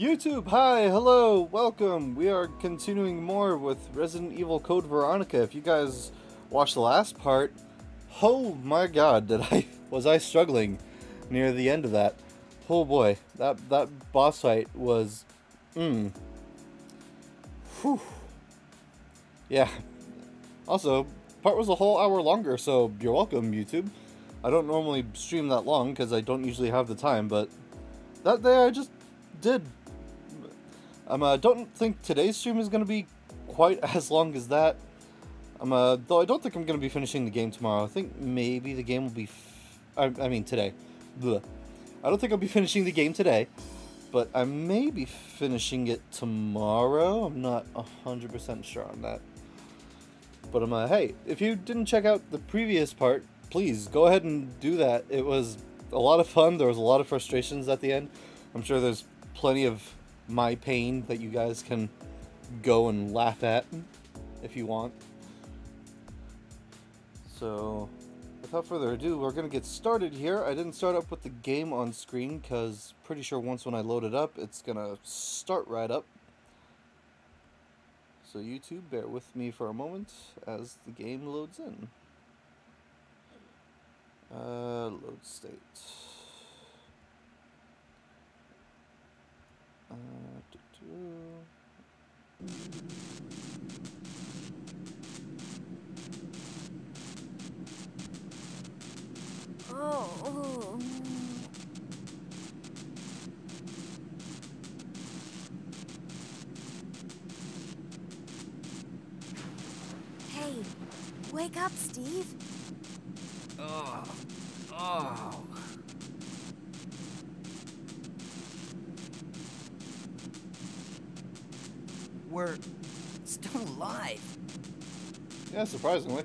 YouTube, hi, hello, welcome. We are continuing more with Resident Evil Code Veronica. If you guys watched the last part, oh my god, did I was I struggling near the end of that. Oh boy, that that boss fight was mmm. Whew. Yeah. Also, part was a whole hour longer, so you're welcome, YouTube. I don't normally stream that long because I don't usually have the time, but that day I just did um, uh, don't think today's stream is going to be quite as long as that. Um, uh, though I don't think I'm going to be finishing the game tomorrow. I think maybe the game will be... I, I, mean, today. I don't think I'll be finishing the game today. But I may be finishing it tomorrow. I'm not 100% sure on that. But I'm, um, uh, hey, if you didn't check out the previous part, please go ahead and do that. It was a lot of fun. There was a lot of frustrations at the end. I'm sure there's plenty of my pain that you guys can go and laugh at if you want. So, without further ado, we're going to get started here. I didn't start up with the game on screen because pretty sure once when I load it up, it's going to start right up. So YouTube, bear with me for a moment as the game loads in. Uh, load state. Oh. Hey, wake up, Steve. Oh. Oh. We're still alive. Yeah, surprisingly.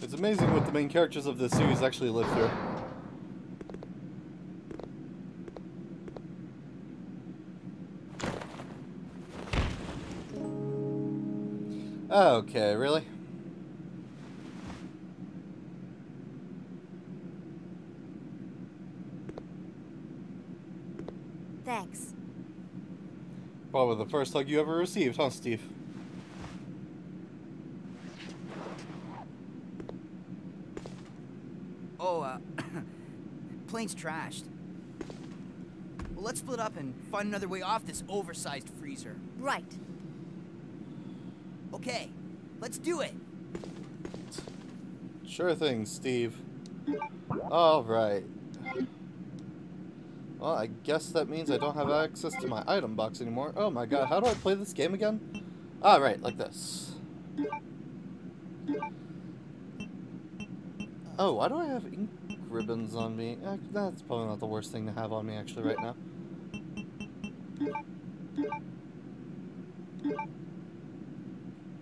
It's amazing what the main characters of this series actually live through. Okay, really? Thanks. Probably the first hug you ever received, huh, Steve? Oh, uh, plane's trashed. Well, let's split up and find another way off this oversized freezer. Right. Okay, let's do it. Sure thing, Steve. All right. Well, I guess that means I don't have access to my item box anymore. Oh my god, how do I play this game again? Ah, right, like this. Oh, why do I have ink ribbons on me? Eh, that's probably not the worst thing to have on me, actually, right now.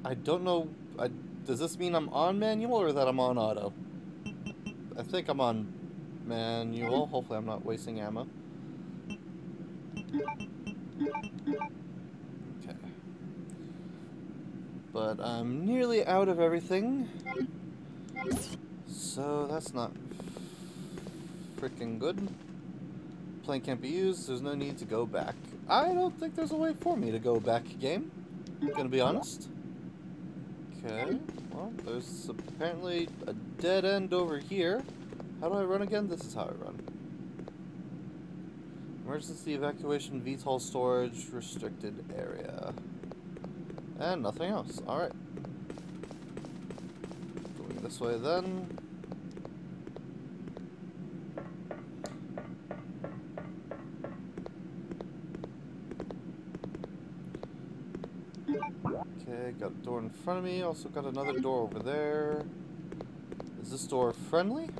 I don't know... I, does this mean I'm on manual or that I'm on auto? I think I'm on manual. Hopefully I'm not wasting ammo. But I'm nearly out of everything. So that's not freaking good. Plane can't be used, there's no need to go back. I don't think there's a way for me to go back game. I'm gonna be honest. Okay, well, there's apparently a dead end over here. How do I run again? This is how I run. Emergency evacuation VTOL storage restricted area. And nothing else. Alright. Going this way then. Okay, got a door in front of me. Also got another door over there. Is this door friendly?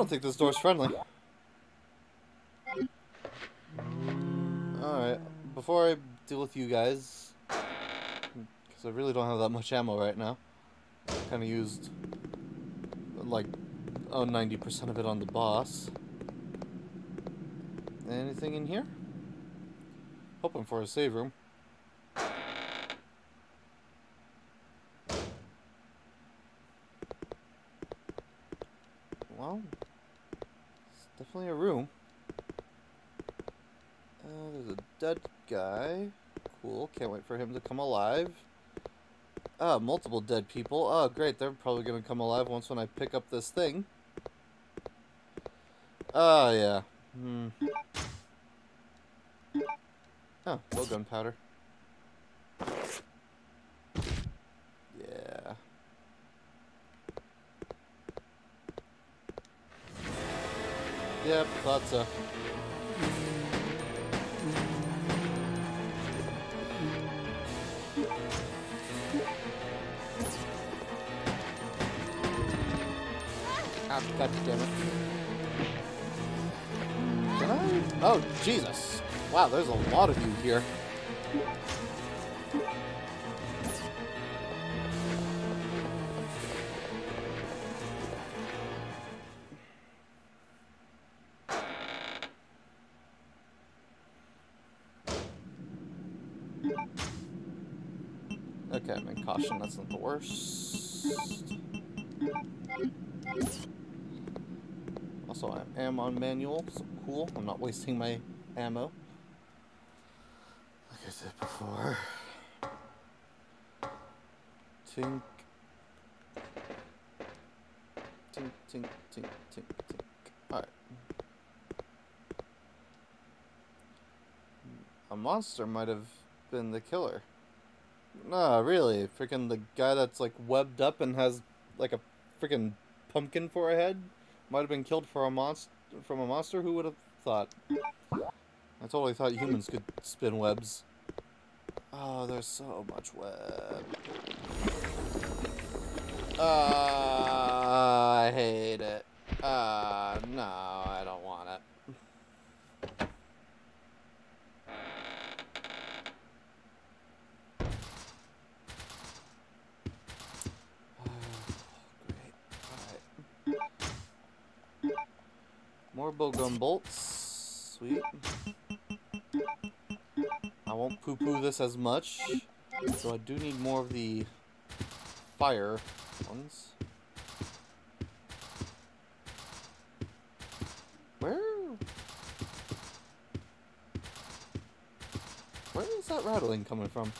don't think this door's friendly. Alright, before I deal with you guys, because I really don't have that much ammo right now, kind of used, like, oh, 90% of it on the boss. Anything in here? Hoping for a save room. Well, definitely a room. Uh, there's a dead guy. Cool. Can't wait for him to come alive. Ah, multiple dead people. Oh, great. They're probably going to come alive once when I pick up this thing. Oh, yeah. Hmm. Oh, no gunpowder. Yeah. Yep, thought so. Ah, God damn it. I? Oh, Jesus. Wow, there's a lot of you here. Worst. Also, I am on manual, so cool. I'm not wasting my ammo. Like I said before. Tink. Tink, tink, tink, tink, tink. Alright. A monster might have been the killer. No, really. Freaking the guy that's like webbed up and has like a freaking pumpkin for a head might have been killed for a monster from a monster. Who would have thought? I totally thought humans could spin webs. Oh, there's so much web. Uh, I hate it. This as much. So I do need more of the fire ones. Where? Where is that rattling coming from?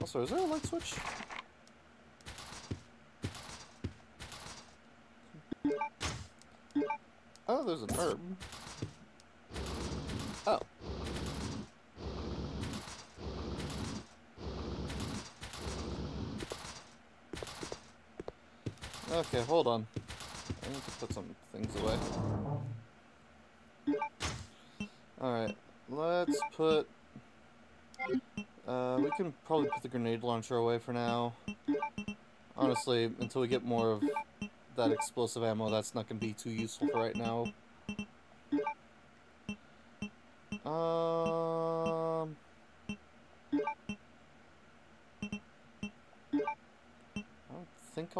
Also, is there a light switch? Oh, there's an herb. Okay, hold on. I need to put some things away. Alright, let's put... Uh, we can probably put the grenade launcher away for now. Honestly, until we get more of that explosive ammo, that's not going to be too useful for right now. Um...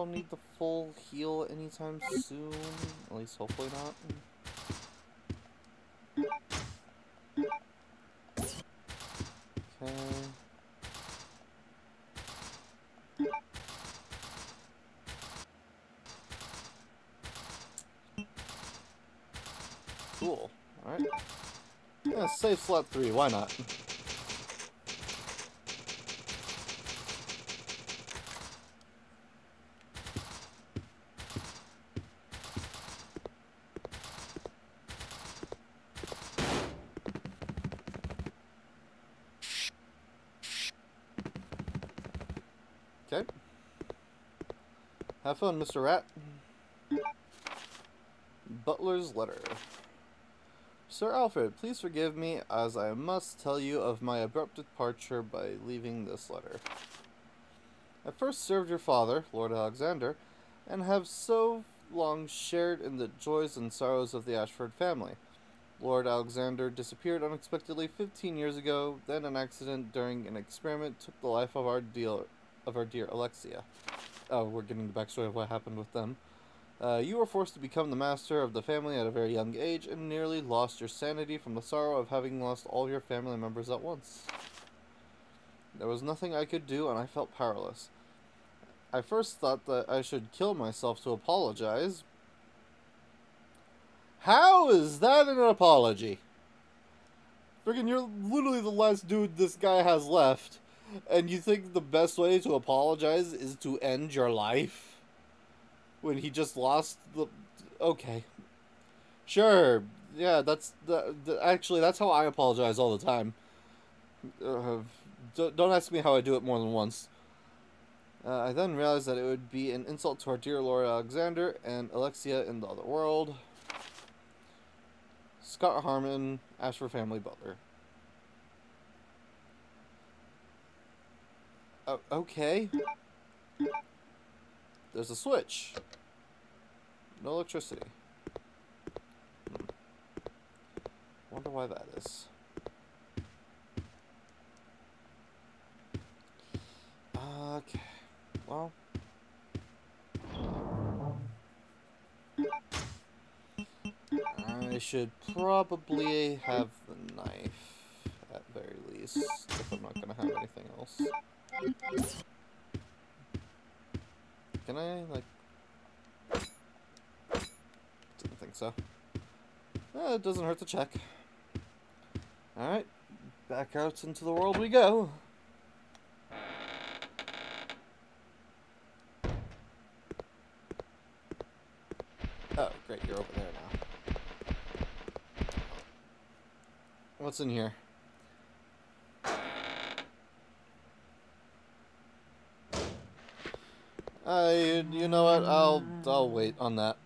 I'll need the full heal anytime soon. At least hopefully not. Okay. Cool. Alright. Yeah, save slot 3, why not? Okay. Fun, Mr. Rat. Butler's letter. Sir Alfred, please forgive me as I must tell you of my abrupt departure by leaving this letter. I first served your father, Lord Alexander, and have so long shared in the joys and sorrows of the Ashford family. Lord Alexander disappeared unexpectedly 15 years ago, then an accident during an experiment took the life of our deal of our dear Alexia. Oh, we're getting the backstory of what happened with them. Uh, you were forced to become the master of the family at a very young age and nearly lost your sanity from the sorrow of having lost all your family members at once. There was nothing I could do, and I felt powerless. I first thought that I should kill myself to apologize, How is that an apology? Freaking, you're literally the last dude this guy has left, and you think the best way to apologize is to end your life? When he just lost the. Okay. Sure. Yeah, that's. The, the, actually, that's how I apologize all the time. Uh, don't, don't ask me how I do it more than once. Uh, I then realized that it would be an insult to our dear Lord Alexander and Alexia in the other world. Scott Harmon, Ashford Family Butler. Oh, okay. There's a switch. No electricity. Hmm. Wonder why that is. Okay. Well. I should probably have the knife, at very least, if I'm not gonna have anything else. Can I, like... Didn't think so. Eh, it doesn't hurt to check. Alright, back out into the world we go. Oh, great, you're over there now. What's in here? I, you know what? I'll, mm. I'll wait on that.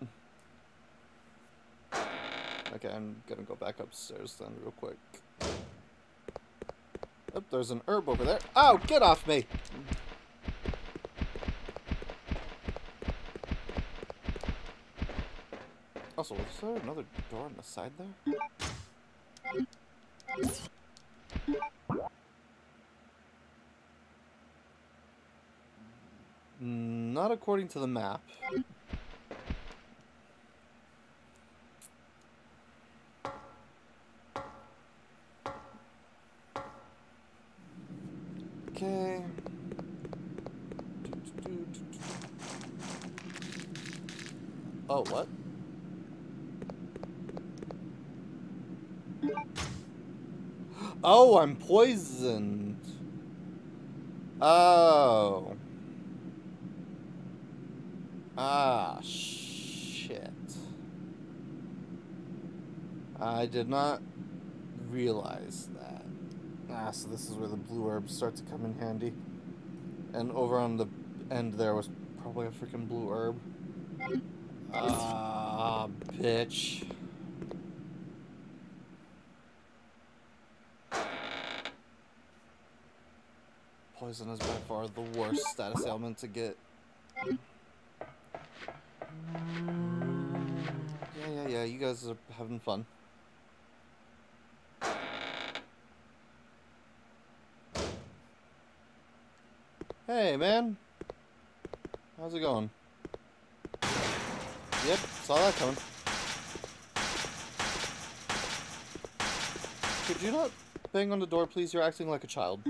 Okay, I'm gonna go back upstairs then real quick. Oh, there's an herb over there. Oh, get off me! Also, is there another door on the side there? Not according to the map. Okay. Oh, what? Oh, I'm poisoned. Oh. Ah, shit. I did not realize that. Ah, so this is where the blue herbs start to come in handy. And over on the end there was probably a freaking blue herb. Ah, bitch. Poison is by far the worst status ailment to get. Yeah, yeah, yeah, you guys are having fun. Hey, man. How's it going? Yep, saw that coming. Could you not bang on the door, please? You're acting like a child.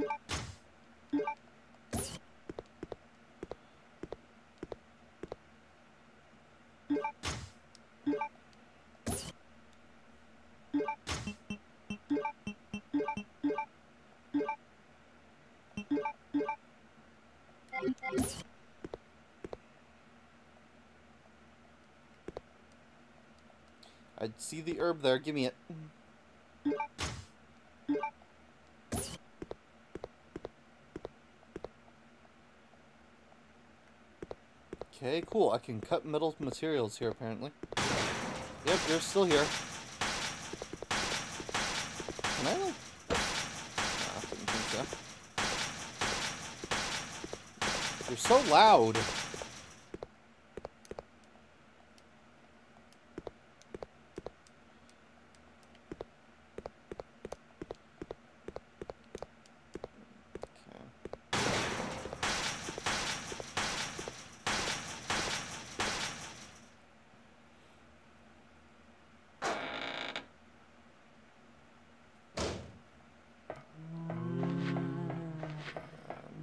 See the herb there. Give me it. Okay, cool. I can cut metal materials here, apparently. Yep, you're still here. Can I, like... Nah, didn't think so. You're so loud. Okay.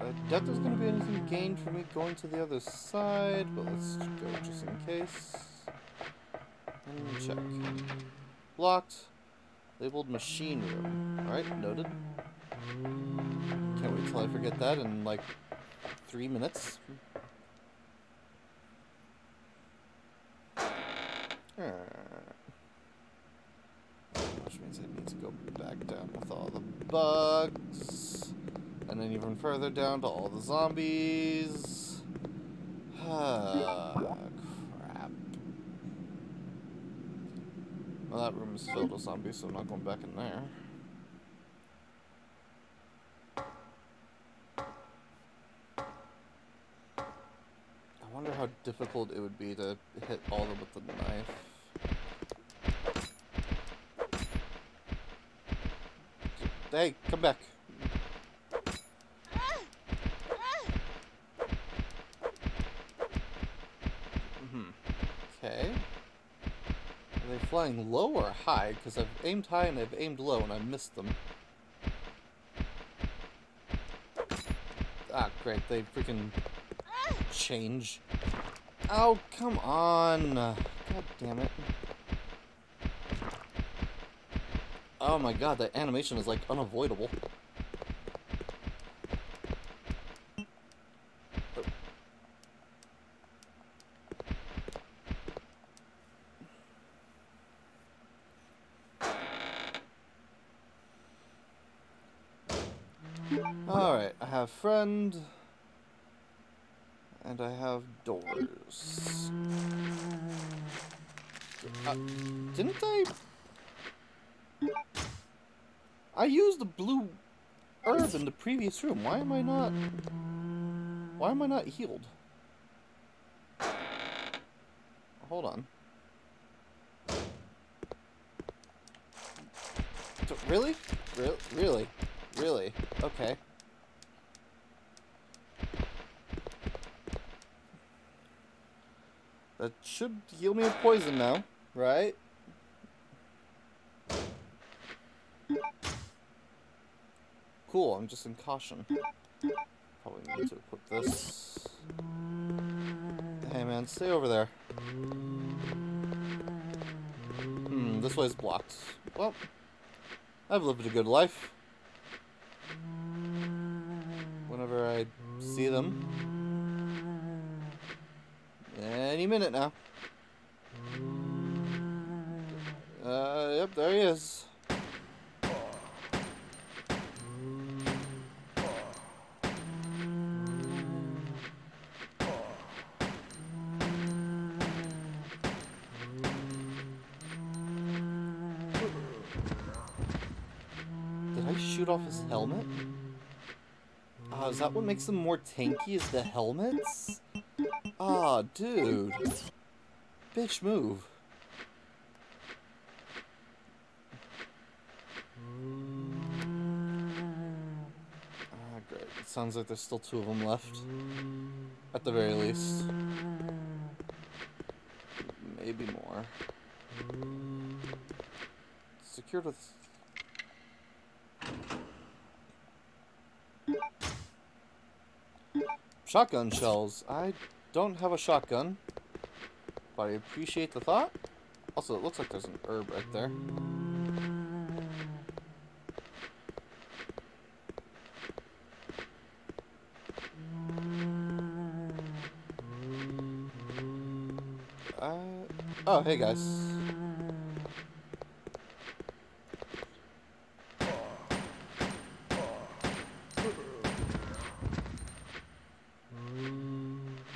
I doubt there's going to be anything gained from me going to the other side, but let's go just in case. And check. Locked. Labeled machine room. Alright, noted. Can't wait till I forget that in like three minutes. Which means I need to go back down with all the bugs. And then even further down to all the zombies. Ah, crap. Well, that room filled with zombies, so I'm not going back in there. I wonder how difficult it would be to hit all of them with the knife. Hey, come back. hmm Okay. Are they flying low or high? Because I've aimed high and I've aimed low and I missed them. Ah, great. They freaking change. Oh, come on. God damn it. Oh my god, that animation is like unavoidable. Alright, I have friend. And I have doors. Uh, didn't I? I used the blue herb in the previous room. Why am I not? Why am I not healed? Hold on. Really? Re- really? Really? Okay. That should heal me of poison now, right? Cool, I'm just in caution. Probably need to equip this. Hey man, stay over there. Hmm, this way's blocked. Well, I've lived a good life. Whenever I see them. Any minute now. Uh, yep, there he is. Did I shoot off his helmet? Ah, is that what makes them more tanky is the helmets? Ah, dude. Bitch move. Ah, great. It sounds like there's still two of them left. At the very least. Maybe more. Secured with... Shotgun shells. I don't have a shotgun. But I appreciate the thought. Also, it looks like there's an herb right there. Uh, oh, hey guys.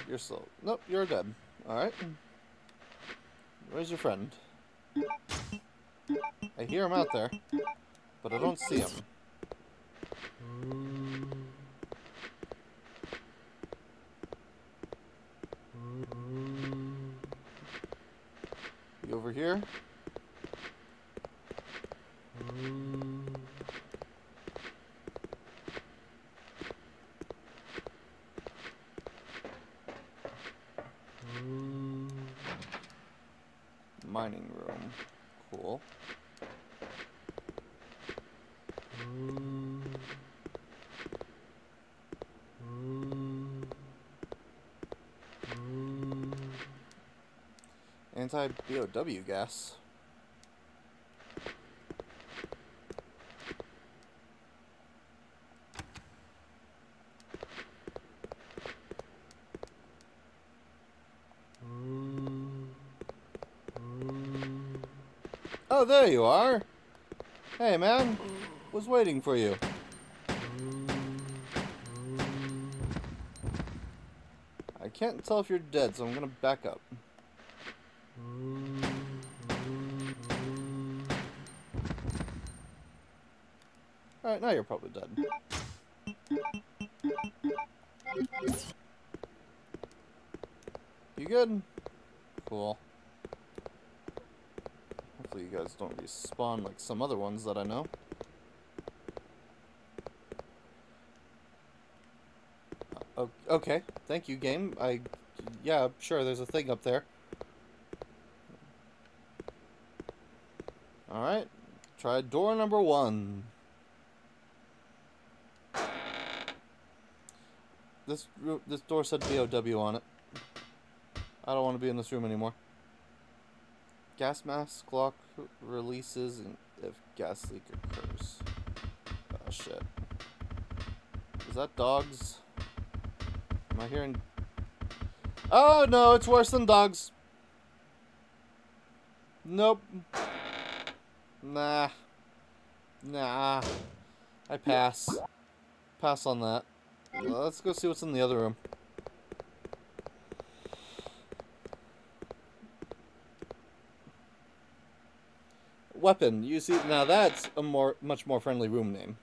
You're slow. Nope, you're dead. Alright. Where's your friend? I hear him out there, but I don't see him. You over here? Mining room. Cool. Anti-BOW gas. Oh, there you are. Hey, man. Was waiting for you. I can't tell if you're dead, so I'm gonna back up. Alright, now you're probably dead. You good? Cool. Hopefully you guys don't respawn like some other ones that I know. Uh, okay, thank you, game. I, yeah, sure, there's a thing up there. Alright, try door number one. This this door said BOW on it. I don't want to be in this room anymore. Gas mask lock releases if gas leak occurs. Oh shit. Is that dogs? Am I hearing? Oh no, it's worse than dogs. Nope. Nah. Nah. I pass. Pass on that. Let's go see what's in the other room. Weapon. You see, now that's a more, much more friendly room name.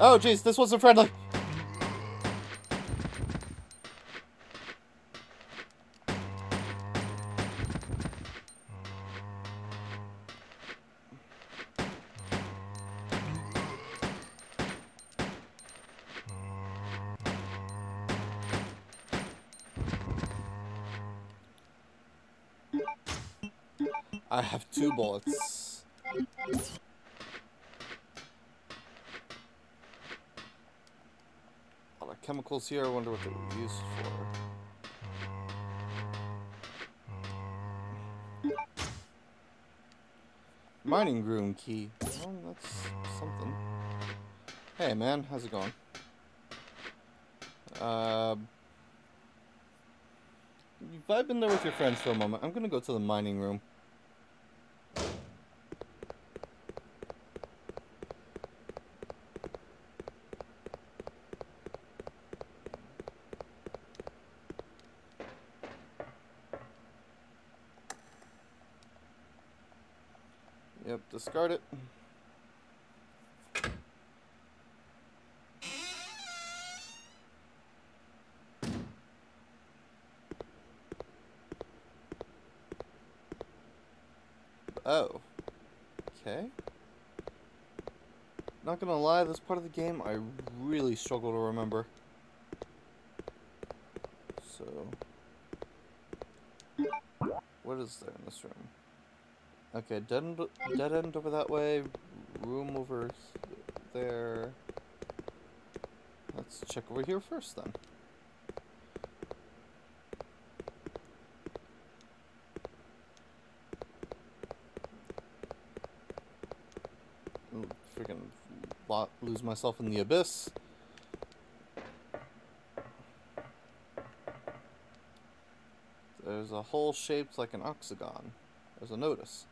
Oh, jeez, this wasn't friendly. I have two bullets. A lot of chemicals here. I wonder what they were used for. Mining room key. Well, that's something. Hey, man. How's it going? If I've been there with your friends for a moment, I'm gonna go to the mining room. Yep, discard it. Oh. Okay. Not gonna lie, this part of the game I really struggle to remember. So. What is there in this room? Okay, dead end, dead end over that way, room over there. Let's check over here first then. Ooh, Freaking lo- lose myself in the abyss. There's a hole shaped like an octagon. There's a notice.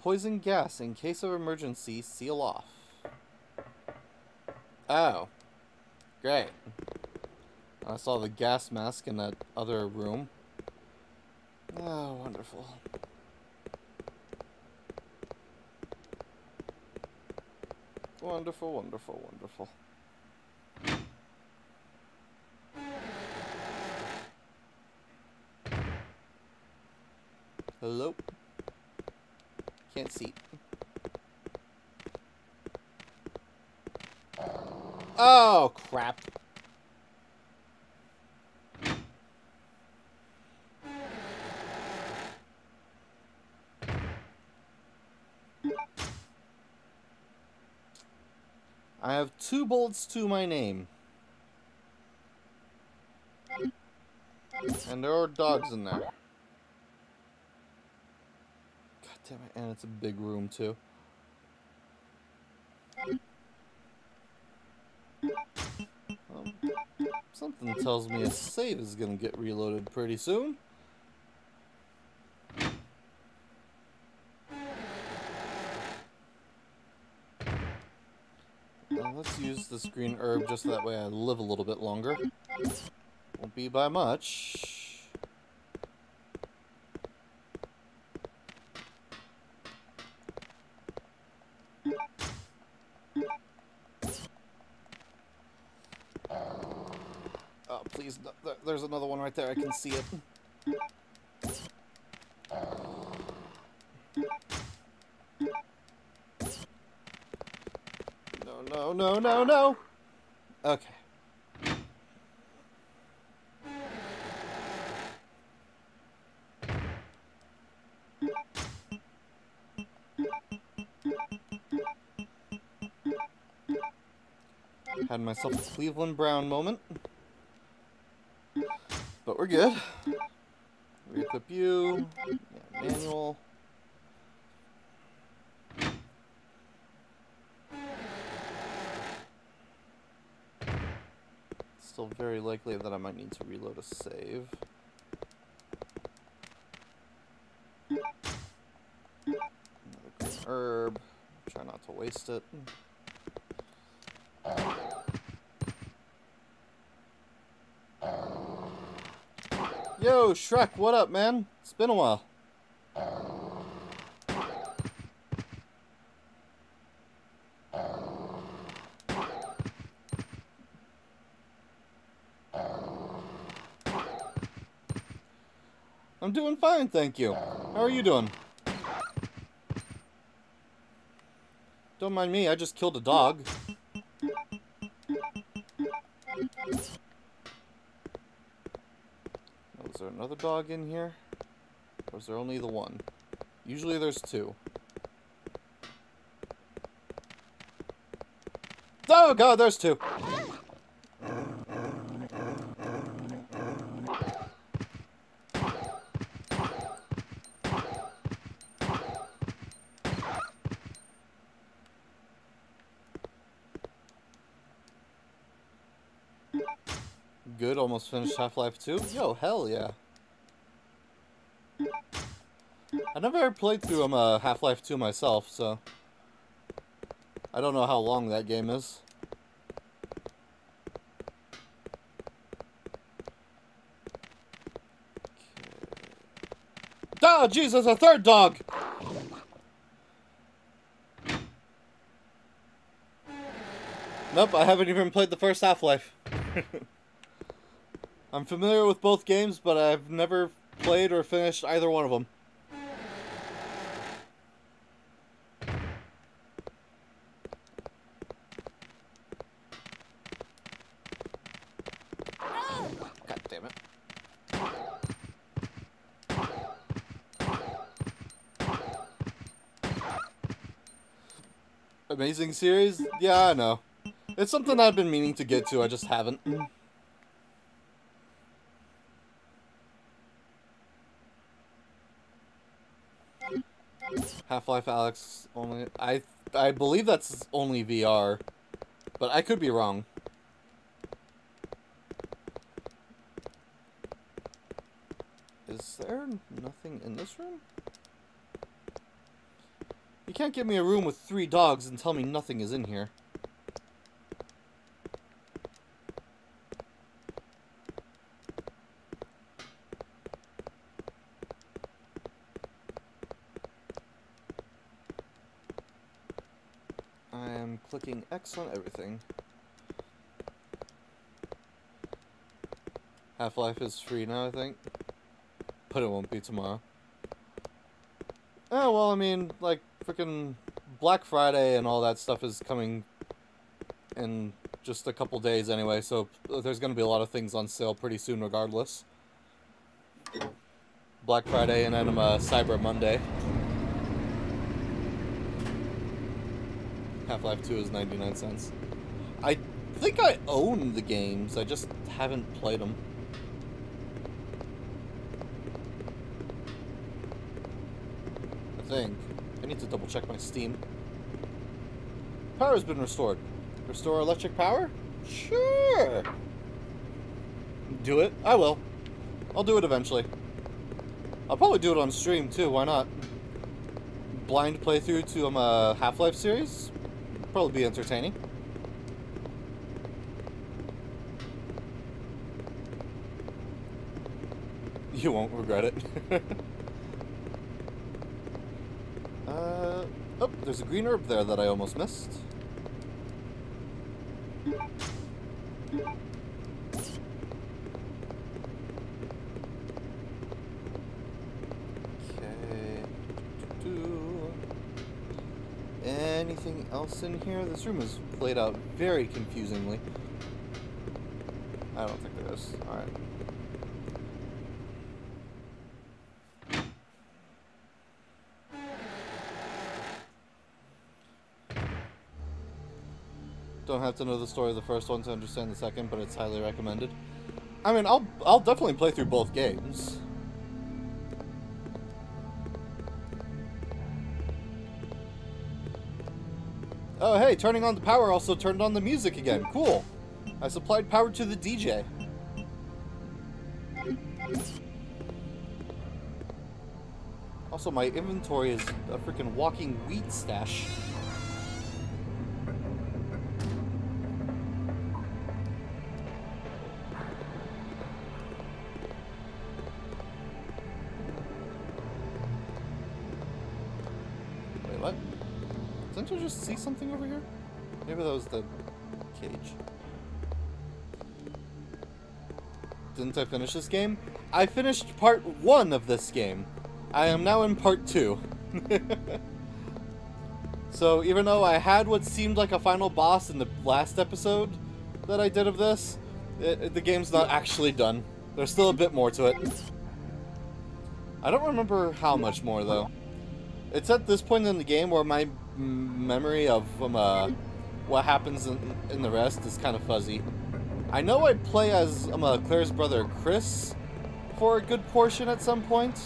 Poison gas in case of emergency, seal off. Oh. Great. I saw the gas mask in that other room. Oh, wonderful. Wonderful, wonderful, wonderful. Hello? Can't see. Oh, crap. two bolts to my name. And there are dogs in there. God damn it, and it's a big room too. Um, something tells me a save is gonna get reloaded pretty soon. This green herb just that way I live a little bit longer. Won't be by much. Oh, please, there's another one right there. I can see it. No, no. Okay. Had myself a Cleveland Brown moment. But we're good. Re-equip you. Yeah, manual. Still very likely reload a save. Another herb. Try not to waste it. Yo, Shrek, what up, man? It's been a while. I'm doing fine, thank you. How are you doing? Don't mind me, I just killed a dog. Is there another dog in here? Or is there only the one? Usually there's two. Oh god, there's two! Good, almost finished Half-Life 2. Yo, hell yeah. I never played through um, uh, Half-Life 2 myself, so... I don't know how long that game is. Ah, Jesus, a third dog! Nope, I haven't even played the first Half-Life. I'm familiar with both games, but I've never played or finished either one of them. God damn it. Amazing series? Yeah, I know. It's something I've been meaning to get to, I just haven't. Half-Life Alyx only I I believe that's only VR, but I could be wrong. Is there nothing in this room? You can't give me a room with three dogs and tell me nothing is in here. I am clicking X on everything. Half-Life is free now, I think. But it won't be tomorrow. Oh, well, I mean, like, freaking Black Friday and all that stuff is coming in just a couple days anyway, so there's going to be a lot of things on sale pretty soon regardless. Black Friday and then uh, Cyber Monday. Half-Life 2 is 99 cents. I think I own the games, I just haven't played them. I think. I need to double check my Steam. Power has been restored. Restore electric power? Sure. Do it? I will. I'll do it eventually. I'll probably do it on stream too, why not? Blind playthrough to um, a Half-Life series? Probably be entertaining. You won't regret it. uh, oh, there's a green herb there that I almost missed. Okay. Anything else in here? This room is laid out very confusingly. I don't think there is. Alright. Don't have to know the story of the first one to understand the second, but it's highly recommended. I mean, I'll I'll definitely play through both games. Oh, hey, turning on the power also turned on the music again. Cool. I supplied power to the DJ. Also, my inventory is a freaking walking weed stash. I finish this game? I finished part one of this game. I am now in part two. so even though I had what seemed like a final boss in the last episode that I did of this, it, it- the game's not actually done. There's still a bit more to it. I don't remember how much more though. It's at this point in the game where my memory of um, uh, what happens in, in the rest is kind of fuzzy. I know I play as um, uh, Claire's brother Chris for a good portion at some point,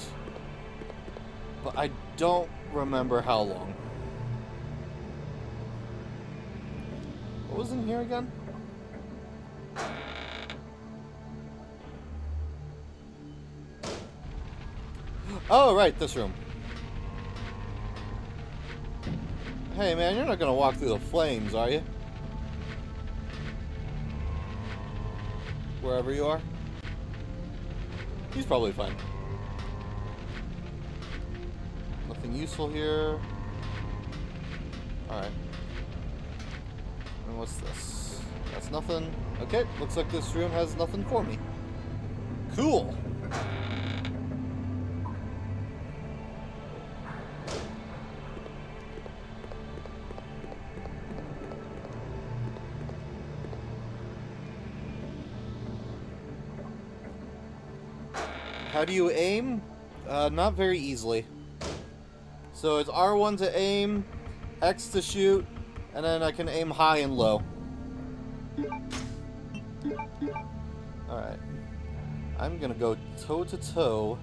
but I don't remember how long. What was in here again? Oh, right, this room. Hey man, you're not gonna walk through the flames, are you? Wherever you are? He's probably fine. Nothing useful here. Alright. And what's this? That's nothing. Okay, looks like this room has nothing for me. Cool. How do you aim? Uh, not very easily. So it's R1 to aim, X to shoot, and then I can aim high and low. Alright. I'm gonna go toe to toe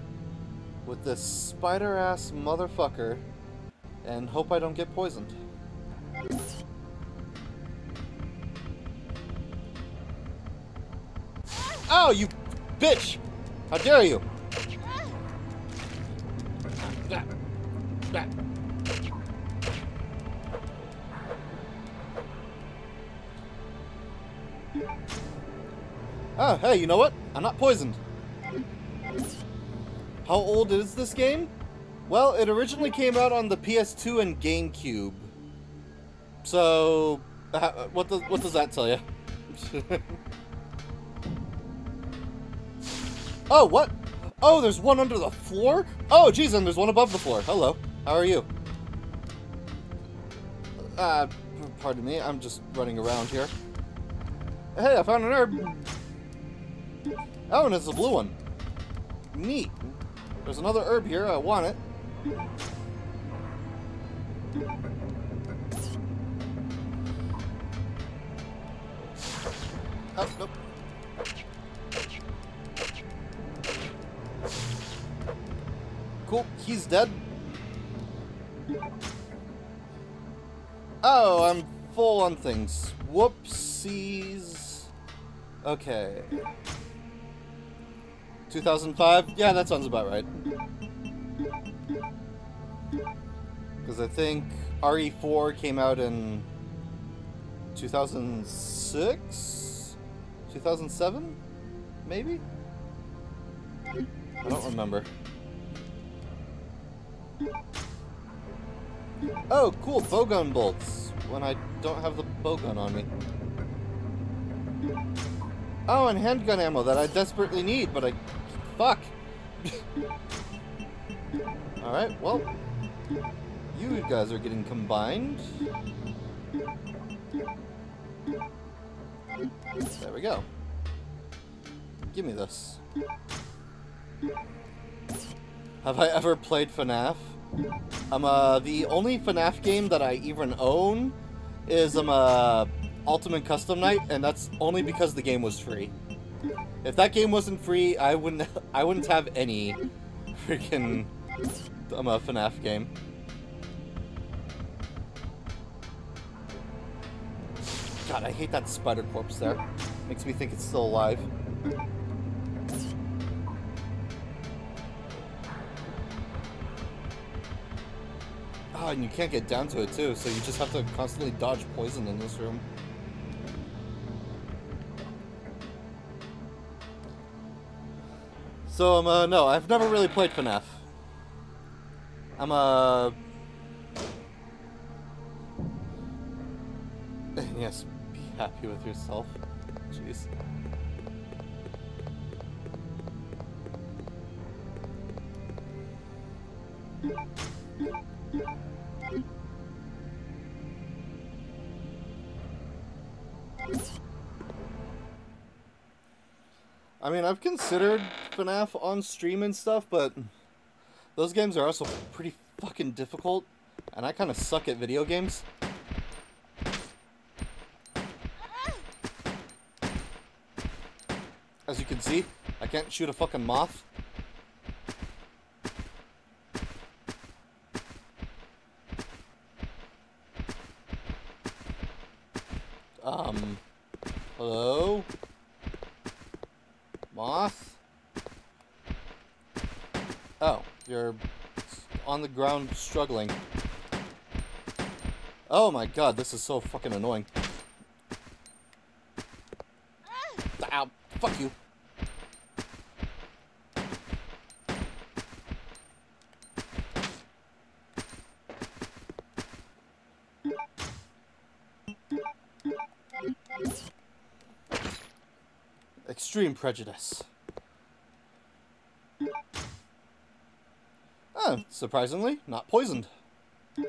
with this spider ass motherfucker and hope I don't get poisoned. Oh, you bitch! How dare you! Oh, hey, you know what? I'm not poisoned. How old is this game? Well, it originally came out on the PS2 and GameCube. So, uh, what does what does that tell you? oh, what? Oh, there's one under the floor? Oh, geez, and there's one above the floor. Hello. How are you? Uh, pardon me, I'm just running around here. Hey, I found an herb. Oh, and it's a blue one. Neat. There's another herb here. I want it. Oh, nope. Cool. He's dead. Oh, I'm full on things. Whoopsies. Okay. 2005? Yeah, that sounds about right. Because I think RE4 came out in 2006? 2007? Maybe? I don't remember. Oh, cool, bowgun bolts. When I don't have the bowgun on me. Oh, and handgun ammo that I desperately need, but I... Fuck! Alright, well... You guys are getting combined. There we go. Give me this. Have I ever played FNAF? Um, uh, the only FNAF game that I even own is um, uh, Ultimate Custom Night, and that's only because the game was free. If that game wasn't free, I wouldn't I wouldn't have any freaking um, a FNAF game. God, I hate that spider corpse there. Makes me think it's still alive. Oh, and you can't get down to it too, so you just have to constantly dodge poison in this room. So, uh, no, I've never really played FNAF. I'm, uh... yes, be happy with yourself. Jeez. I mean, I've considered FNAF on stream and stuff, but those games are also pretty fucking difficult, and I kind of suck at video games. As you can see, I can't shoot a fucking moth. Um, hello? Moth? Oh, you're on the ground struggling. Oh my god, this is so fucking annoying. Ow, fuck you. Extreme prejudice. Oh, surprisingly, not poisoned. Okay,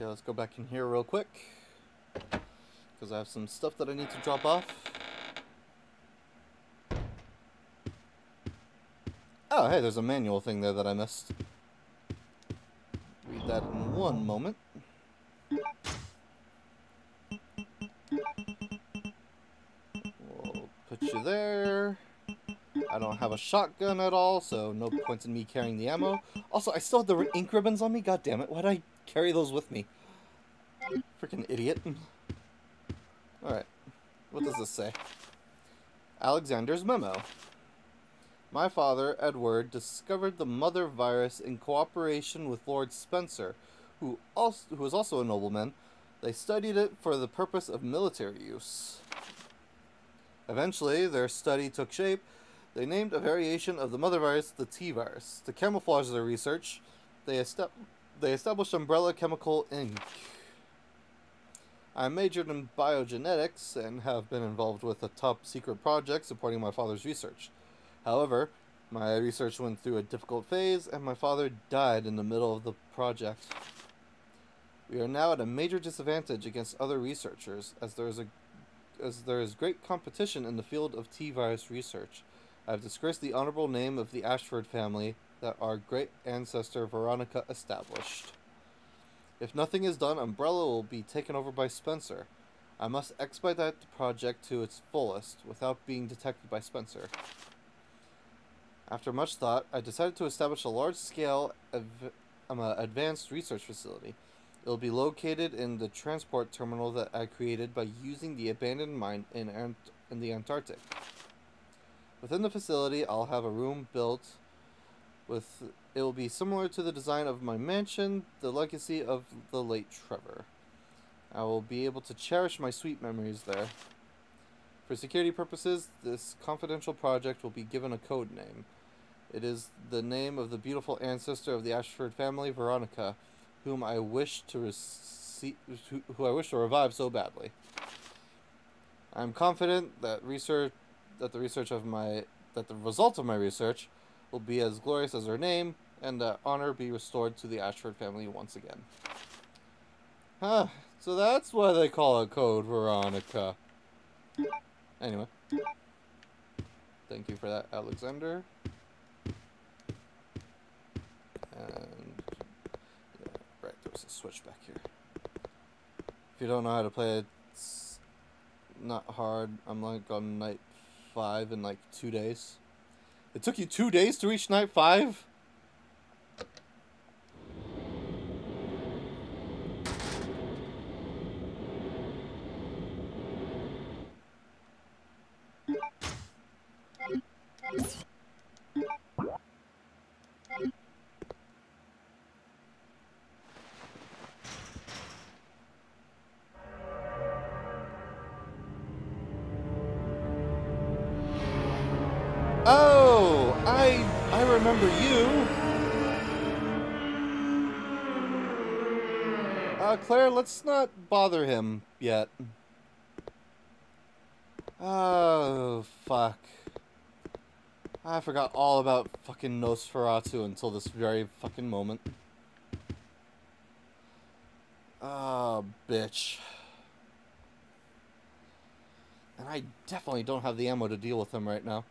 let's go back in here real quick. Because I have some stuff that I need to drop off. Oh, hey, there's a manual thing there that I missed. Read that in one moment. We'll put you there. I don't have a shotgun at all, so no points in me carrying the ammo. Also, I still have the ink ribbons on me. God damn it! Why'd I carry those with me? Freaking idiot. Alright. What does this say? Alexander's memo. My father, Edward, discovered the mother virus in cooperation with Lord Spencer, who, also, who was also a nobleman. They studied it for the purpose of military use. Eventually, their study took shape. They named a variation of the mother virus the T virus. To camouflage their research, they, estab they established Umbrella Chemical Inc. I majored in biogenetics and have been involved with a top secret project supporting my father's research. However, my research went through a difficult phase and my father died in the middle of the project. We are now at a major disadvantage against other researchers as there is a as there is great competition in the field of T-virus research. I have disgraced the honorable name of the Ashford family that our great ancestor Veronica established. If nothing is done, Umbrella will be taken over by Spencer. I must expedite the project to its fullest without being detected by Spencer. After much thought, I decided to establish a large-scale um, uh, advanced research facility. It will be located in the transport terminal that I created by using the abandoned mine in, Ant- in the Antarctic. Within the facility, I'll have a room built with it will be similar to the design of my mansion, the legacy of the late Trevor. I will be able to cherish my sweet memories there. For security purposes, this confidential project will be given a code name. It is the name of the beautiful ancestor of the Ashford family, Veronica, whom I wish to receive, who I wish to revive so badly. I am confident that research, that the research of my, that the result of my research, will be as glorious as her name, and that honor be restored to the Ashford family once again. Huh. So that's why they call it Code Veronica. Anyway. Thank you for that, Alexander. And yeah, right, there's a switch back here. If you don't know how to play it, it's not hard. I'm like on night five in like two days. It took you two days to reach night five? Let's not bother him yet. Oh, fuck. I forgot all about fucking Nosferatu until this very fucking moment. Oh, bitch. And I definitely don't have the ammo to deal with him right now.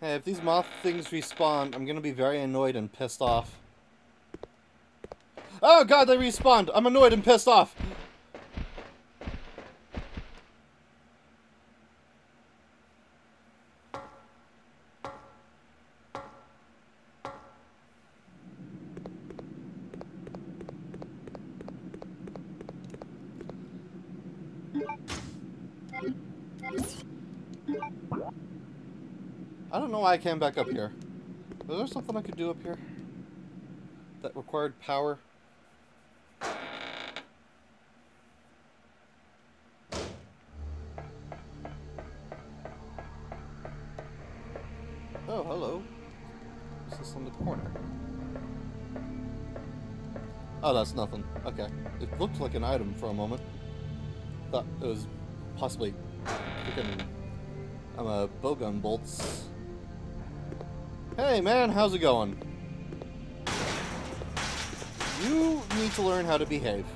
Hey, if these moth things respawn, I'm gonna be very annoyed and pissed off. Oh god, they respawned! I'm annoyed and pissed off! Know why I came back up here. Was there something I could do up here? That required power? Oh, hello. What's this on the corner? Oh, that's nothing. Okay. It looked like an item for a moment. Thought it was possibly freaking I'm a bowgun bolts. Hey man, how's it going? You need to learn how to behave.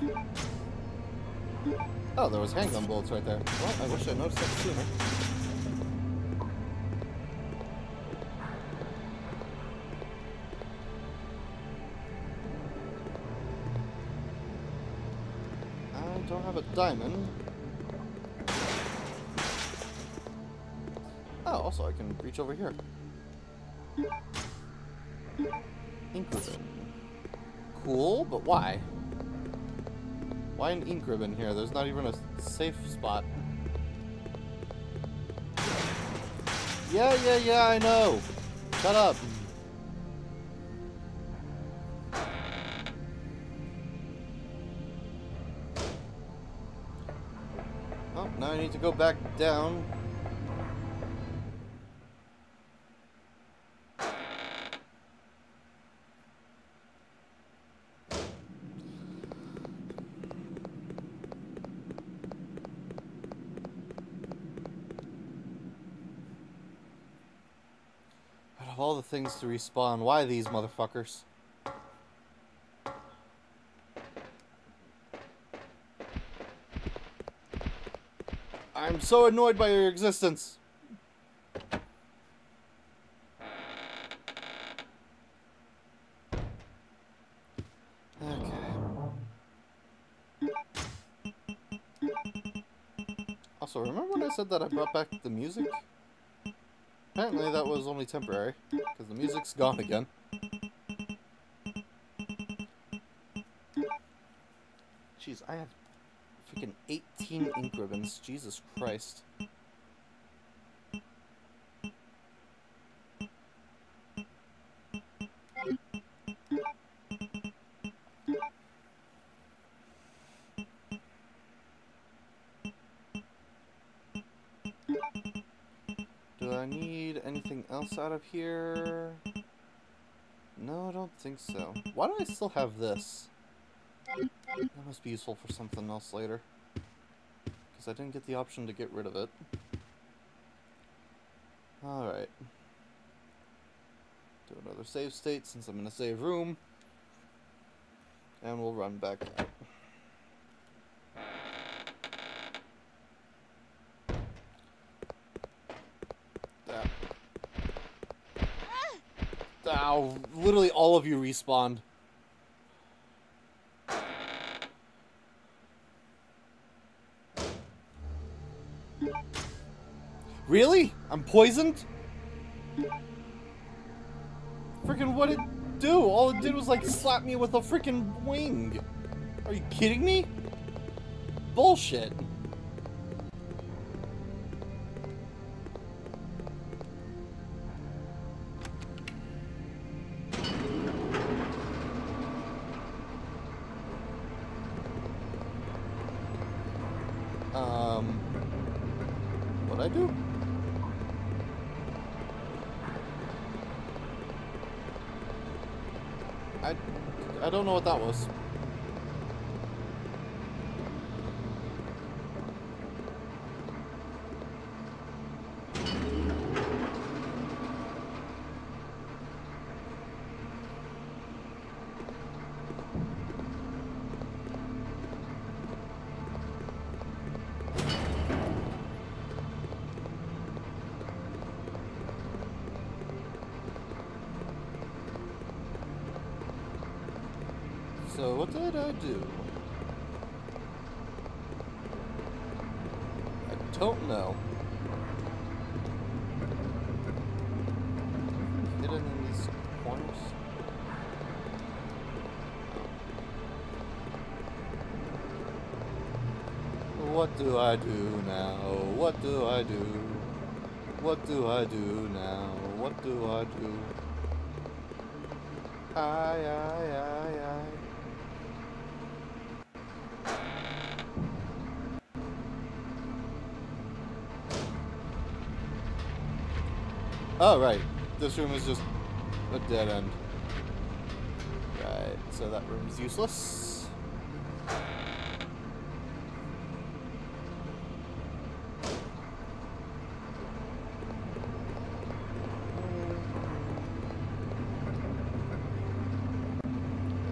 Oh, there was handgun bullets right there. Well, I wish I noticed that sooner. I don't have a diamond. Oh, also I can reach over here. Ink ribbon. Cool, but why? Why an ink ribbon here? There's not even a safe spot. Yeah, yeah, yeah, I know. Shut up. Oh, now I need to go back down. Things to respawn, why these motherfuckers? I'm so annoyed by your existence. Okay. Also, remember when I said that I brought back the music? Apparently that was only temporary, because the music's gone again. Jeez, I have freaking 18 ink ribbons. Jesus Christ. Out of here? No, I don't think so. Why do I still have this? That must be useful for something else later. Because I didn't get the option to get rid of it. Alright. Do another save state since I'm in a save room. And we'll run back out. Ah. Ow, literally all of you respawned. Really? I'm poisoned? Freaking what it do? All it did was like slap me with a freaking wing. Are you kidding me? Bullshit. Don't know what that was. Do? I don't know. Hidden in these corners? What do I do now? What do I do? What do I do now? What do I do? I, I, I, I. Oh, right. This room is just a dead end. Right, so that room's useless.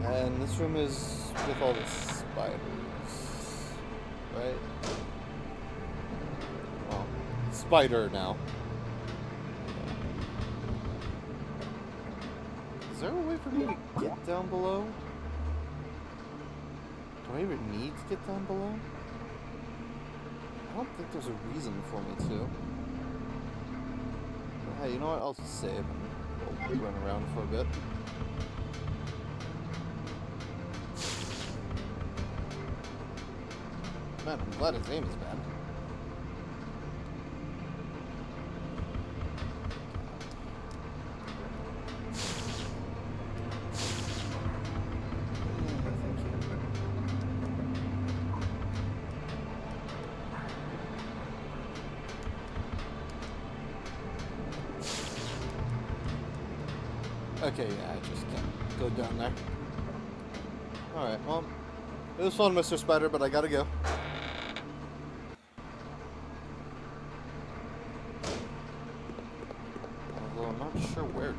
And this room is with all the spiders. Right? Well, spider now. Down below? I don't think there's a reason for me to. But hey, you know what? I'll save and we'll run around for a bit. Man, I'm glad his aim is bad. Okay, yeah, I just can't go down there. Alright, well, it was fun, Mr. Spider, but I gotta go. Although I'm not sure where to.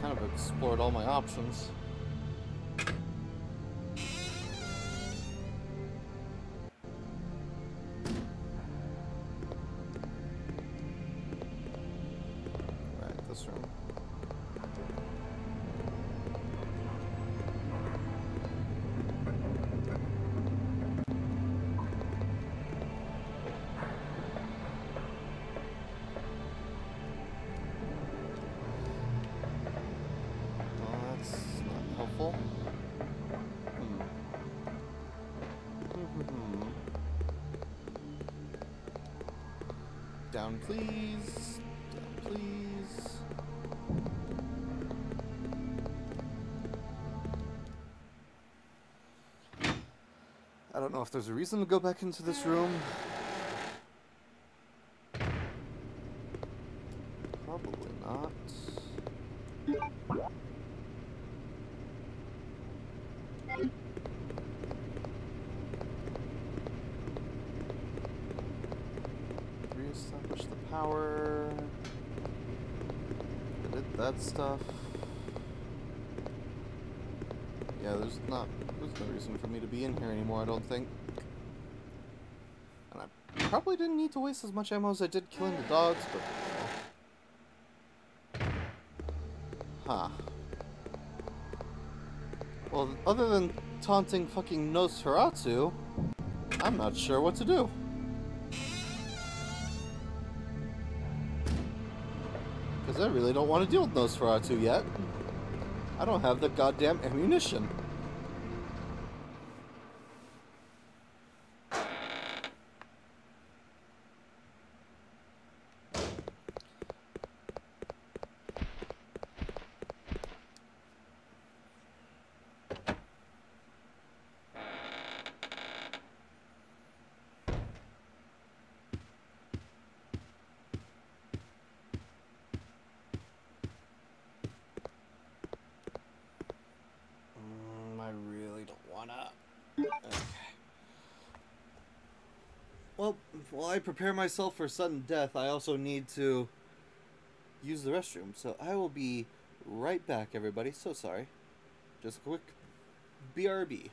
Kind of explored all my options. Don't know if there's a reason to go back into this room. Probably not. Reestablish the power. I did that stuff. Yeah, there's not there's no reason for me to be in here anymore, I don't think. And I probably didn't need to waste as much ammo as I did killing the dogs, but Huh. Well, other than taunting fucking Nosferatu, I'm not sure what to do. Because I really don't want to deal with Nosferatu yet. I don't have the goddamn ammunition. Mm, I really don't wanna. Okay. Well, while I prepare myself for sudden death, I also need to use the restroom. So I will be right back, everybody. So sorry. Just a quick BRB.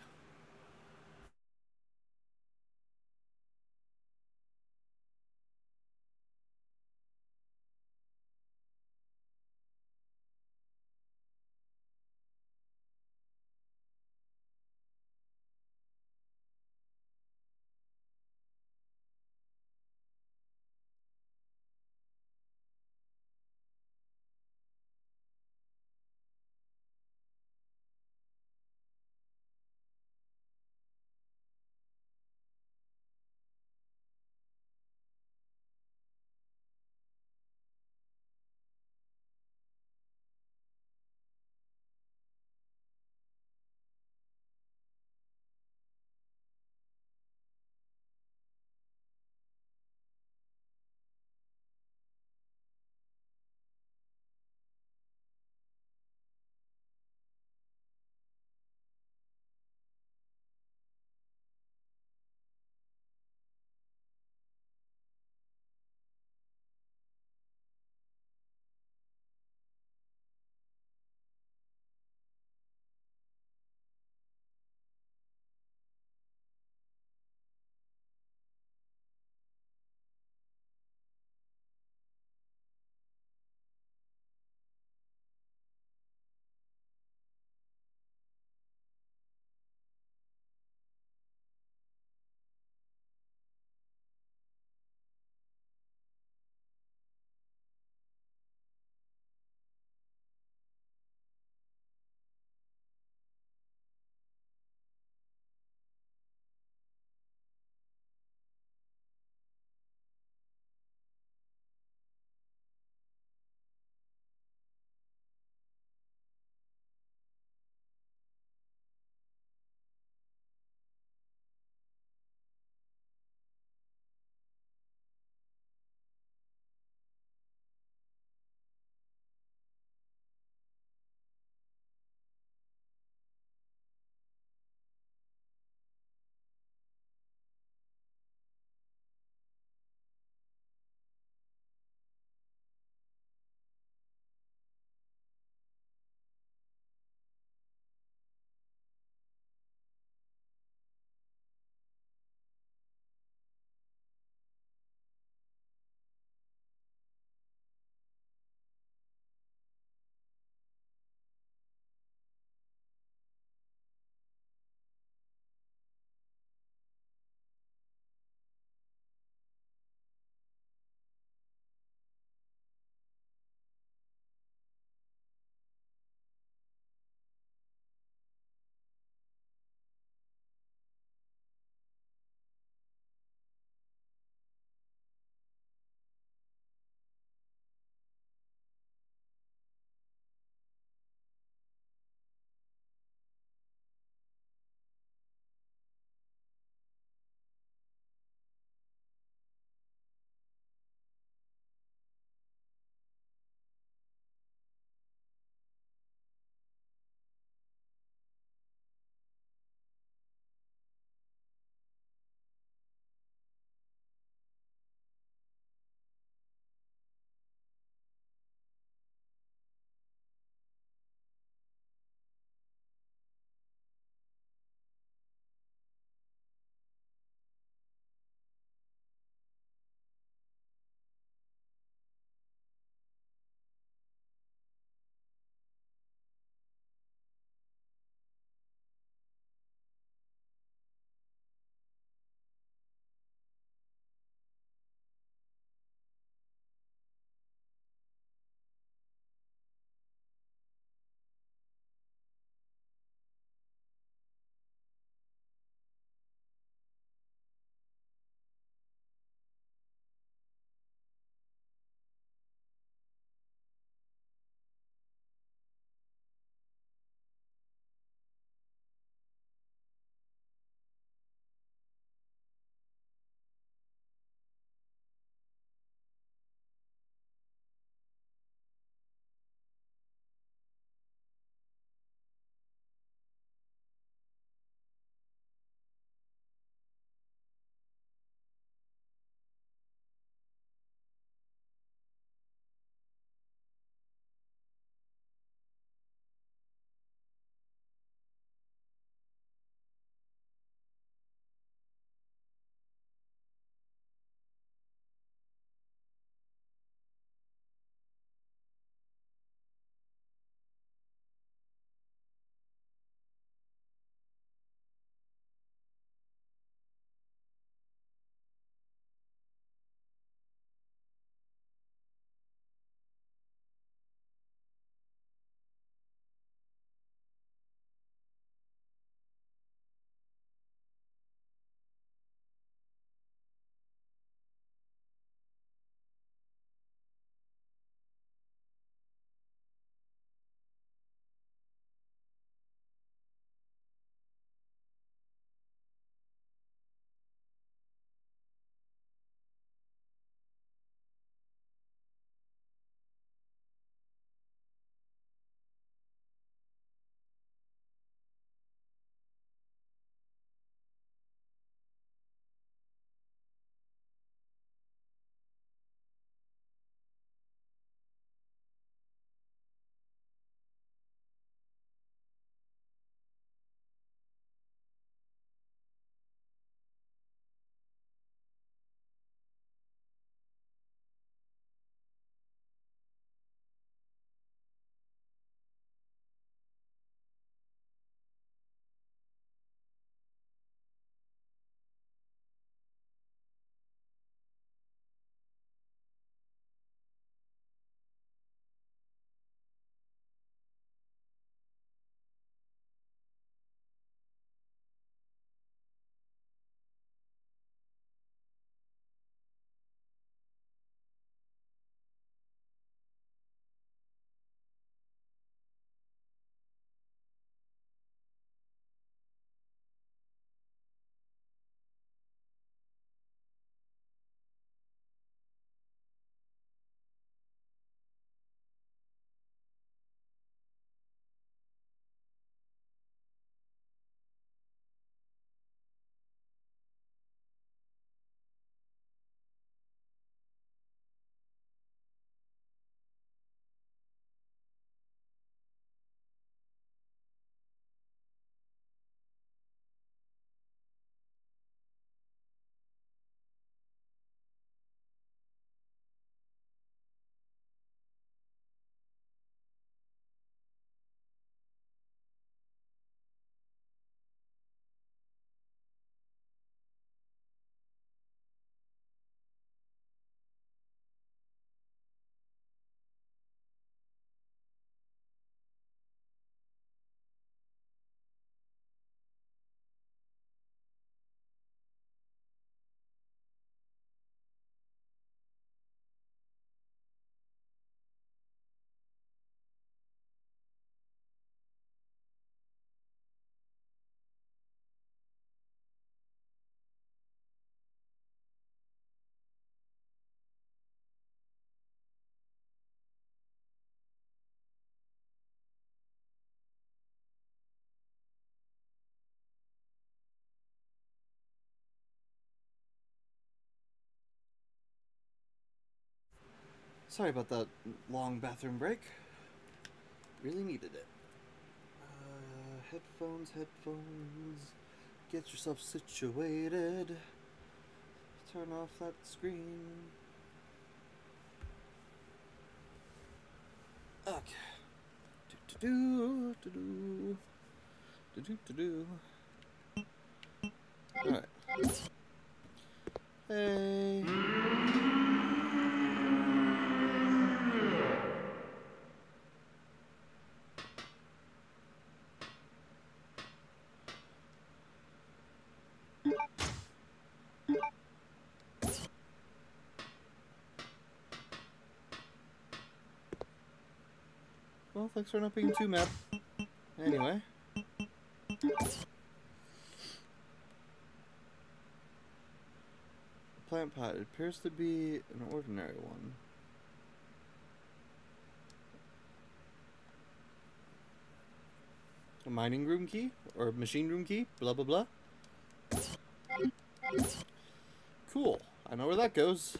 Sorry about that long bathroom break. Really needed it. Uh, headphones, headphones. Get yourself situated. Turn off that screen. Okay. Do do do do do do do. Alright. Hey. Thanks for not being too mad. Anyway. Plant pot. It appears to be an ordinary one. A mining room key? Or machine room key? Blah blah blah. Cool. I know where that goes.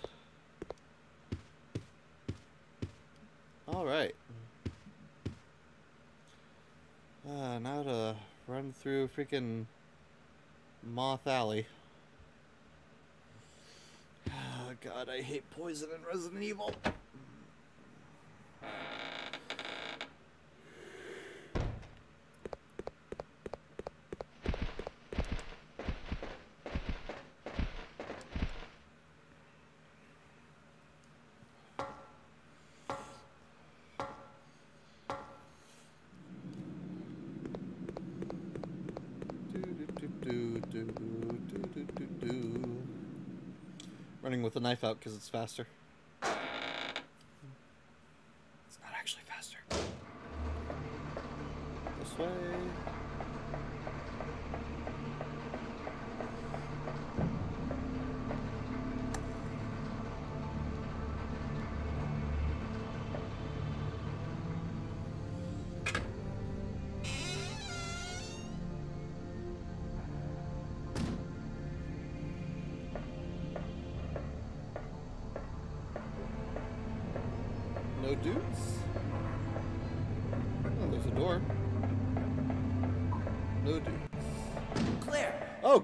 Alright. Uh, now to run through freaking Moth Alley. Oh, God, I hate poison in Resident Evil. With the knife out because it's faster.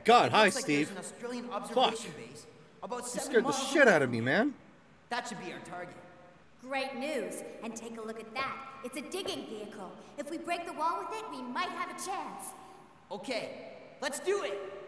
God, hi like Steve. There's an Australian observation base about You scared the shit out of me, man. That should be our target. Great news. And take a look at that. It's a digging vehicle. If we break the wall with it, we might have a chance. Okay, let's do it.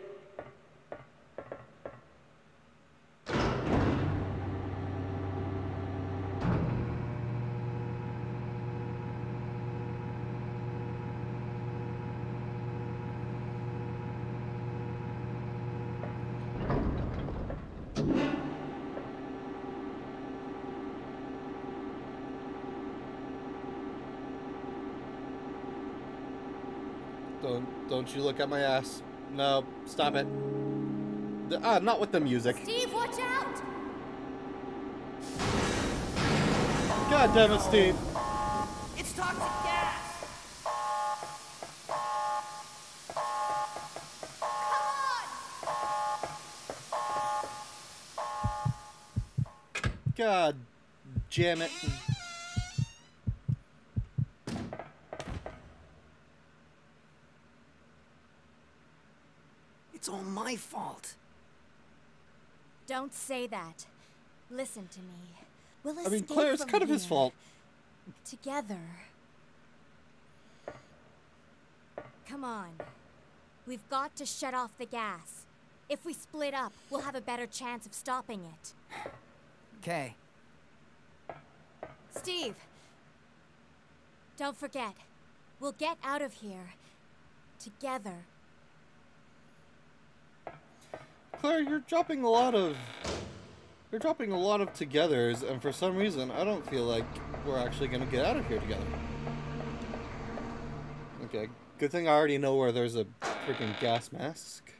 Don't you look at my ass. No, stop it. The- ah, not with the music. Steve, watch out! God damn it, Steve. It's toxic gas. Come on! God damn it. It's all my fault. Don't say that. Listen to me. We'll I escape mean, Claire, it's from kind of his here fault. Together. Come on. We've got to shut off the gas. If we split up, we'll have a better chance of stopping it. Okay. Steve! Don't forget. We'll get out of here. Together. Claire, you're dropping a lot of you're dropping a lot of togethers, and for some reason, I don't feel like we're actually gonna get out of here together. Okay, good thing I already know where there's a freaking gas mask.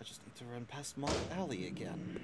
I just need to run past Moth Alley again.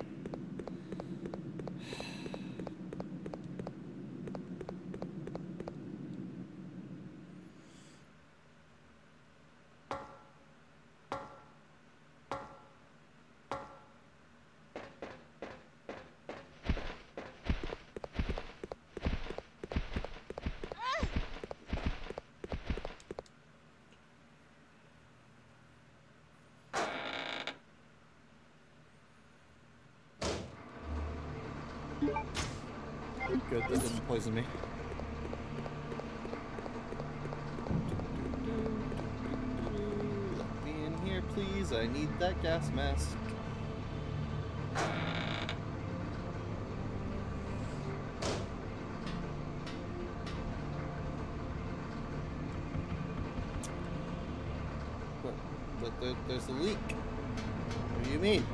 Good, that didn't poison me. Let me in here, please. I need that gas mask. But, but there, there's a leak. What do you mean?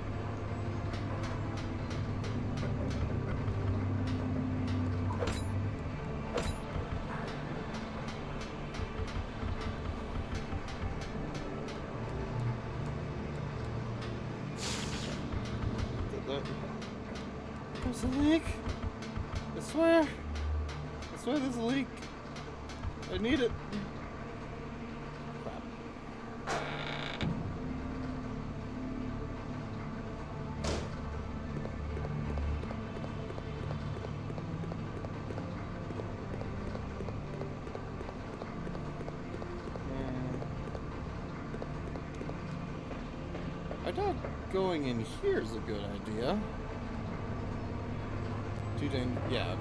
Going in here is a good idea. Two dang, yeah,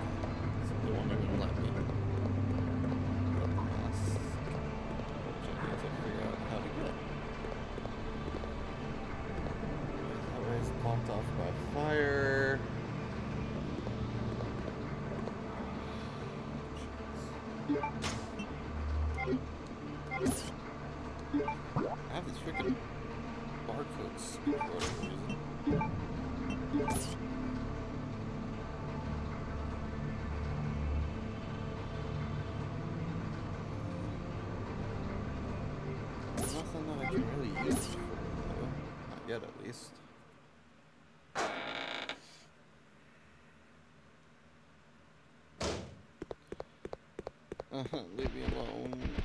Leave me alone.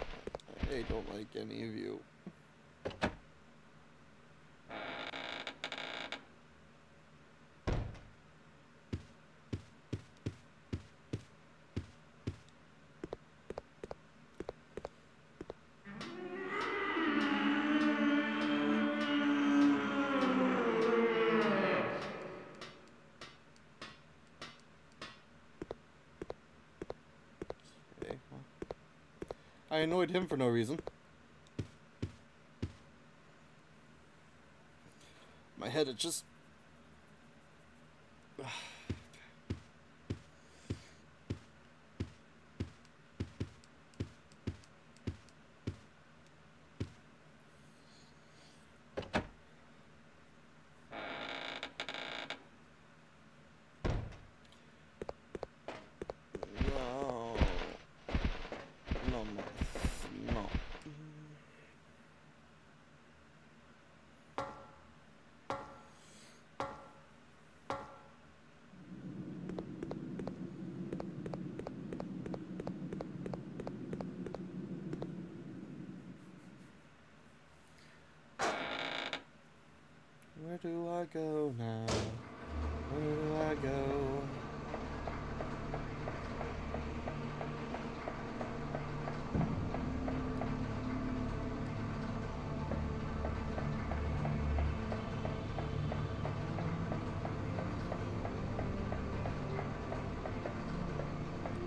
I don't like any of you. I annoyed him for no reason. My head, it just. No. No más. No. Where do I go now? Where do I go?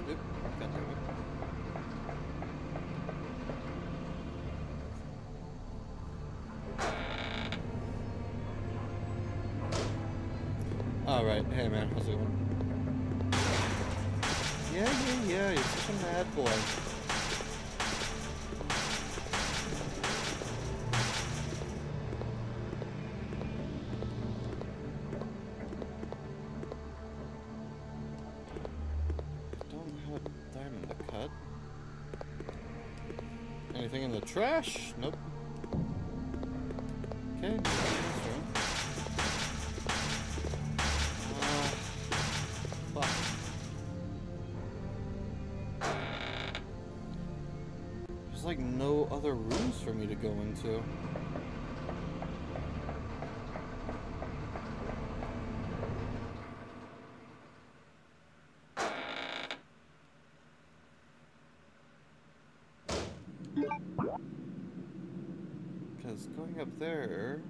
Oop, got that one. Alright, hey man, how's it going? Yeah, yeah, yeah, you're such a mad boy. Anything in the trash? Nope. To go into. Because going up there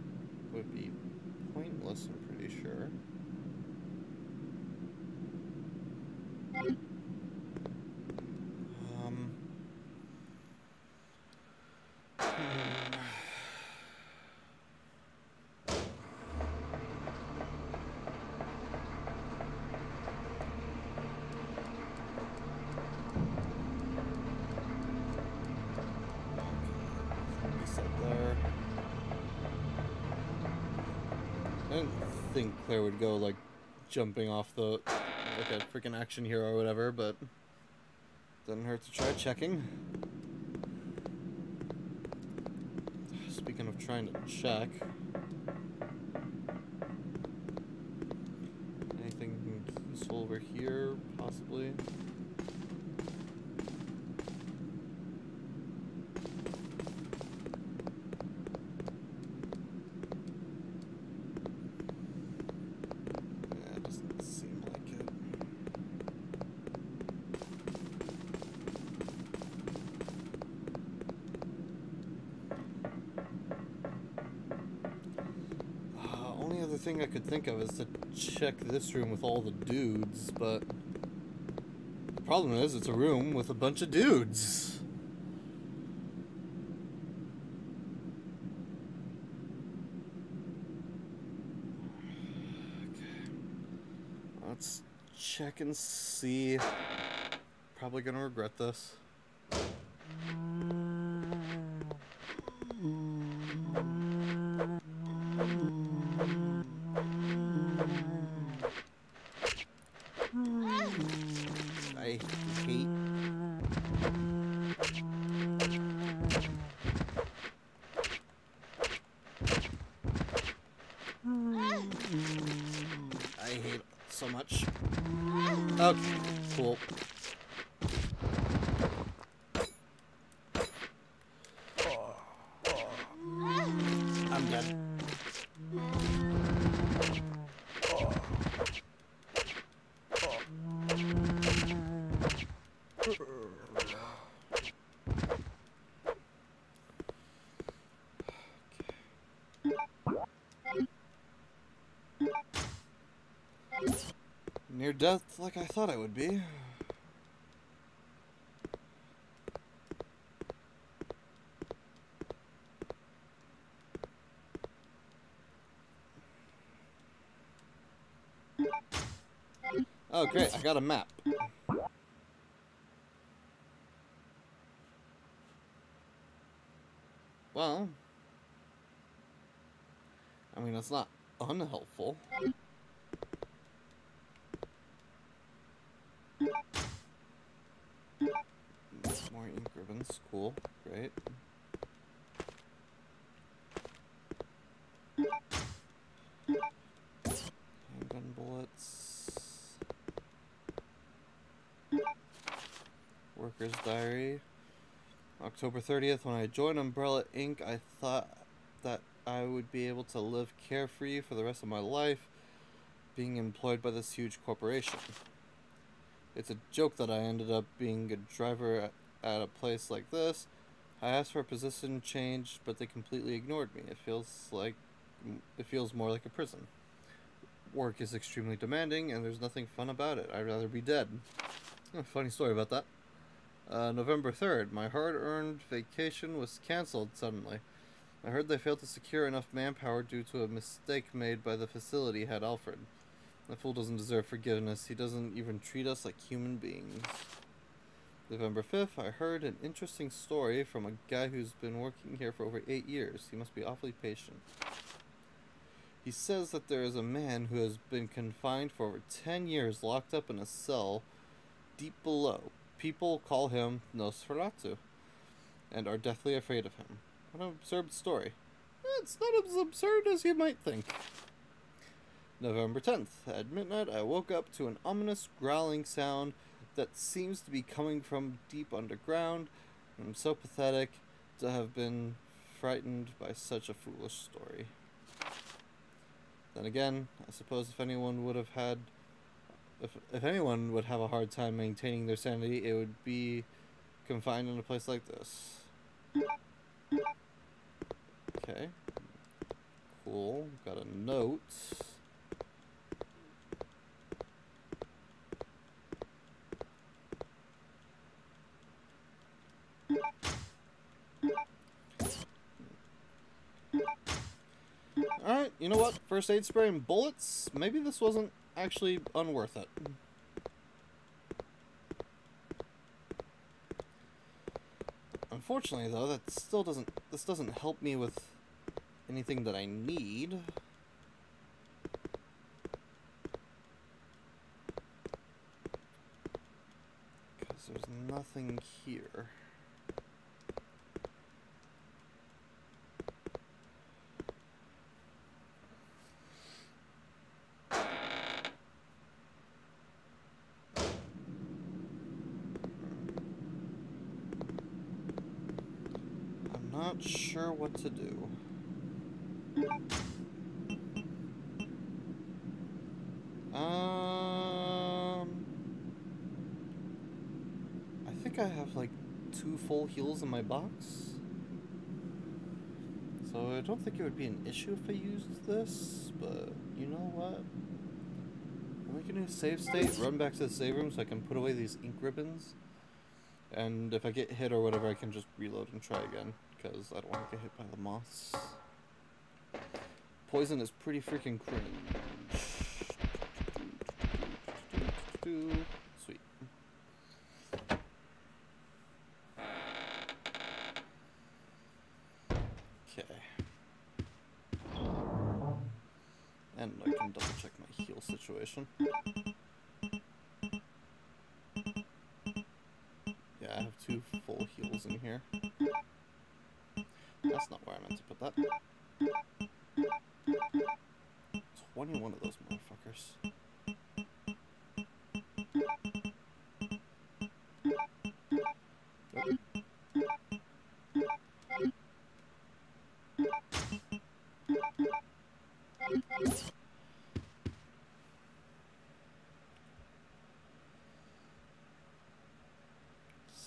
I didn't think Claire would go like jumping off the like a freaking action hero or whatever, but doesn't hurt to try checking. Speaking of trying to check. Anything useful over here, possibly? Yeah, doesn't seem like it. Uh, only other thing I could think of is to check this room with all the dudes, but the problem is it's a room with a bunch of dudes. Okay. Let's check and see. Probably gonna regret this. I got a map. Well, I mean, it's not unhelpful. More ink ribbons, cool, great. Handgun bullets. Diary. October 30th, when I joined Umbrella Inc., I thought that I would be able to live carefree for the rest of my life, being employed by this huge corporation. It's a joke that I ended up being a driver at, at a place like this. I asked for a position change, but they completely ignored me. It feels like it feels more like a prison. Work is extremely demanding, and there's nothing fun about it. I'd rather be dead. Oh, funny story about that. Uh, November 3rd, my hard earned vacation was cancelled suddenly. I heard they failed to secure enough manpower due to a mistake made by the facility head Alfred. The fool doesn't deserve forgiveness. He doesn't even treat us like human beings. November 5th, I heard an interesting story from a guy who's been working here for over eight years. He must be awfully patient. He says that there is a man who has been confined for over 10 years, locked up in a cell deep below. People call him Nosferatu and are deathly afraid of him. What an absurd story. It's not as absurd as you might think. November 10th. At midnight, I woke up to an ominous growling sound that seems to be coming from deep underground. I'm so pathetic to have been frightened by such a foolish story. Then again, I suppose if anyone would have had if if anyone would have a hard time maintaining their sanity, it would be confined in a place like this. Okay. Cool. Got a note. Alright, you know what? First aid spray and bullets? Maybe this wasn't actually unworth it. Unfortunately, though, that still doesn't. This doesn't help me with anything that I need. Because there's nothing here. I'm not sure what to do. Um, I think I have like two full heals in my box. So I don't think it would be an issue if I used this, but you know what? I'll make a save state, run back to the save room so I can put away these ink ribbons. And if I get hit or whatever, I can just reload and try again, because I don't want to get hit by the moths. Poison is pretty freaking cringe.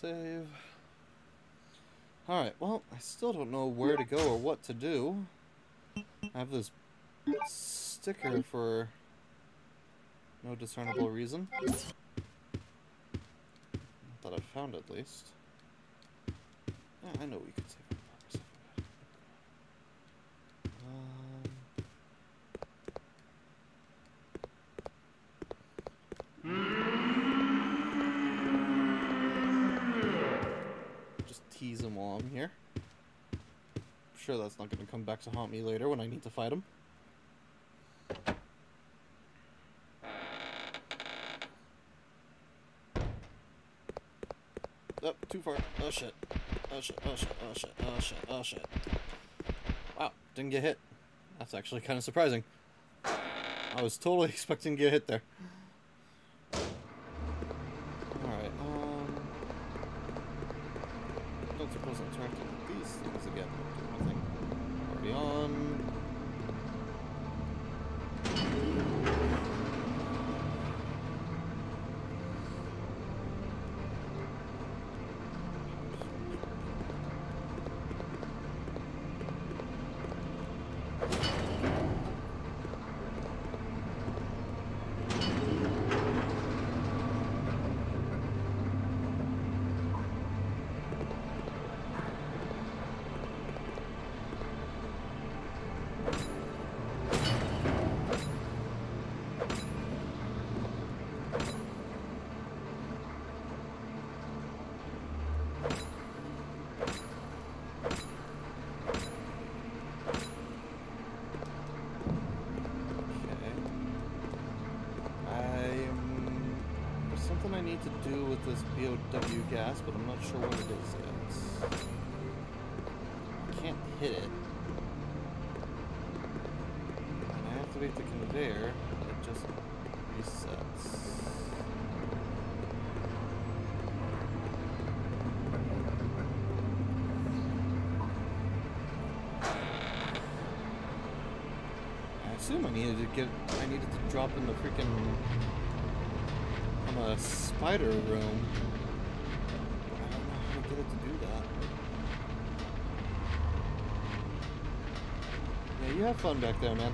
Save. Alright, well, I still don't know where to go or what to do. I have this sticker for no discernible reason. That I found at least. Yeah, I know we could save our progress if we had. Um, just tease him while I'm here. I'm sure that's not going to come back to haunt me later when I need to fight him. Oh, too far. Oh shit. Oh shit, oh shit, oh shit, oh shit, oh shit. Wow, didn't get hit. That's actually kind of surprising. I was totally expecting to get hit there. Alright, um... Don't suppose I'm interacting with these things again. Do nothing. Already on. Okay. I'm... There's something I need to do with this BOW gas, but I'm not sure what it is yet. I can't hit it. And I activate the conveyor, but it just resets. I assume I needed to get. I needed to drop in the freaking. A spider room. I don't know how to get it to do that. Yeah, you have fun back there, man.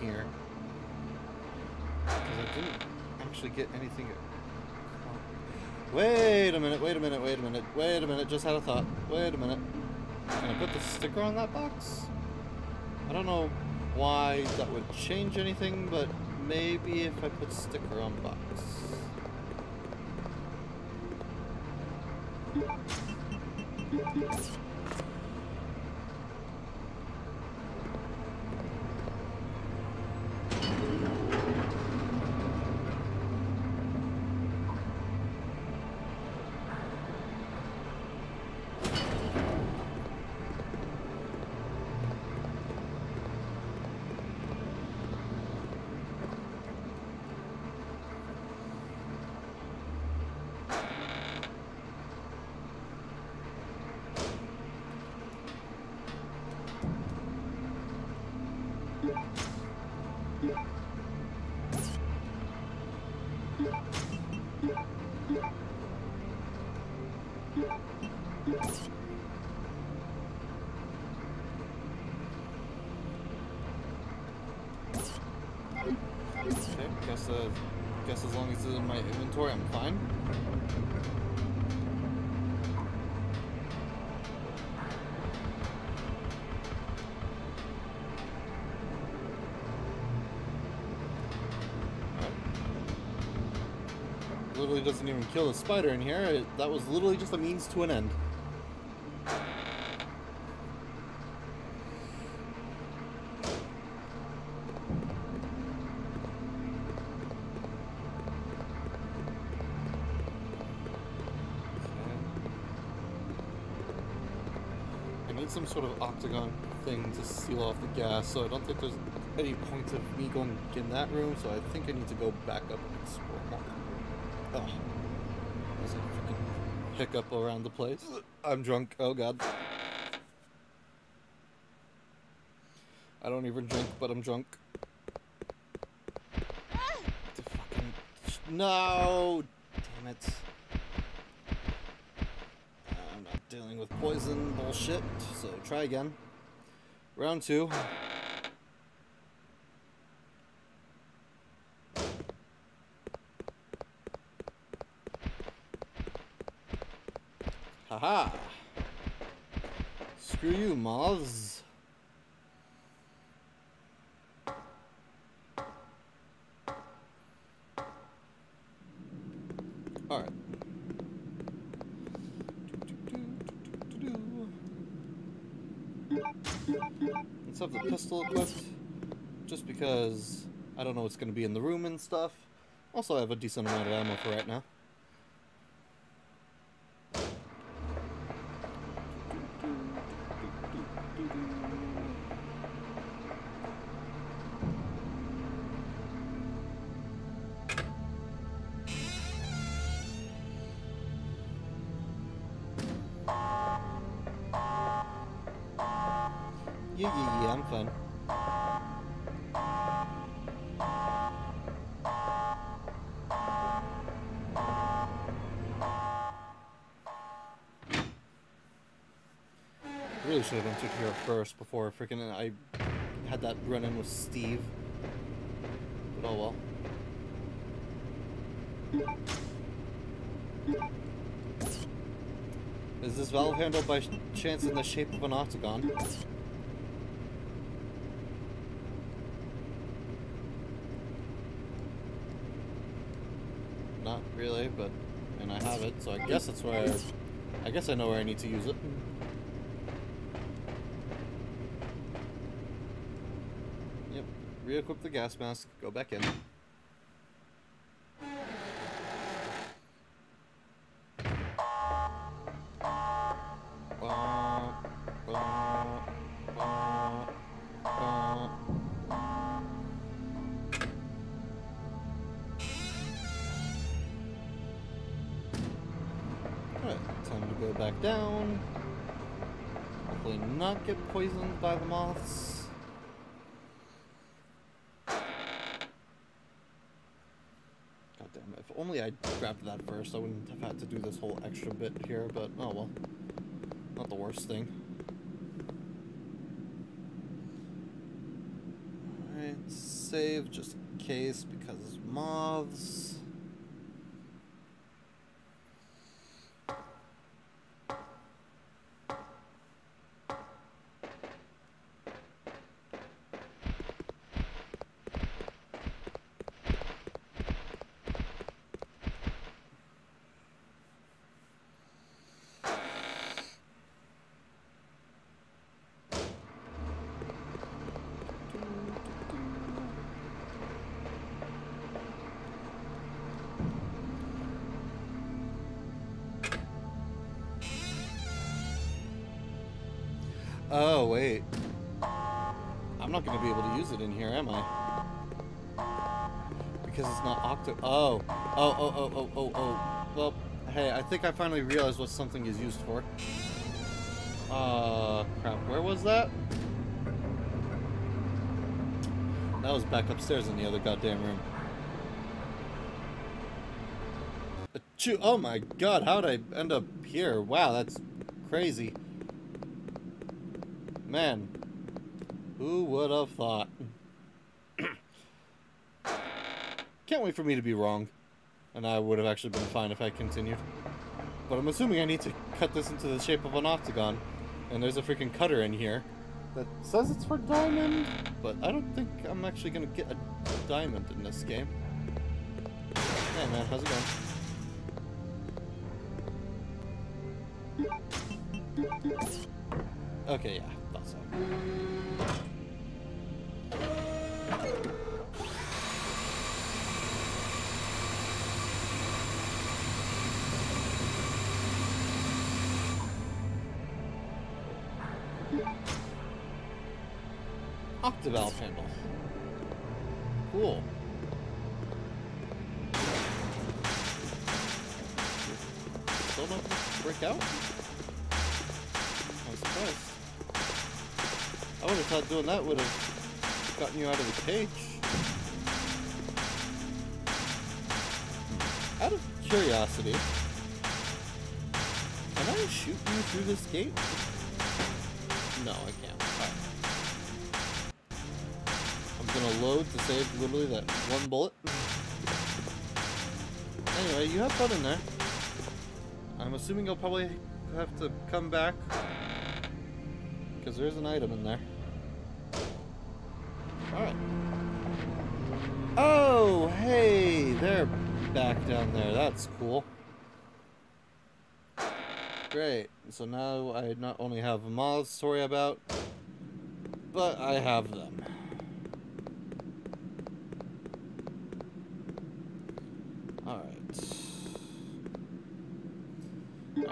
Here. Because I didn't actually get anything. Wait a minute, wait a minute, wait a minute, wait a minute, just had a thought. Wait a minute. Can I put the sticker on that box? I don't know why that would change anything, but maybe if I put sticker on box. Guess uh, guess as long as it's in my inventory, I'm fine. Literally doesn't even kill the spider in here. It, that was literally just a means to an end. Some sort of octagon thing to seal off the gas, so I don't think there's any point of me going in that room, so I think I need to go back up and explore more. Oh. There's a freaking hiccup around the place. I'm drunk. Oh god. I don't even drink, but I'm drunk. No! Damn it. I'm not dealing with poison bullshit, so try again. Round two. Haha! Screw you, moths. Alright. Let's have the pistol equipped, just because I don't know what's going to be in the room and stuff. Also, I have a decent amount of ammo for right now. Should have entered here first before freaking I had that run in with Steve. But oh well. Is this valve handle by chance in the shape of an octagon? Not really, but and I have it, so I guess that's where I, I guess I know where I need to use it. Re-equip the gas mask, go back in. Get poisoned by the moths. that first, I wouldn't have had to do this whole extra bit here, but oh well. Not the worst thing. Alright, save just in case, because moths... it in here, am I? Because it's not octo... Oh. Oh, oh, oh, oh, oh, oh. Well, hey, I think I finally realized what something is used for. Uh, crap. Where was that? That was back upstairs in the other goddamn room. Achoo- Oh my god, how'd I end up here? Wow, that's crazy. Man, who would have thought? Can't wait for me to be wrong. And I would have actually been fine if I continued. But I'm assuming I need to cut this into the shape of an octagon. And there's a freaking cutter in here that says it's for diamond. But I don't think I'm actually going to get a diamond in this game. Hey man, how's it going? Okay, yeah. Thought so. Thought that would have gotten you out of the cage. Out of curiosity, can I shoot you through this gate? No, I can't. Alright. I'm gonna load to save literally that one bullet. Anyway, you have fun in there. I'm assuming you'll probably have to come back because there's an item in there. Alright. Oh, hey, they're back down there. That's cool. Great. So now I not only have moths to worry about, but I have them. Alright.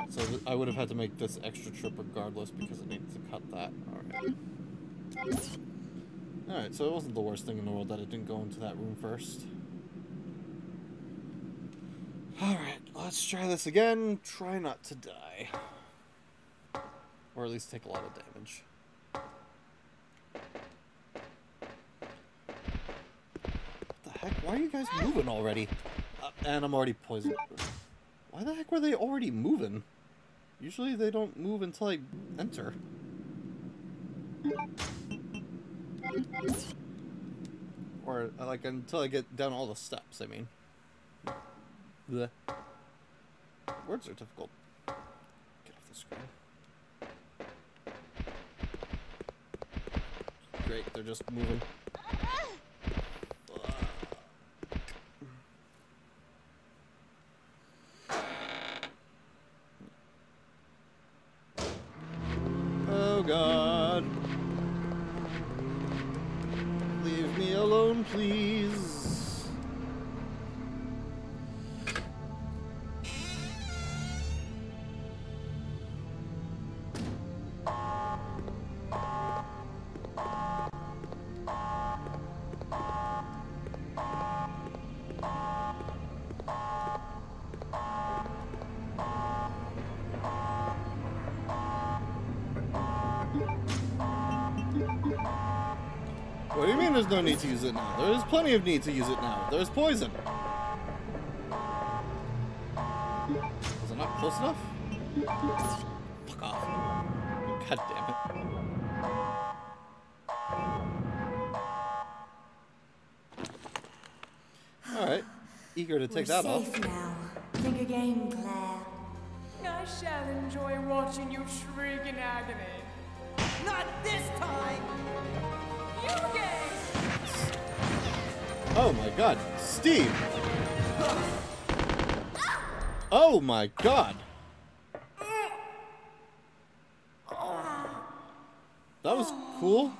So I would have had to make this extra trip regardless because it needs to cut that. Alright. Alright, so it wasn't the worst thing in the world that it didn't go into that room first. Alright, let's try this again. Try not to die. Or at least take a lot of damage. What the heck? Why are you guys moving already? Uh, and I'm already poisoned. Why the heck were they already moving? Usually they don't move until I enter. Or, uh, like, until I get down all the steps, I mean. Blech. Words are difficult. Get off the screen. Great, they're just moving. there's no need to use it now. There is plenty of need to use it now. There's poison. Was it not close enough? Fuck off. God damn it. Alright. Eager to take We're that safe off. Now. Think again, Claire. I shall enjoy watching you shriek in agony. Oh my god, Steve! Oh my god! That was cool.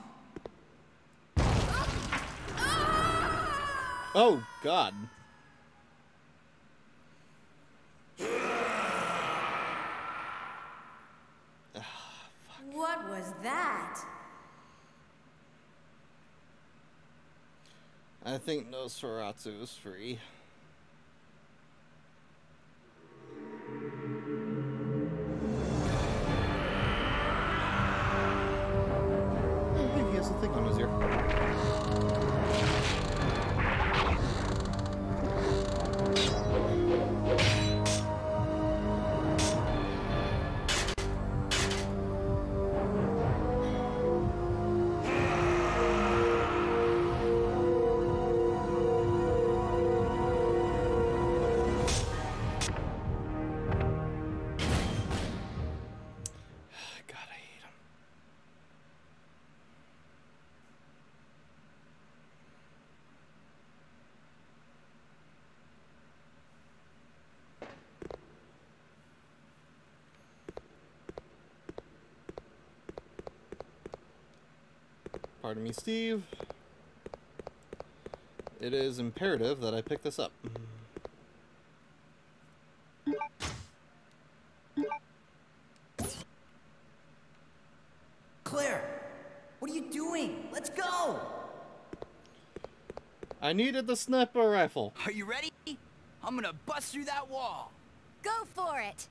Oh god. What was that? I think Nosferatu is free. Pardon me, Steve. It is imperative that I pick this up. Claire, what are you doing? Let's go! I needed the sniper rifle. Are you ready? I'm gonna bust through that wall. Go for it!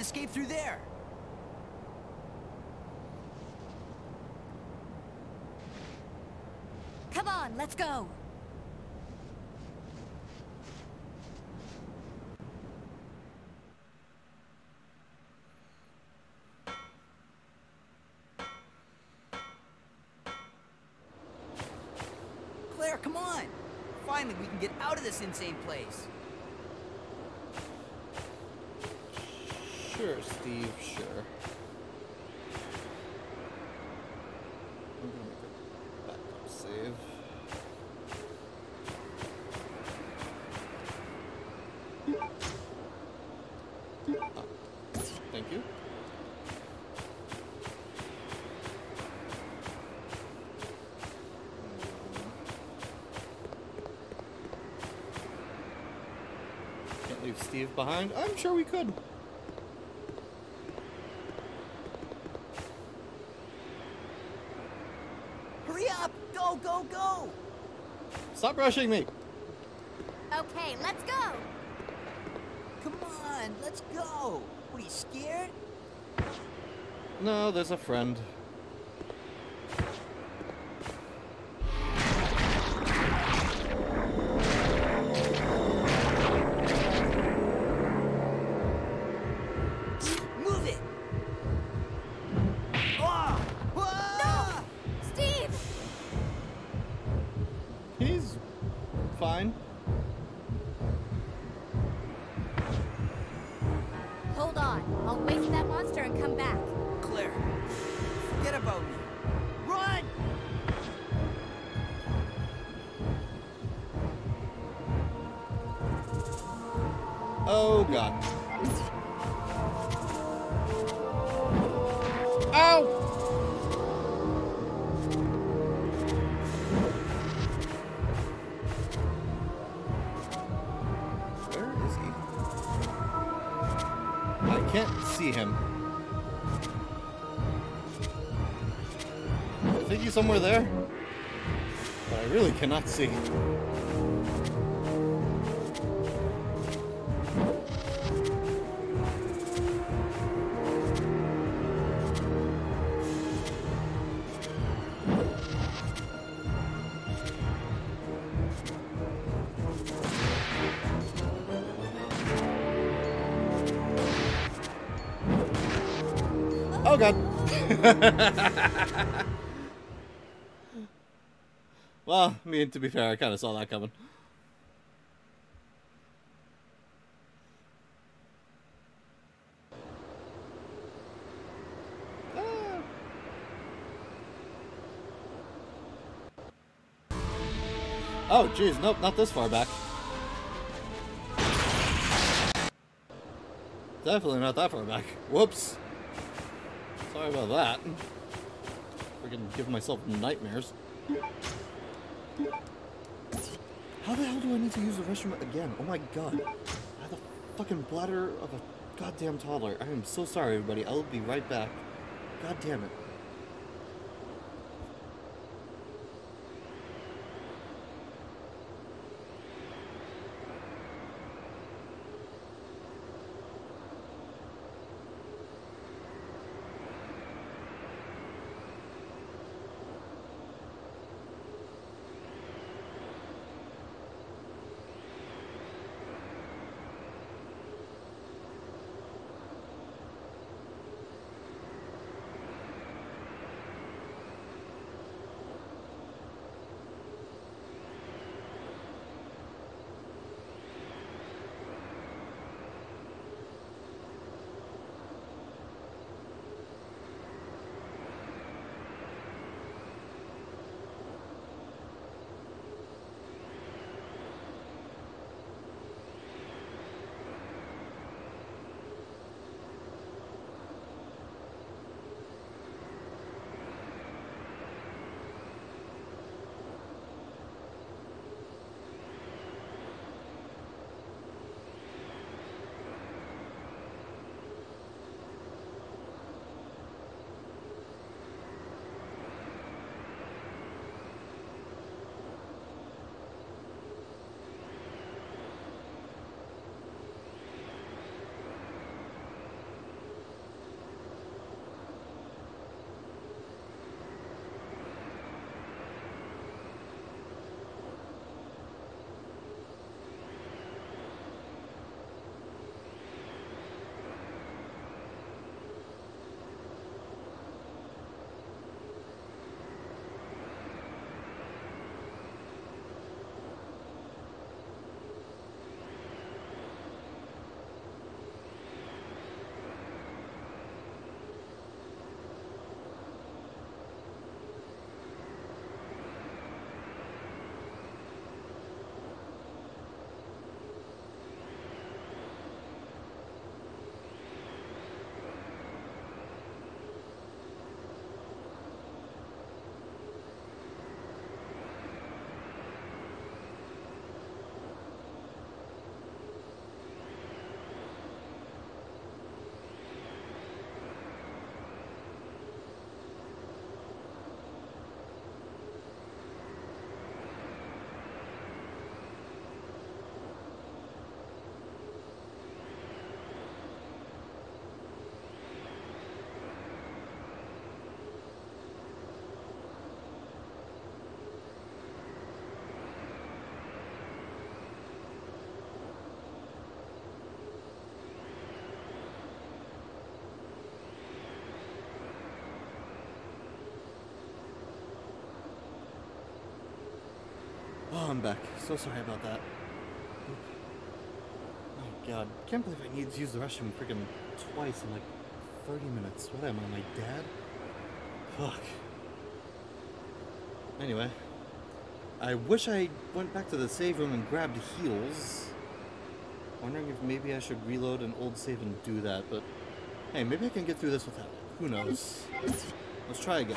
Can escape through there. Come on, let's go! Claire, come on! Finally, we can get out of this insane place. Sure, Steve, sure. I'm gonna make a backup save. Ah, thank you. Can't leave Steve behind. I'm sure we could. Hurry up! Go, go, go! Stop rushing me. Okay, let's go! Come on, let's go! What, are you scared? No, there's a friend. Somewhere there. But I really cannot see. Oh god. well, I mean, to be fair, I kind of saw that coming. Ah. Oh, jeez, nope, not this far back. Definitely not that far back. Whoops. Sorry about that. Freaking giving myself nightmares. The hell do I need to use the restroom again? Oh my god. I have the fucking bladder of a goddamn toddler. I am so sorry, everybody. I'll be right back. God damn it. Oh, I'm back. So sorry about that. Oh god, can't believe I need to use the restroom freaking twice in like 30 minutes. What am I, my dad? Fuck. Anyway, I wish I went back to the save room and grabbed the heals. Wondering if maybe I should reload an old save and do that, but hey, maybe I can get through this without it. Who knows? Let's try again.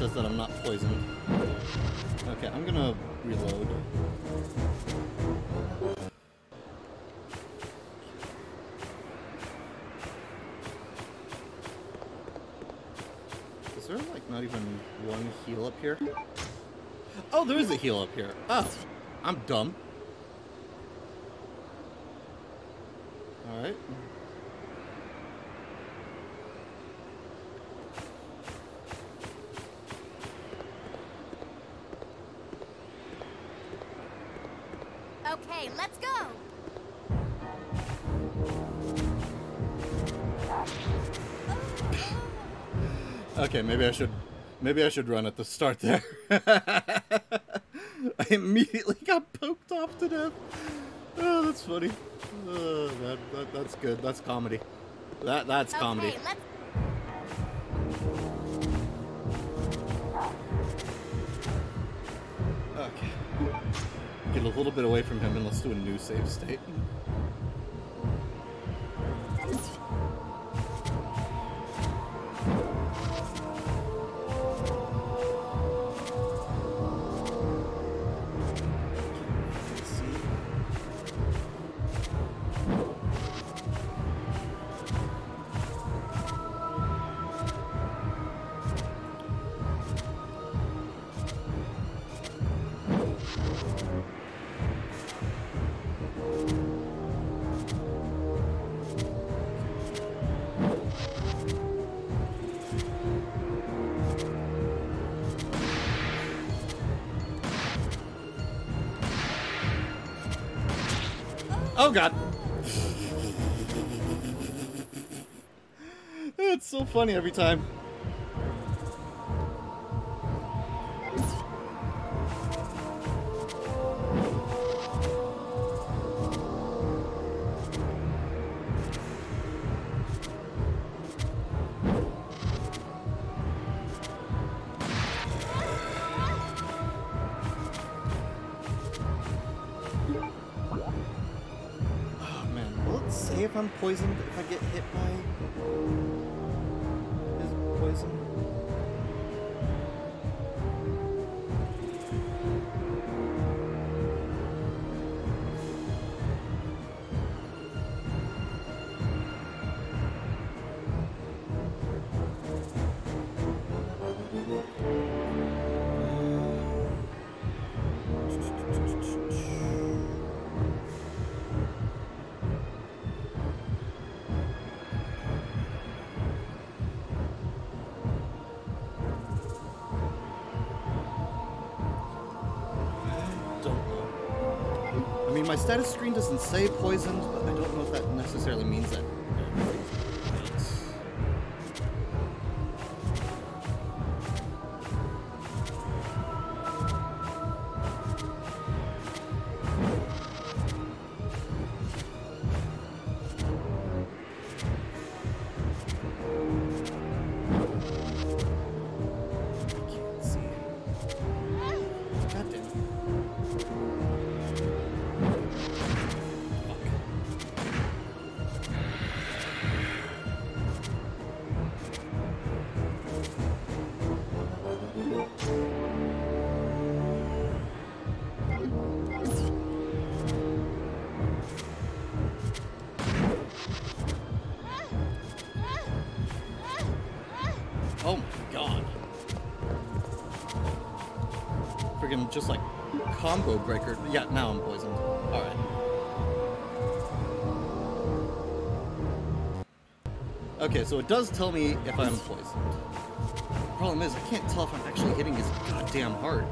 Says that I'm not poisoned. Okay, I'm gonna reload. Is there like not even one heal up here? Oh, there is a heal up here. Oh, I'm dumb. Okay, maybe I should maybe I should run at the start there. I immediately got poked off to death. Oh, that's funny. Oh, that, that, that's good. That's comedy. That that's comedy. Let's. Okay. Get a little bit away from him and let's do a new save state. Oh god. It's so funny every time. Doesn't say poisoned, combo breaker. Yeah, now I'm poisoned. Alright. Okay, so it does tell me if I'm poisoned. Problem is, I can't tell if I'm actually hitting his goddamn heart.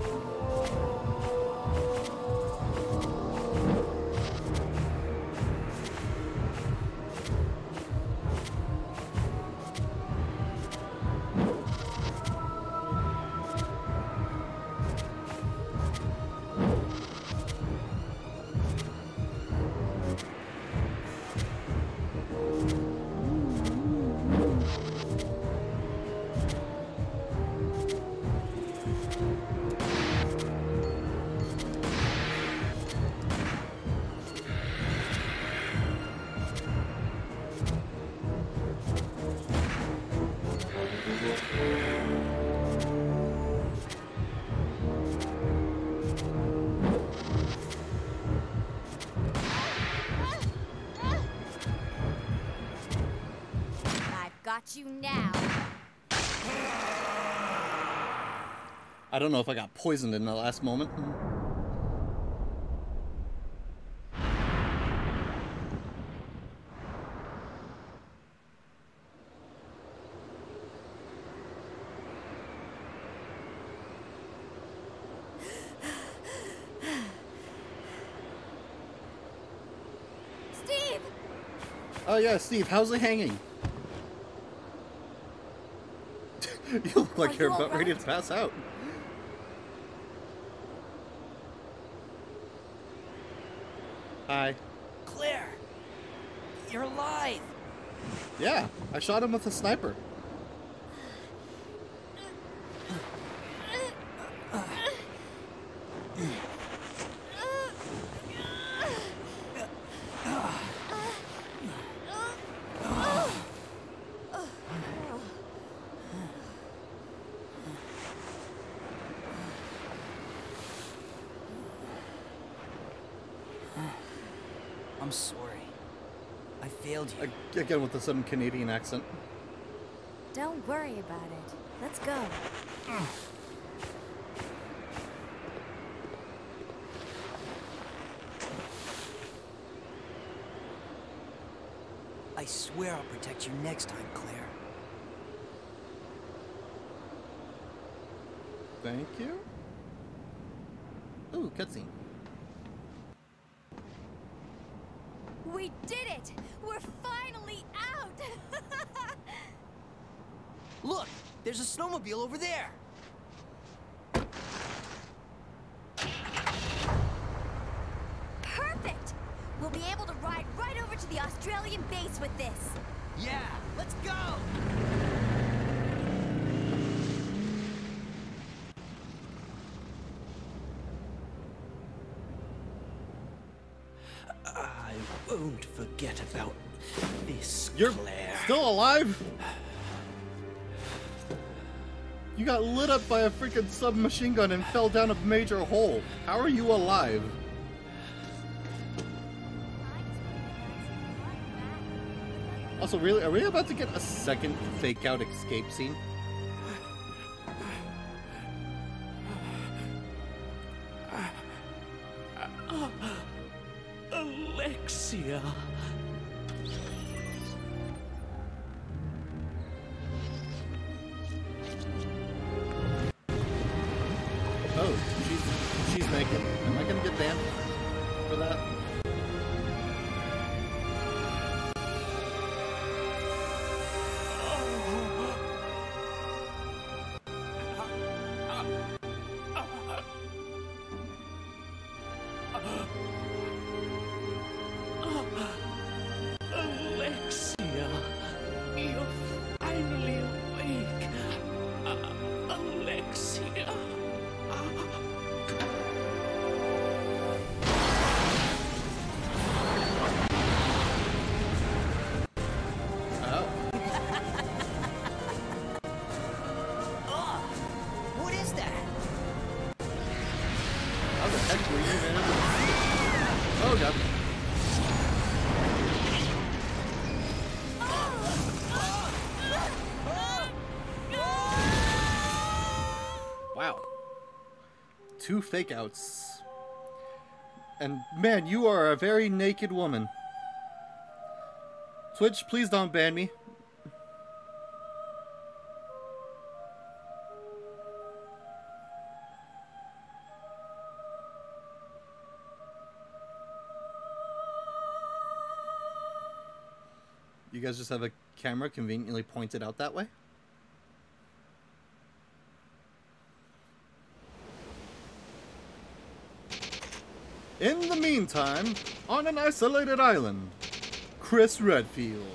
I don't know if I got poisoned in the last moment. Steve! Oh yeah, Steve, how's it hanging? you look like Are you're you about ready to pass out. Hi. Claire! You're alive! Yeah, I shot him with a sniper. I'm sorry. I failed you. Ag- Again with the sudden Canadian accent. Don't worry about it. Let's go. I swear I'll protect you next time, Claire. Thank you. Ooh, cutscene. We did it! We're finally out! Look! There's a snowmobile over there! Got lit up by a freaking submachine gun and fell down a major hole. How are you alive? Also, really, are we about to get a second fake out escape scene? two fake outs. And man, you are a very naked woman. Twitch, please don't ban me. You guys just have a camera conveniently pointed out that way? Meantime, on an isolated island, Chris Redfield,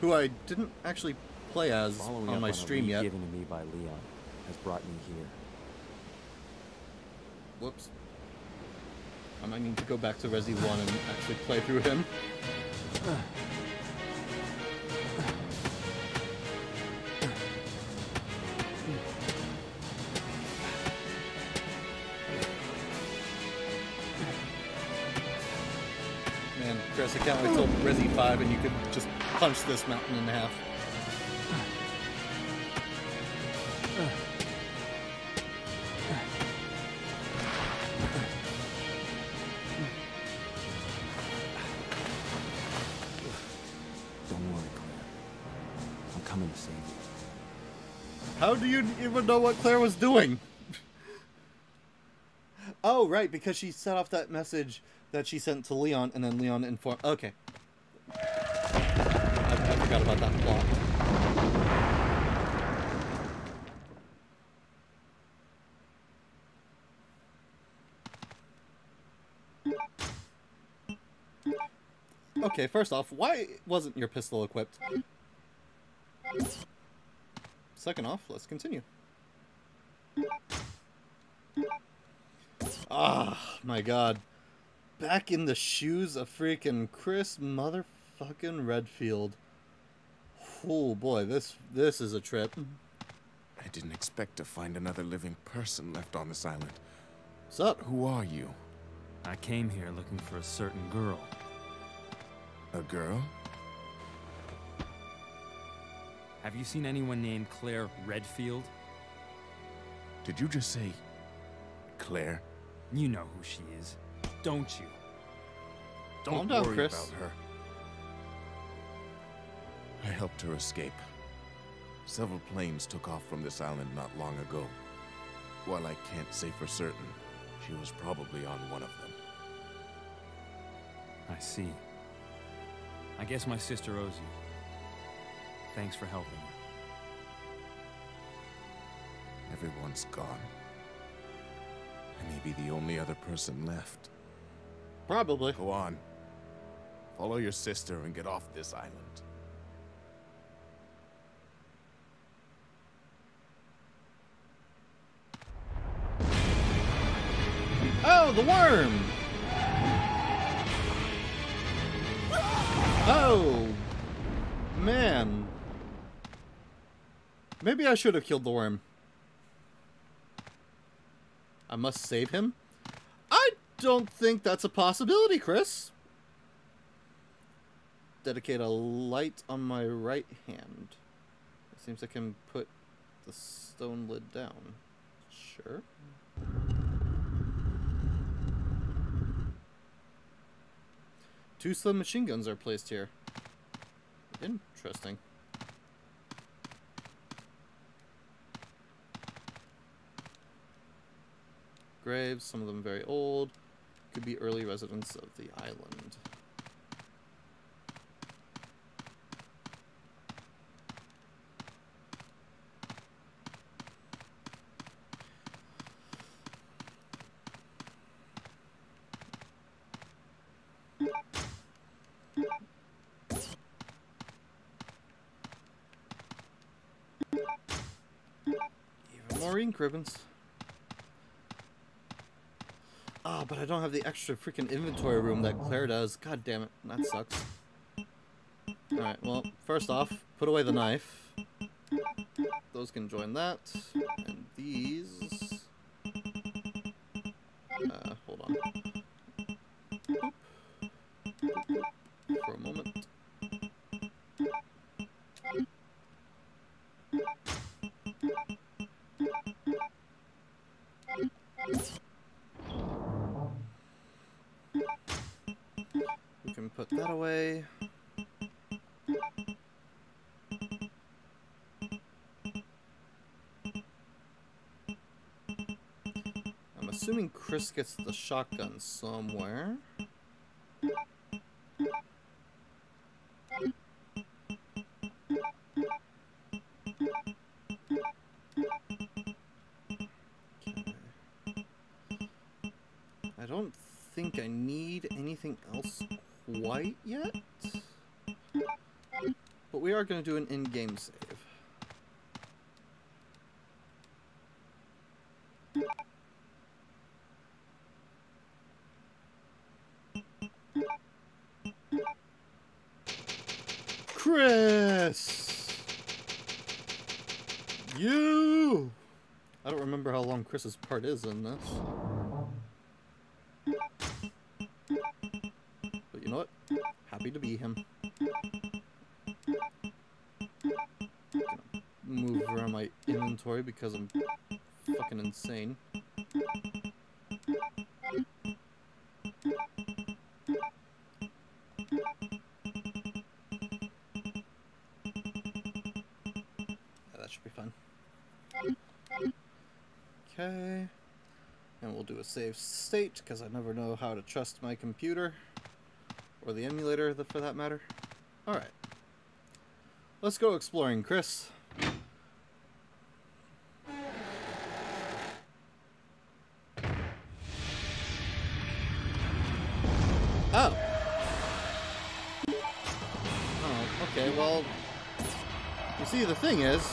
who I didn't actually play as Following on my on stream yet. given to me by Leon has brought me here. Whoops. I might need to go back to Resi 1 and actually play through him. Man, Chris, I can't wait till Resi 5 and you could just punch this mountain in half. Don't worry, Claire. I'm coming to save you. How do you even know what Claire was doing? oh, right, because she set off that message that she sent to Leon, and then Leon informed. Okay. I, I forgot about that plot. Okay, first off, why wasn't your pistol equipped? Second off, let's continue. Ah, my god. Back in the shoes of freaking Chris motherfucking Redfield. Oh boy, this this is a trip. I didn't expect to find another living person left on this island. What's up? Who are you? I came here looking for a certain girl. A girl? Have you seen anyone named Claire Redfield? Did you just say Claire? You know who she is, don't you? Don't Calm down, worry Chris. about her. I helped her escape. Several planes took off from this island not long ago. While I can't say for certain, she was probably on one of them. I see. I guess my sister owes you. Thanks for helping her. Everyone's gone. I may be the only other person left. Probably. Go on. Follow your sister and get off this island. Oh, the worm! Oh, man. Maybe I should have killed the worm. I must save him? Don't think that's a possibility, Chris. Dedicate a light on my right hand. It seems I can put the stone lid down. Sure. Two slim machine guns are placed here. Interesting. Graves, some of them very old. Could be early residents of the island. Even more ink ribbons. Oh, but I don't have the extra freaking inventory room that Claire does. God damn it. That sucks. Alright, well, first off, put away the knife. Those can join that. And these... Uh, assuming Chris gets the shotgun somewhere. I don't think I need anything else quite yet. But we are going to do an Chris's part is in this. But you know what? Happy to be him. Move around my inventory because I'm fucking insane. A save state, because I never know how to trust my computer. Or the emulator, for that matter. Alright. Let's go exploring, Chris. Oh. Oh, okay, well... You see, the thing is...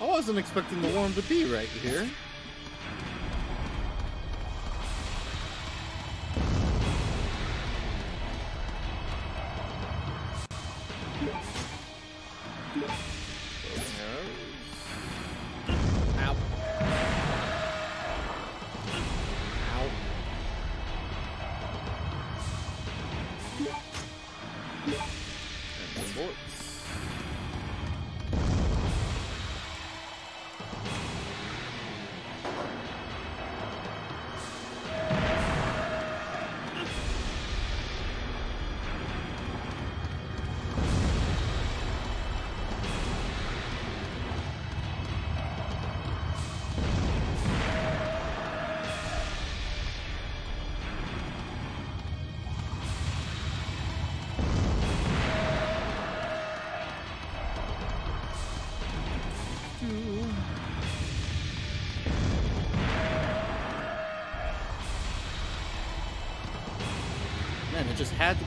I wasn't expecting the worm to be right here.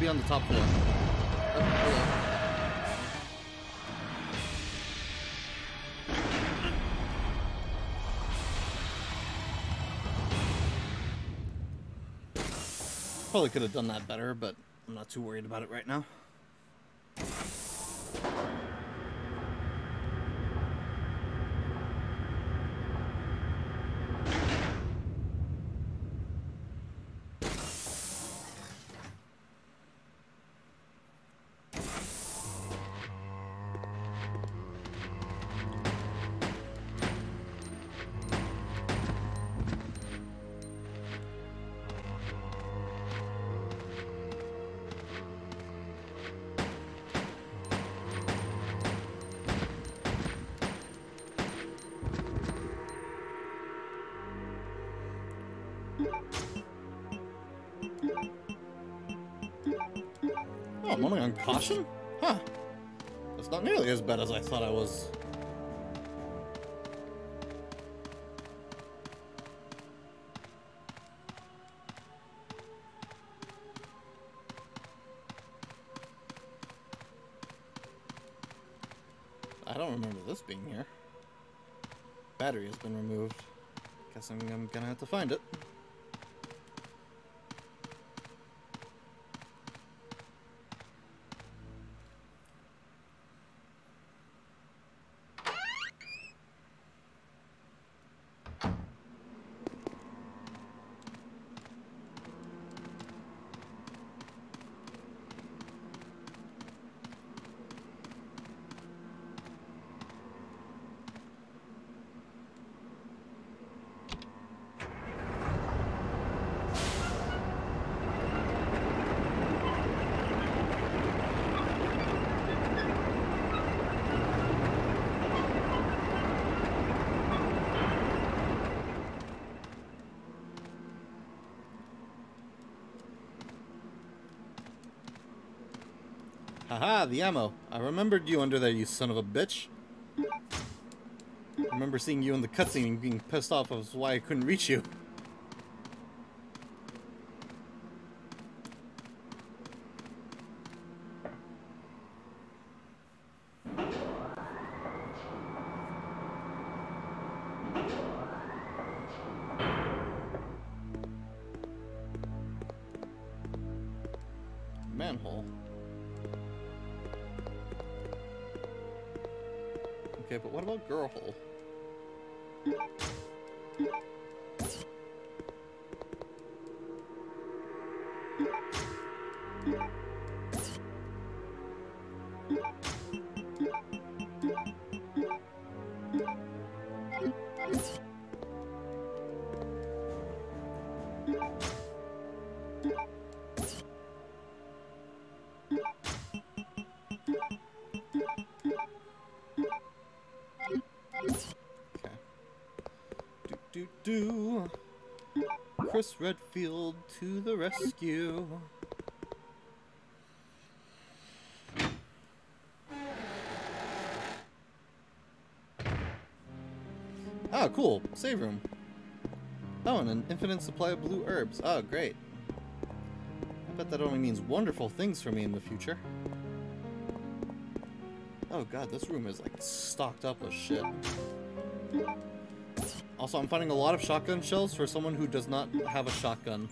Be on the top floor. Oh. Probably could have done that better, but I'm not too worried about it right now. Only on caution? Huh. That's not nearly as bad as I thought I was. I don't remember this being here. Battery has been removed. Guess I'm gonna have to find it. Haha, the ammo. I remembered you under there, you son of a bitch. I remember seeing you in the cutscene and being pissed off as why I couldn't reach you. Redfield to the rescue. Ah, cool. Save room. Oh, and an infinite supply of blue herbs. Oh, great. I bet that only means wonderful things for me in the future. Oh god, this room is like stocked up with shit. Also, I'm finding a lot of shotgun shells for someone who does not have a shotgun.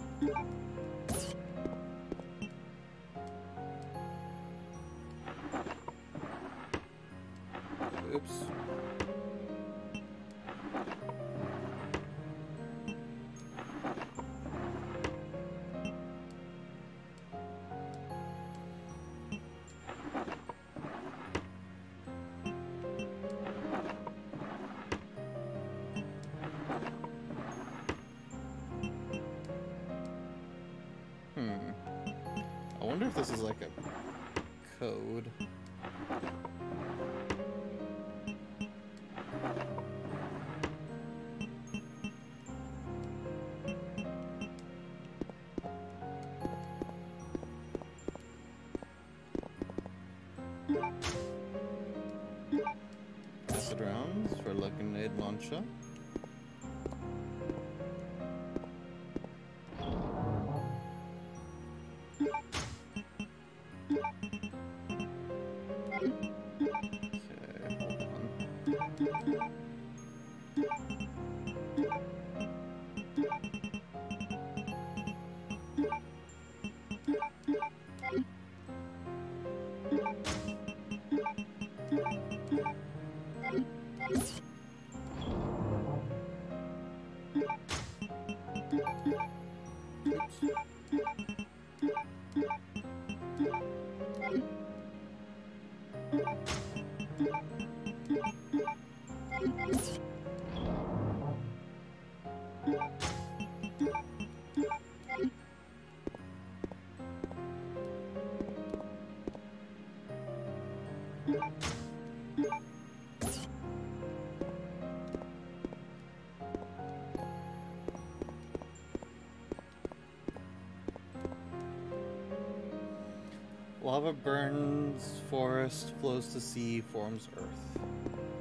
Lava burns forest, flows to sea, forms earth.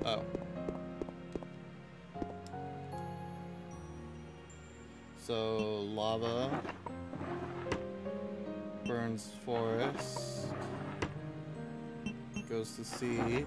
Oh. So, lava burns forest, goes to sea.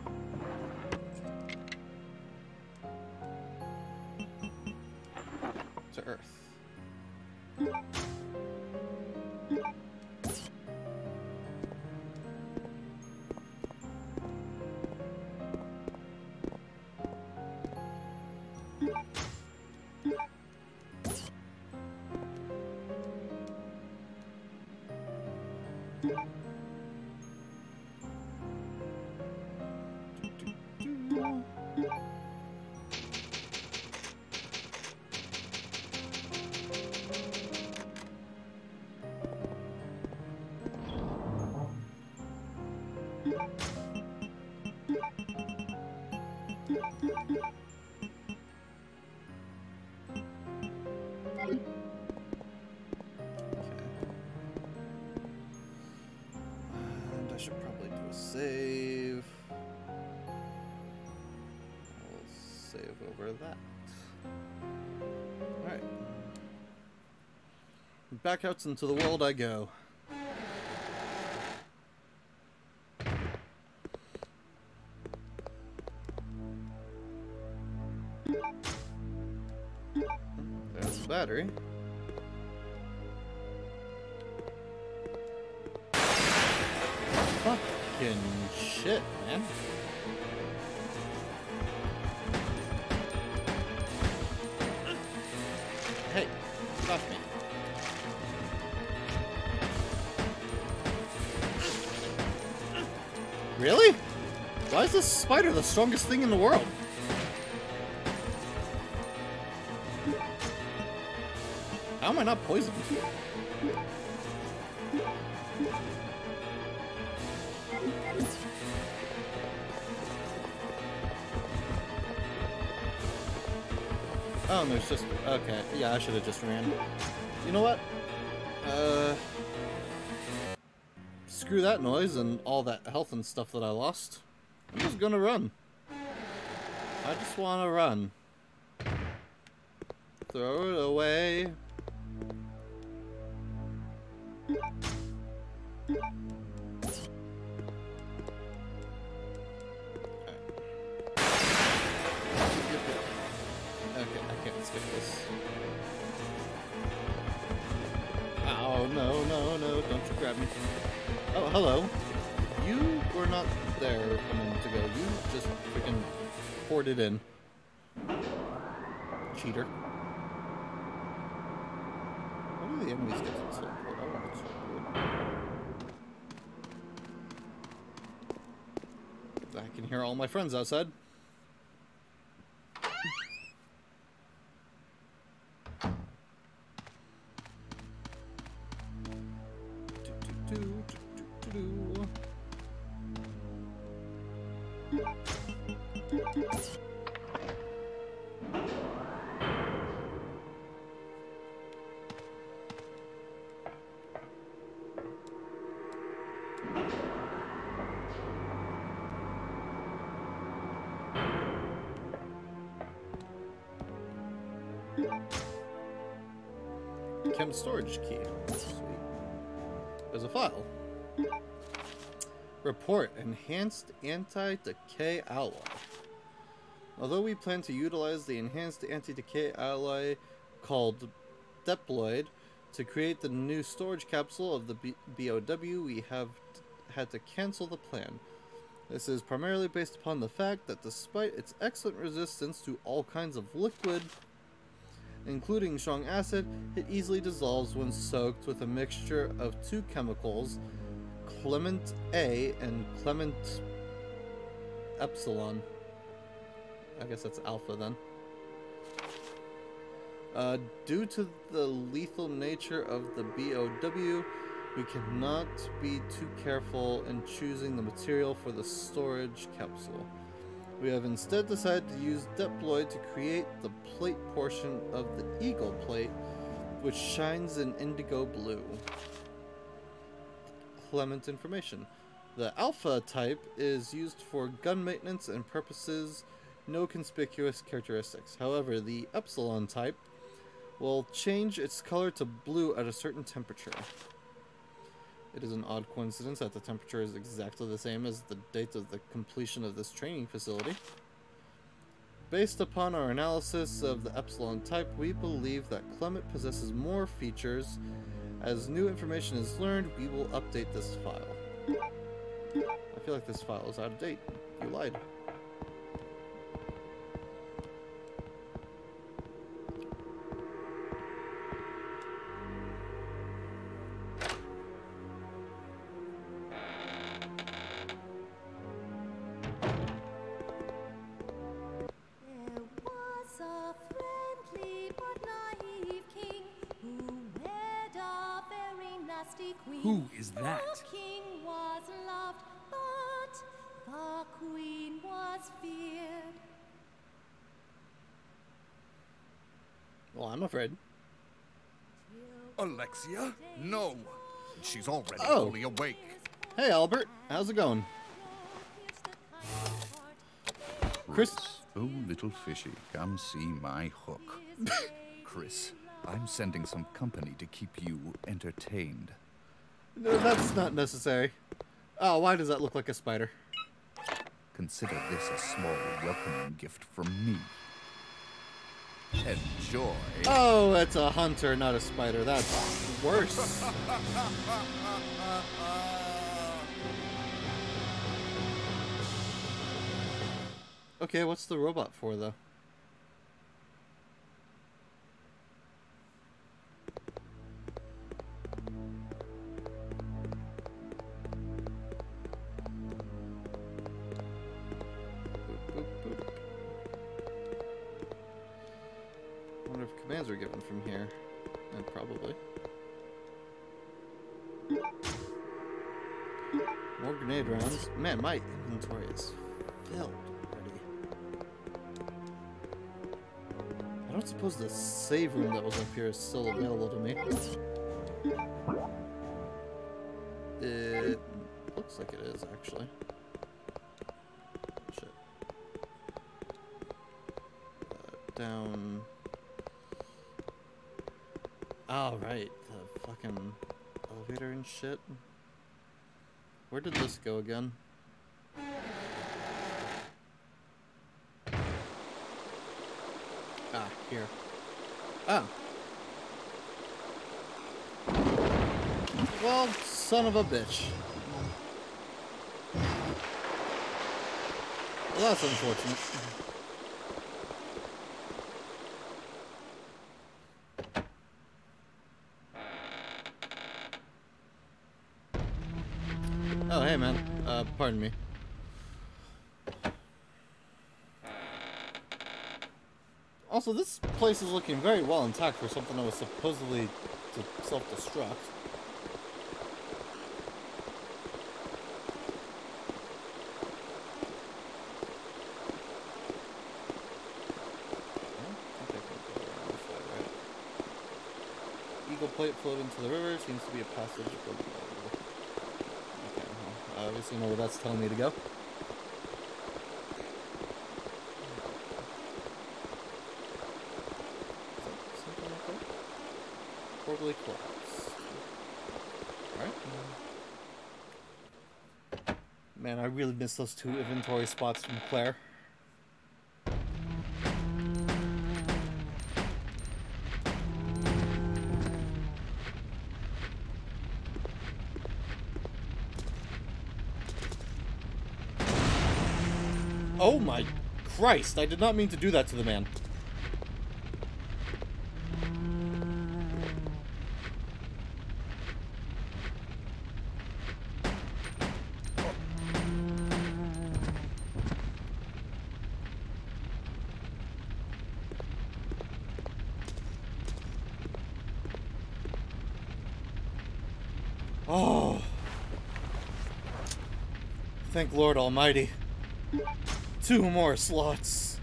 Back out into the world I go. This spider the strongest thing in the world? How am I not poisoned? Oh, there's just... Okay, yeah, I should have just ran. You know what? Uh... Screw that noise and all that health and stuff that I lost. Just gonna run. I just wanna run. Throw it away. My friends outside. Storage key. Sweet. There's a file. Report Enhanced Anti-Decay Alloy. Although we plan to utilize the enhanced anti-decay alloy called Deploid to create the new storage capsule of the B- BOW, we have had to cancel the plan. This is primarily based upon the fact that despite its excellent resistance to all kinds of liquid, including strong acid, it easily dissolves when soaked with a mixture of two chemicals, Clement A and Clement Epsilon. I guess that's alpha then. Uh, due to the lethal nature of the BOW, we cannot be too careful in choosing the material for the storage capsule. We have instead decided to use Deploid to create the plate portion of the Eagle plate, which shines in indigo blue. Clement information. The Alpha type is used for gun maintenance and purposes, no conspicuous characteristics. However, the Epsilon type will change its color to blue at a certain temperature. It is an odd coincidence that the temperature is exactly the same as the date of the completion of this training facility. Based upon our analysis of the Epsilon type, we believe that Clement possesses more features. As new information is learned, we will update this file. I feel like this file is out of date. You lied. She's already Oh. fully awake. Hey, Albert. How's it going? Chris. Oh, little fishy, come see my hook. Chris, I'm sending some company to keep you entertained. No, that's not necessary. Oh, why does that look like a spider? Consider this a small welcoming gift from me. Enjoy. Oh, it's a hunter, not a spider. That's worse. okay, what's the robot for, though? Inventory is filled already. I don't suppose the save room that was up here is still available to me. It looks like it is, actually. Shit. Uh, down... Oh, right. The fucking elevator and shit. Where did this go again? Ah, here. Ah. Well, son of a bitch. Well, that's unfortunate. Oh, hey, man. Uh, pardon me. Also, this place is looking very well intact for something that was supposedly to self-destruct. Eagle plate floating into the river seems to be a passage. Okay, well, I obviously know where that's telling me to go. Is that something like that? Horribly collapsed. Alright. Man, I really miss those two inventory spots from Claire. Oh my Christ, I did not mean to do that to the man. Oh. Lord Almighty. Two more slots.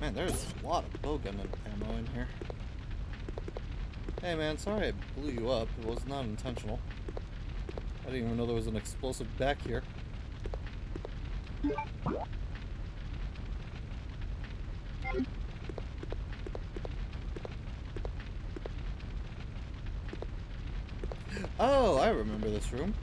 Man, there's a lot of bowgun ammo in here. Hey man, sorry I blew you up. It was not intentional. I didn't even know there was an explosive back here. Oh, I remember this room.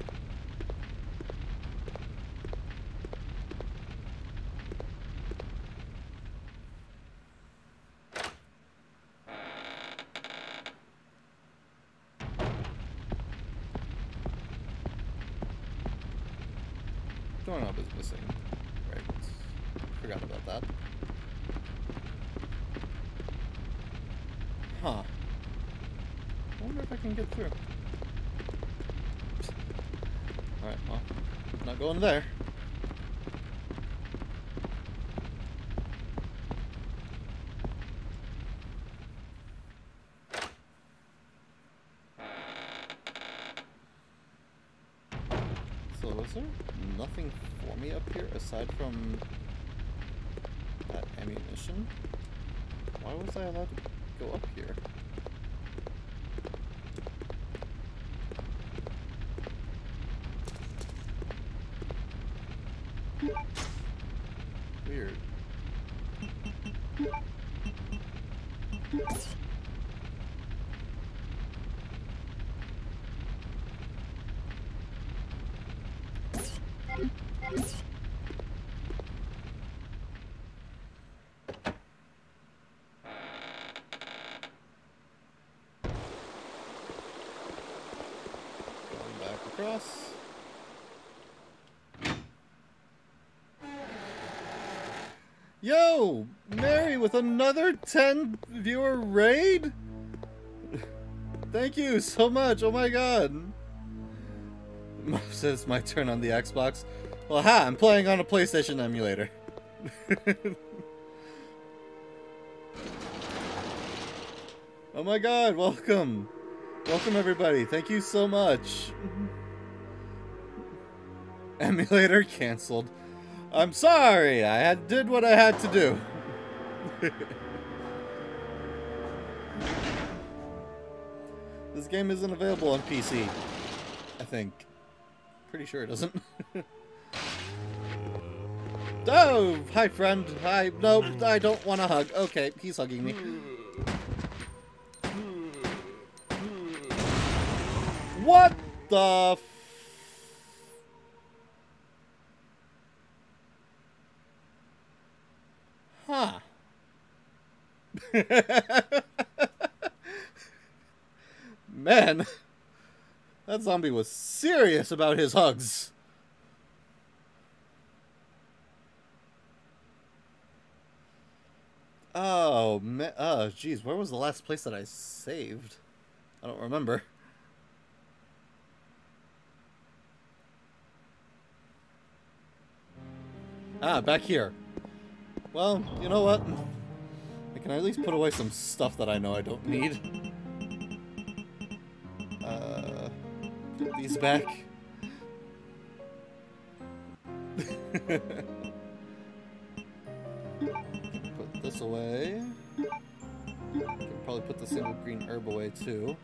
Doorknob is missing. Right. Forgot about that. Huh. I wonder if I can get through. Alright, well, not going there. So was there nothing for me up here aside from that ammunition? Why was I allowed to go up here? Weird. across. Yo! With another 10 viewer raid? Thank you so much. Oh my god. Says my turn on the Xbox. Well, ha! I'm playing on a PlayStation emulator. oh my god, welcome. Welcome everybody. Thank you so much. Emulator cancelled. I'm sorry. I had did what I had to do. this game isn't available on PC. I think. Pretty sure it doesn't. oh, hi friend. Hi. No, I don't want to hug. Okay, he's hugging me. What the Huh. Man, that zombie was serious about his hugs. Oh, man. Oh, jeez. Where was the last place that I saved? I don't remember. Ah, back here. Well, you know what? I can at least put away some stuff that I know I don't need. Uh, put these back. put this away. Can probably put the single green herb away too.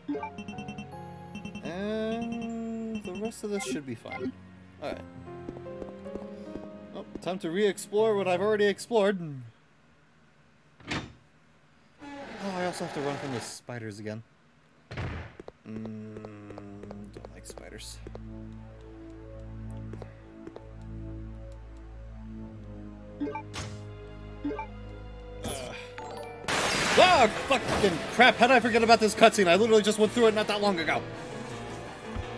And the rest of this should be fine. Alright. Oh, time to re-explore what I've already explored. Oh, I also have to run from the spiders again. Mm, don't like spiders. Ugh. Ah, fucking crap! How did I forget about this cutscene? I literally just went through it not that long ago.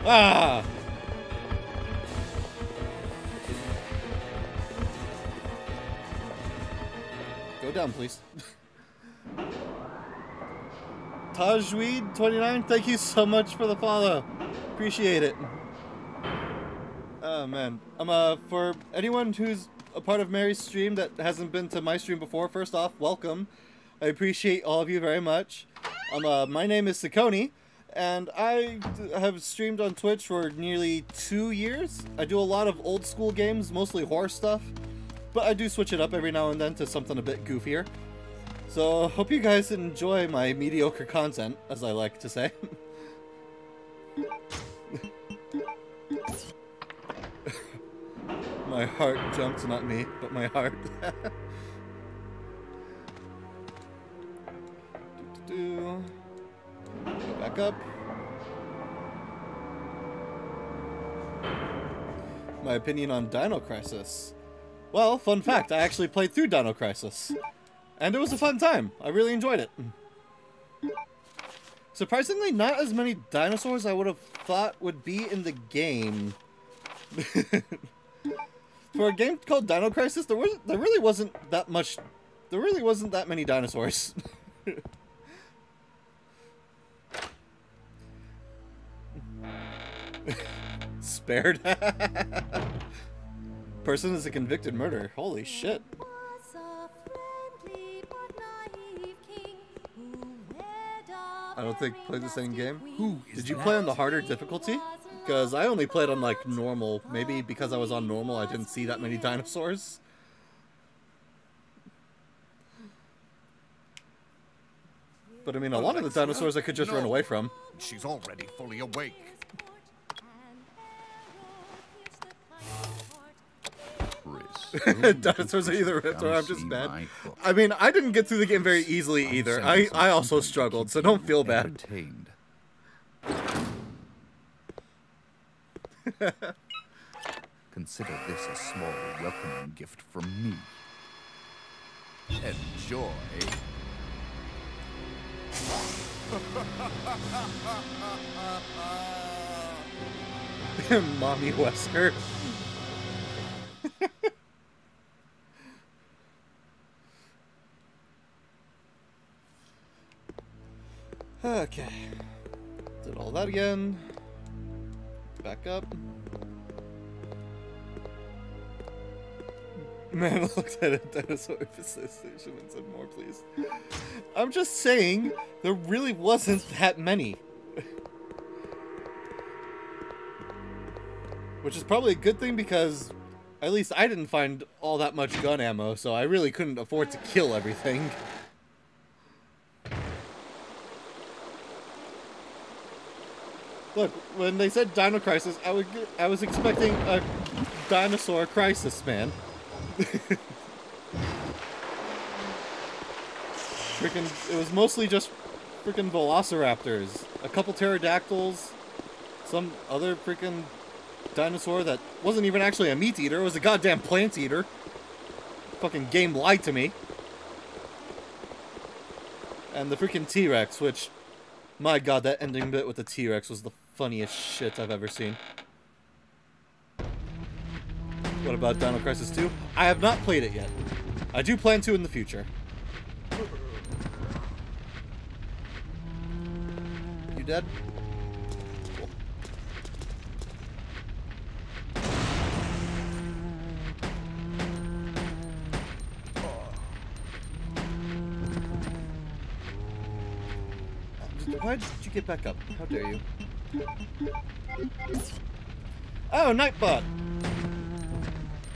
Ah! Go down, please. Tajweed29, thank you so much for the follow. Appreciate it. Oh man. Um uh for anyone who's a part of Mary's stream that hasn't been to my stream before, first off, welcome. I appreciate all of you very much. Um uh my name is Cikoni and I have streamed on Twitch for nearly 2 years. I do a lot of old school games, mostly horror stuff, but I do switch it up every now and then to something a bit goofier. So, hope you guys enjoy my mediocre content, as I like to say. my heart jumped, not me, but my heart. do, do, do. Back up. My opinion on Dino Crisis. Well, fun fact, I actually played through Dino Crisis. And it was a fun time. I really enjoyed it. Surprisingly, not as many dinosaurs I would have thought would be in the game. For a game called Dino Crisis, there was there really wasn't that much. There really wasn't that many dinosaurs. Spared. Person is a convicted murderer. Holy shit. I don't think played the same game. Who is Did you that? play on the harder difficulty? Because I only played on like normal. Maybe because I was on normal, I didn't see that many dinosaurs. But I mean, a lot of the dinosaurs I could just run away from. She's already fully awake. dinosaurs are either ripped or I'm just bad. I mean, I didn't get through the game very easily either. I, I also struggled, so don't feel bad. Consider this a small welcoming gift from me. Enjoy. Mommy Wesker. okay. Did all that again. Back up. Man looked at a dinosaur infestation and said, more please. I'm just saying, there really wasn't that many. Which is probably a good thing because at least I didn't find all that much gun ammo, so I really couldn't afford to kill everything. Look, when they said Dino Crisis, I, I was expecting a dinosaur crisis, man. freaking, it was mostly just freaking velociraptors, a couple pterodactyls, some other freaking dinosaur that wasn't even actually a meat eater, it was a goddamn plant eater. Fucking game lied to me. And the freaking T-Rex, which, my god, that ending bit with the T-Rex was the funniest shit I've ever seen. What about Dino Crisis 2? I have not played it yet. I do plan to in the future. You dead? Why did you get back up? How dare you? Oh, Nightbot!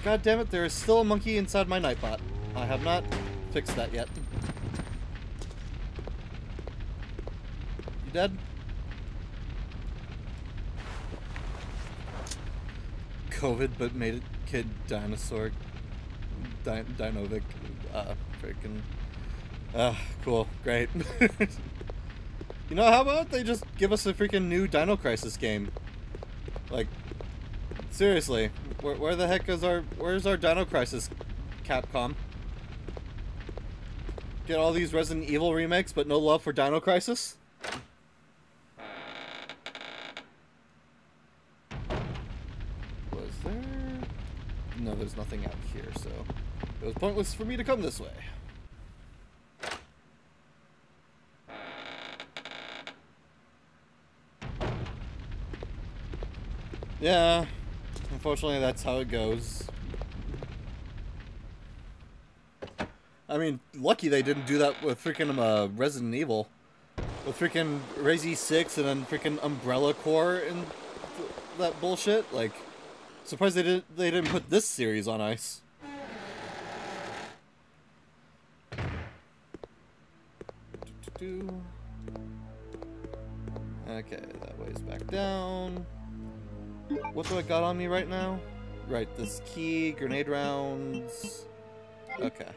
God damn it, there is still a monkey inside my Nightbot. I have not fixed that yet. You dead? COVID, but made it kid dinosaur. Di Dinovic. Uh, freaking. Uh, cool. Great. you know, how about they just give us a freaking new Dino Crisis game? Like, seriously, where, where the heck is our, where's our Dino Crisis, Capcom? Get all these Resident Evil remakes, but no love for Dino Crisis? Was there? No, there's nothing out here, so it was pointless for me to come this way. Yeah, unfortunately that's how it goes. I mean, lucky they didn't do that with freaking uh, Resident Evil. With freaking Resi 6 and then freaking Umbrella Corps and th that bullshit. Like, surprised they didn't they didn't put this series on ice. Okay, that way's back down. What do I got on me right now? Right, this key, grenade rounds. Okay.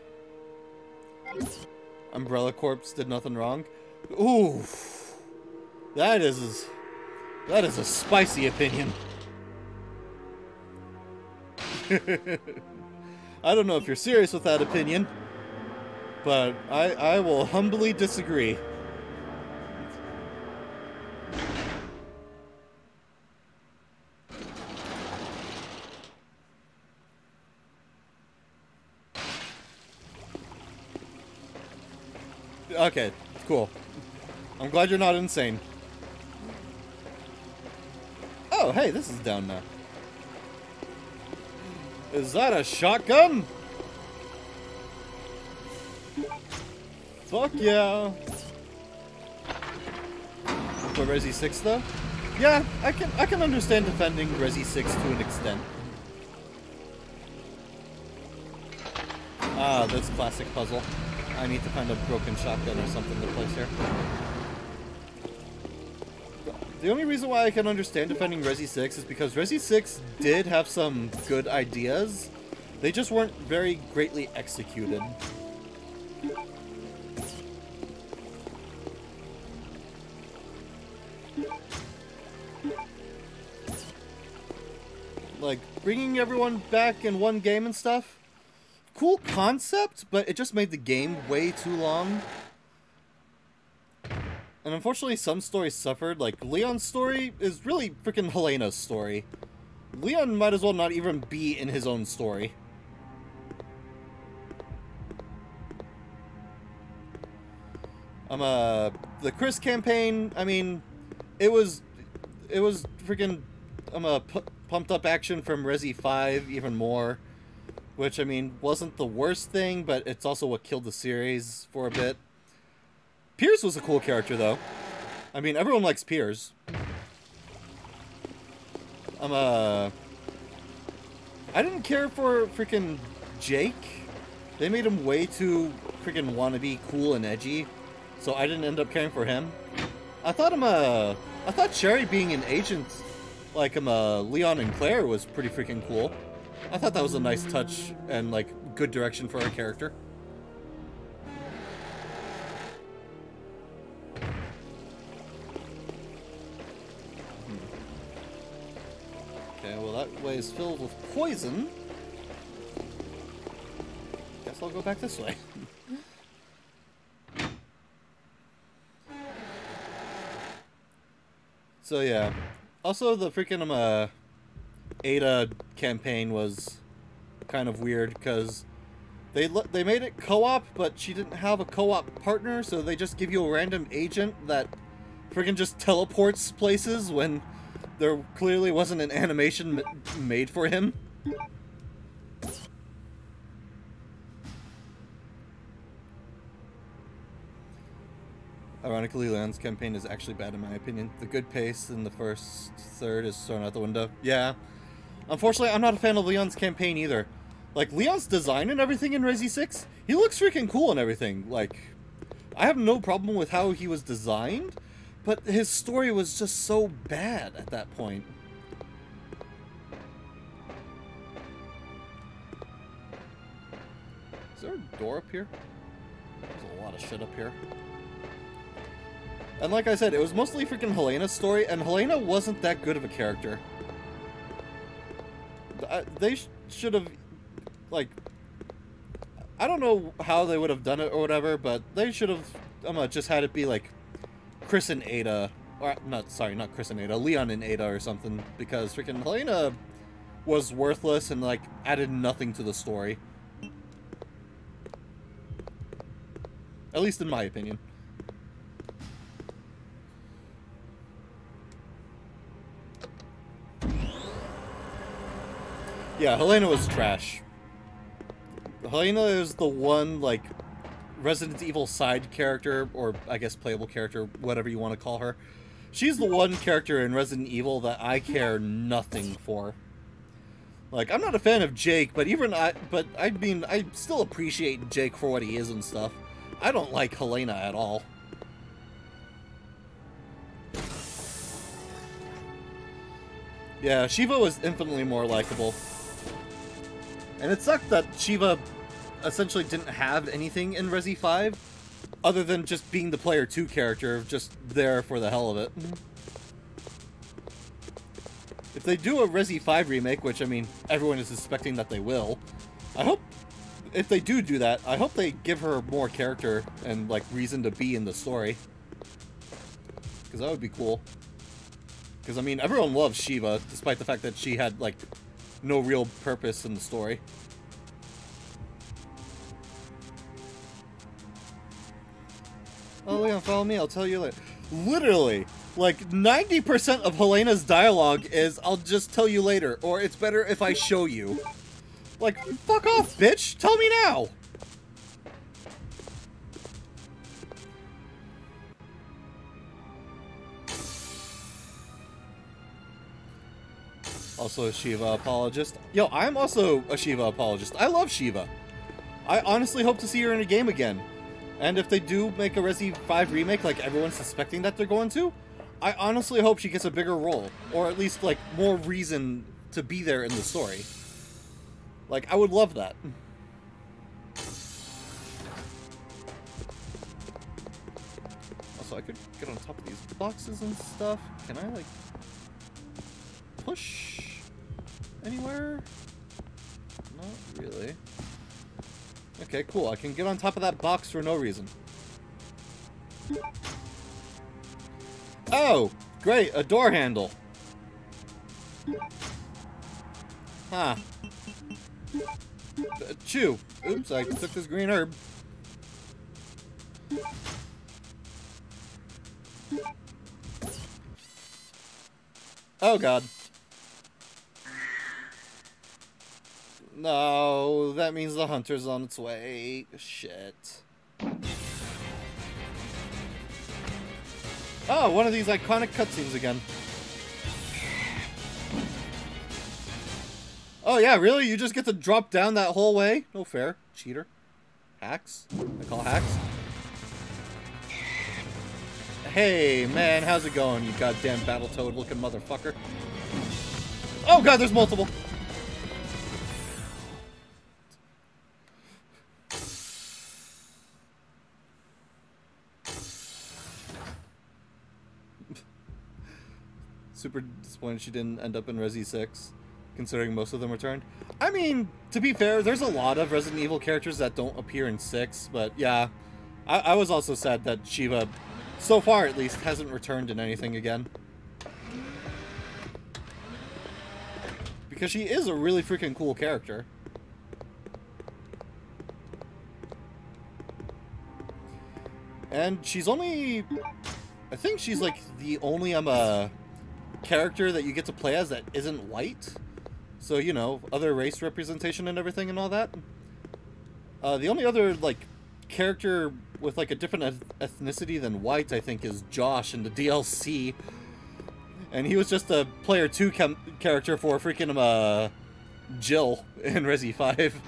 Umbrella Corps did nothing wrong. Ooh, that is that is a spicy opinion. I don't know if you're serious with that opinion, but I I will humbly disagree. Okay, cool. I'm glad you're not insane. Oh, hey, this is down now. Is that a shotgun? Fuck yeah. For Resi 6 though? Yeah, I can I can understand defending Resi 6 to an extent. Ah, this classic puzzle. I need to find a broken shotgun or something to place here. The only reason why I can understand defending Resi 6 is because Resi 6 did have some good ideas. They just weren't very greatly executed. Like, bringing everyone back in one game and stuff, cool concept, but it just made the game way too long. And unfortunately, some stories suffered. Like, Leon's story is really freaking Helena's story. Leon might as well not even be in his own story. I'm um, uh, the Chris campaign, I mean, it was, it was freaking, I'm um, a pumped up action from Resi 5 even more. Which, I mean, wasn't the worst thing, but it's also what killed the series for a bit. Piers was a cool character, though. I mean, everyone likes Piers. I'm, a. I didn't care for freaking Jake. They made him way too freaking wannabe cool and edgy, so I didn't end up caring for him. I thought him, uh... I thought Sherry being an agent, like him, uh, Leon and Claire was pretty freaking cool. I thought that was a nice touch and, like, good direction for our character. Okay, well that way is filled with poison. Guess I'll go back this way. so yeah. Also, the freaking um, uh, Ada campaign was kind of weird because they they made it co-op, but she didn't have a co-op partner, so they just give you a random agent that freaking just teleports places when there clearly wasn't an animation made for him. Ironically, Leon's campaign is actually bad in my opinion. The good pace in the first third is thrown out the window. Yeah. Unfortunately, I'm not a fan of Leon's campaign either. Like, Leon's design and everything in Resi 6, he looks freaking cool and everything. Like, I have no problem with how he was designed, but his story was just so bad at that point. Is there a door up here? There's a lot of shit up here. And like I said, it was mostly freaking Helena's story, and Helena wasn't that good of a character. They sh should have, like, I don't know how they would have done it or whatever, but they should have um, just had it be like Chris and Ada, or not, sorry, not Chris and Ada, Leon and Ada or something, because freaking Helena was worthless and like added nothing to the story. At least in my opinion. Yeah, Helena was trash. Helena is the one, like, Resident Evil side character, or I guess playable character, whatever you want to call her. She's the one character in Resident Evil that I care nothing for. Like, I'm not a fan of Jake, but even I, but I mean, I still appreciate Jake for what he is and stuff. I don't like Helena at all. Yeah, Sheva was infinitely more likable. And it sucked that Sheva essentially didn't have anything in Resi 5 other than just being the player 2 character, just there for the hell of it. Mm-hmm. If they do a Resi 5 remake, which, I mean, everyone is suspecting that they will, I hope, if they do do that, I hope they give her more character and, like, reason to be in the story. Because that would be cool. Because, I mean, everyone loves Sheva, despite the fact that she had, like, no real purpose in the story. Oh, Leon, follow me. I'll tell you later. Literally, like 90% of Helena's dialogue is, I'll just tell you later, or it's better if I show you. Like, fuck off, bitch! Tell me now! Also a Sheva apologist. Yo, I'm also a Sheva apologist. I love Sheva. I honestly hope to see her in a game again. And if they do make a Resi 5 remake like everyone's suspecting that they're going to, I honestly hope she gets a bigger role. Or at least, like, more reason to be there in the story. Like, I would love that. Also, I could get on top of these boxes and stuff. Can I, like, push anywhere? Not really. Okay, cool. I can get on top of that box for no reason. Oh, great, a door handle. Huh. Uh, chew. Oops, I took this green herb. Oh god. No, that means the hunter's on its way. Shit. Oh, one of these iconic cutscenes again. Oh yeah, really? You just get to drop down that whole way? No fair. Cheater. Hacks? I call hacks. Hey, man, how's it going, you goddamn Battletoad looking motherfucker? Oh god, there's multiple! Super disappointed she didn't end up in Resi 6, considering most of them returned. I mean, to be fair, there's a lot of Resident Evil characters that don't appear in 6, but yeah. I, I was also sad that Sheva so far, at least, hasn't returned in anything again. Because she is a really freaking cool character. And she's only... I think she's like the only um, uh, character that you get to play as that isn't white. So, you know, other race representation and everything and all that. Uh, the only other, like, character with like a different ethnicity than white, I think, is Josh in the DLC. And he was just a player two character for freaking uh, Jill in Resi 5.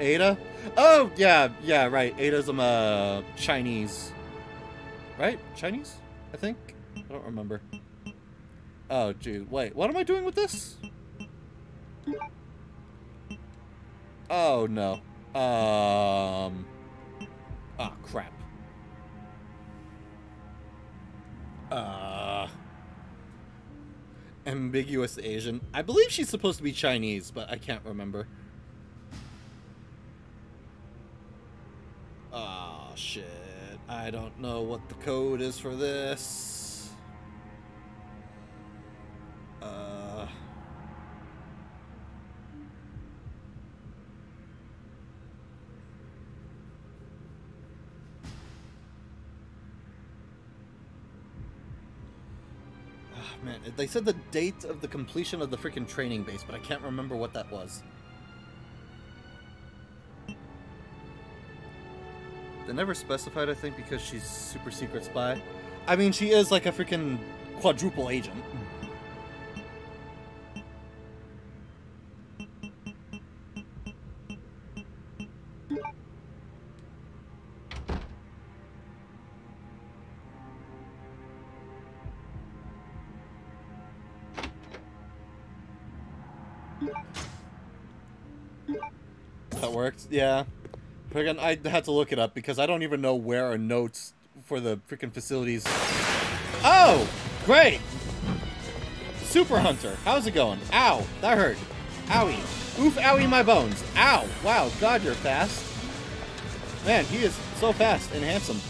Ada? Oh, yeah, yeah, right. Ada's um, uh, Chinese. Right? Chinese? I think? I don't remember. Oh, dude. Wait, what am I doing with this? Oh, no. Um. Oh, crap. Uh. Ambiguous Asian. I believe she's supposed to be Chinese, but I can't remember. Ah, oh, shit. I don't know what the code is for this. Uh. Man, they said the date of the completion of the freaking training base, but I can't remember what that was. They never specified, I think, because she's super secret spy. I mean, she is like a freaking quadruple agent. That worked, yeah. But again, I had to look it up because I don't even know where are notes for the freaking facilities. Oh, great! Super Hunter, how's it going? Ow, that hurt. Owie. Oof, owie, my bones. Ow, wow, God, you're fast. Man, he is so fast and handsome.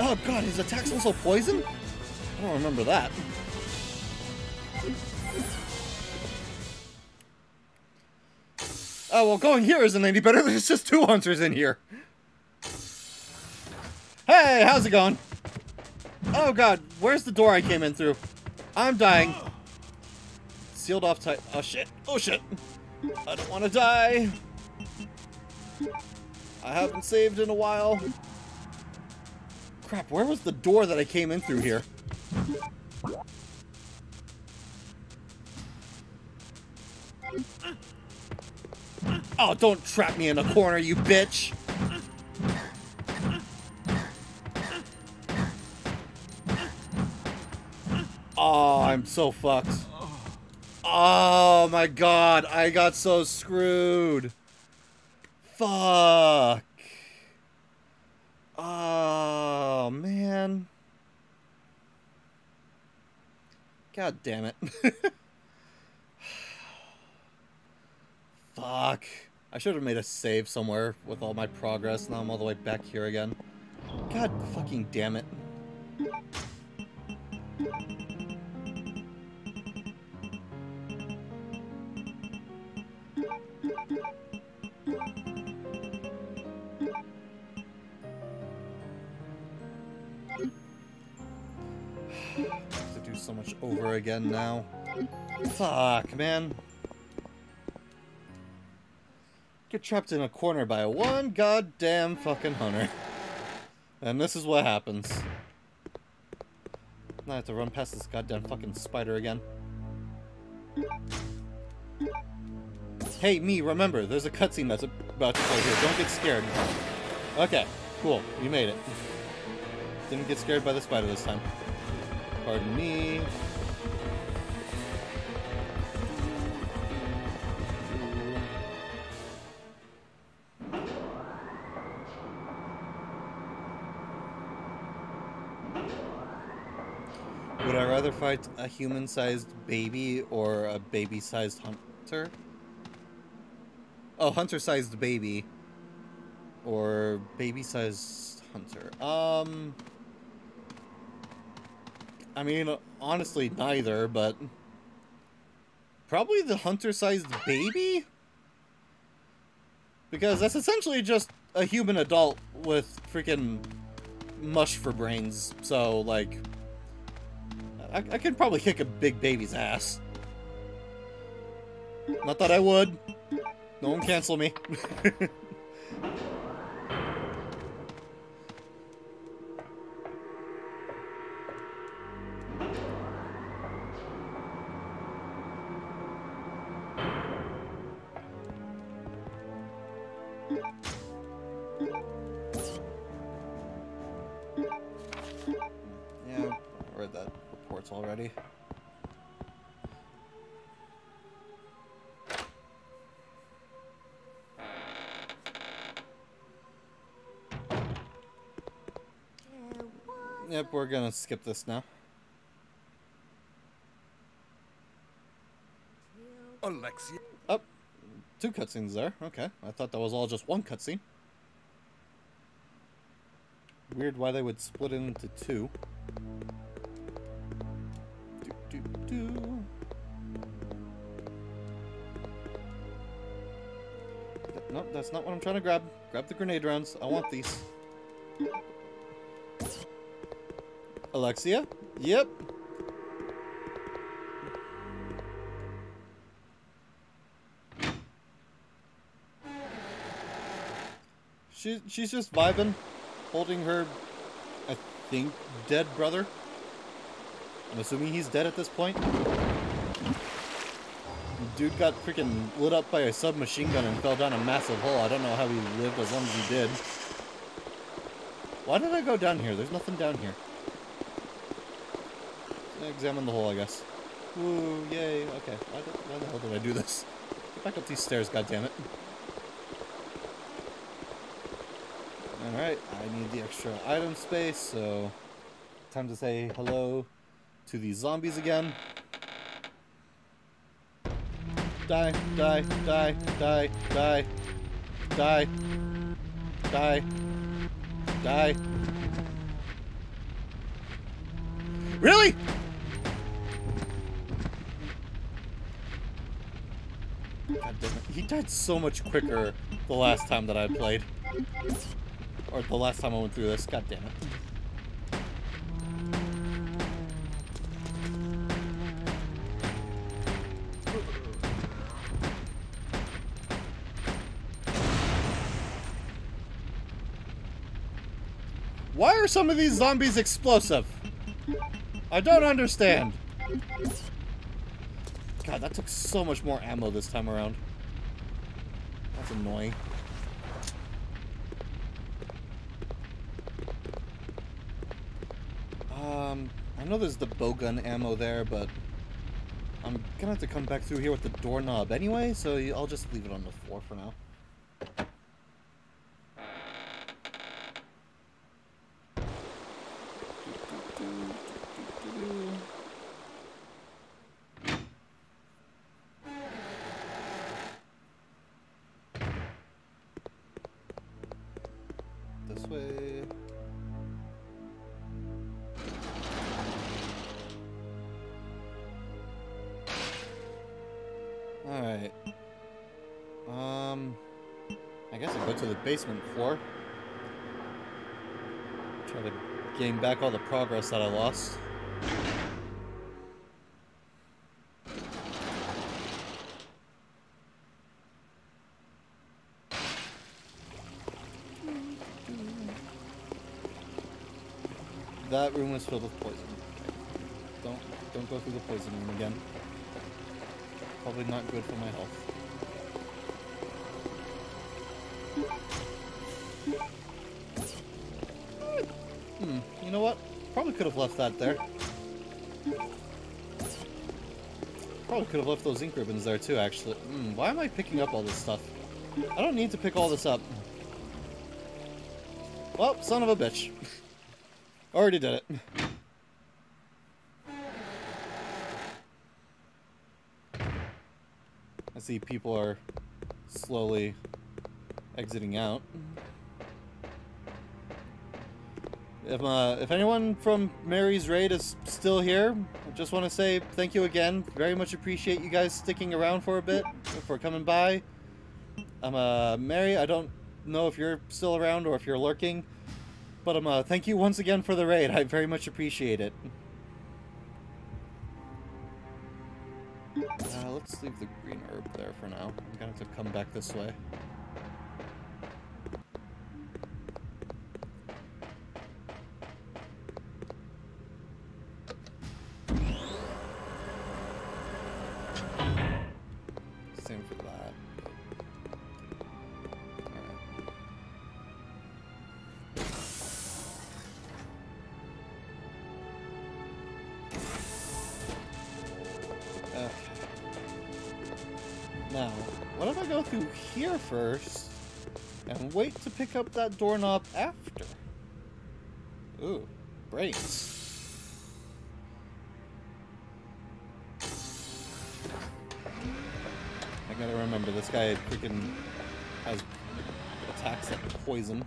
Oh, God, his attack's also poison? I don't remember that. Oh, well, going here isn't any better. There's just two hunters in here. Hey, how's it going? Oh, God. Where's the door I came in through? I'm dying. Sealed off tight. Oh, shit. Oh, shit. I don't want to die. I haven't saved in a while. Crap, where was the door that I came in through here? Oh, don't trap me in a corner, you bitch! Oh, I'm so fucked. Oh my god, I got so screwed. Fuck. Oh, man. God damn it. Fuck. I should have made a save somewhere with all my progress. Now I'm all the way back here again. God fucking damn it. Have to do so much over again now. Fuck, man. Get trapped in a corner by a one goddamn fucking hunter. And this is what happens. Now I have to run past this goddamn fucking spider again. Hey, me, remember, there's a cutscene that's about to play here. Don't get scared. Okay, cool. You made it. Didn't get scared by the spider this time. Pardon me. Would I rather fight a human-sized baby or a baby-sized hunter? Oh, hunter-sized baby. Or baby-sized hunter. Um... I mean, honestly, neither, but... Probably the hunter-sized baby? Because that's essentially just a human adult with freaking mush for brains, so, like... I, I could probably kick a big baby's ass. Not that I would. No one cancel me. we're gonna skip this now. Alexia. Oh, two cutscenes there. Okay, I thought that was all just one cutscene. Weird why they would split it into two. Do, do, do. Nope, that's not what I'm trying to grab. Grab the grenade rounds. I want these. Alexia? Yep. She, she's just vibing, holding her, I think, dead brother. I'm assuming he's dead at this point. Dude got freaking lit up by a submachine gun and fell down a massive hole. I don't know how he lived as long as he did. Why did I go down here? There's nothing down here. Examine the hole, I guess. Woo, yay. Okay, why the, why the hell did I do this? Get back up these stairs, goddammit. Alright, I need the extra item space, so... Time to say hello to these zombies again. Die, die, die, die, die, die, die, die. Really? God damn it. He died so much quicker the last time that I played. Or the last time I went through this. God damn it. Why are some of these zombies explosive? I don't understand. God, that took so much more ammo this time around. That's annoying. Um, I know there's the bowgun ammo there, but I'm gonna have to come back through here with the doorknob anyway, so I'll just leave it on the floor for now. Basement floor. Try to gain back all the progress that I lost. That room was filled with poison. Don't don't go through the poison room again. Probably not good for my health. Could have left that there. Probably could have left those ink ribbons there too, actually. Hmm, why am I picking up all this stuff? I don't need to pick all this up. Well, son of a bitch. Already did it. I see people are slowly exiting out. If, uh, if anyone from Mary's Raid is still here, I just want to say thank you again. Very much appreciate you guys sticking around for a bit, for coming by. I'm, uh, Mary, I don't know if you're still around or if you're lurking, but um, uh, thank you once again for the raid. I very much appreciate it. Uh, let's leave the green herb there for now. I'm gonna have to come back this way. First and wait to pick up that doorknob after? Ooh, brains. I gotta remember, this guy freaking has attacks that poison.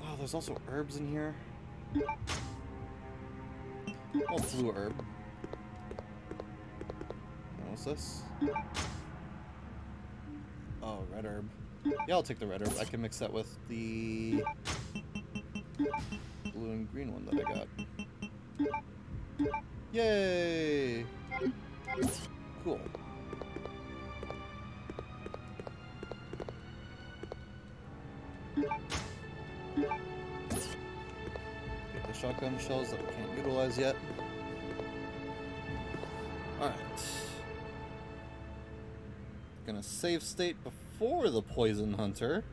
Oh, there's also herbs in here. And What's this? Oh, red herb. Yeah, I'll take the red herb. I can mix that with the blue and green one that I got. Yay! Cool. Get the shotgun shells that we can't utilize yet. Save state before the poison hunter.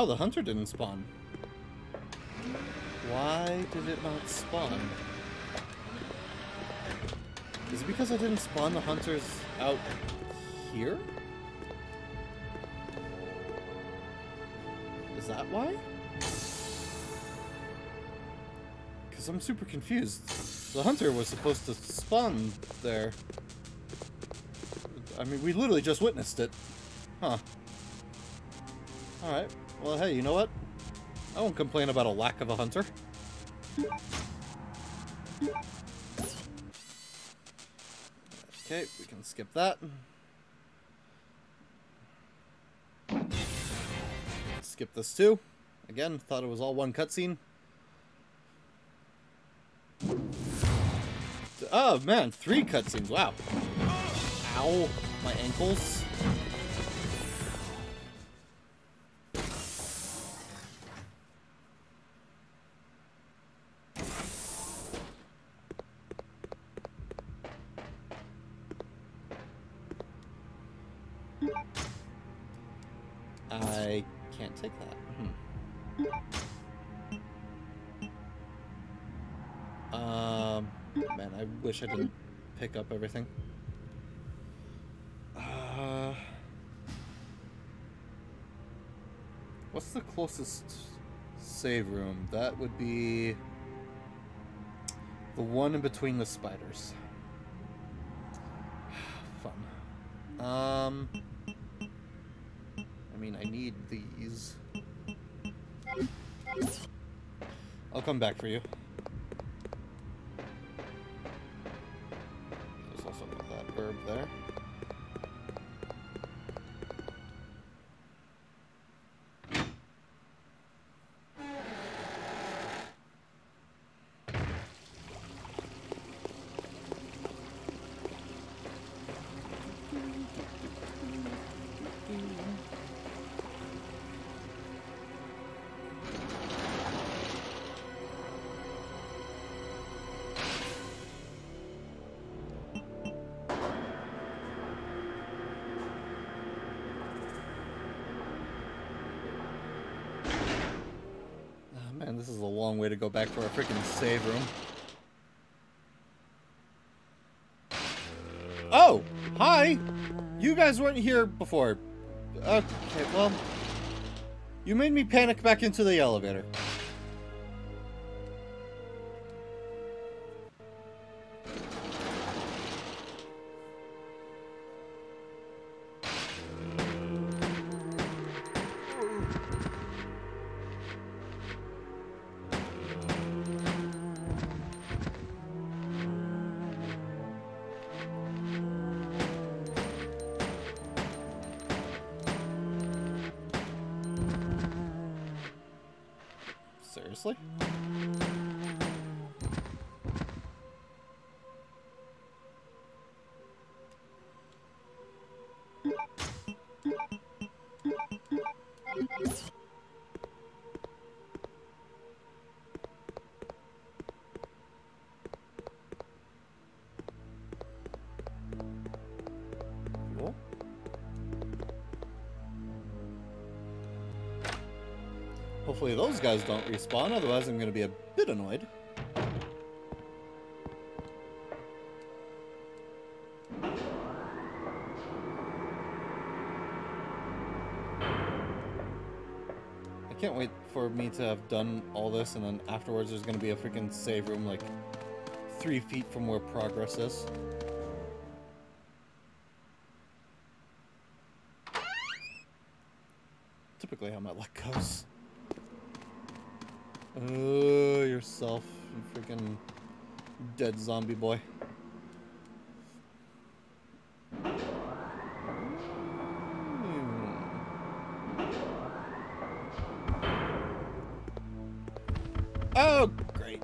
Oh, the hunter didn't spawn. Why did it not spawn? Is it because I didn't spawn the hunters out here? Is that why? Because I'm super confused. The hunter was supposed to spawn there. I mean, we literally just witnessed it. Huh. Alright. Well, hey, you know what? I won't complain about a lack of a hunter. Okay, we can skip that. Skip this too. Again, thought it was all one cutscene. Oh man, three cutscenes. Wow. Ow, my ankles. Wish I didn't pick up everything. Uh, what's the closest save room? That would be the one in between the spiders. Fun. Um, I mean, I need these. I'll come back for you. Way to go back for a freaking save room. Uh, oh, hi. You guys weren't here before. Okay, well, you made me panic back into the elevator. Hopefully those guys don't respawn, otherwise I'm going to be a bit annoyed. I can't wait for me to have done all this and then afterwards there's going to be a freaking save room like three feet from where progress is. Typically how my luck goes. Oh, yourself, you freaking dead zombie boy. Hmm. Oh, great.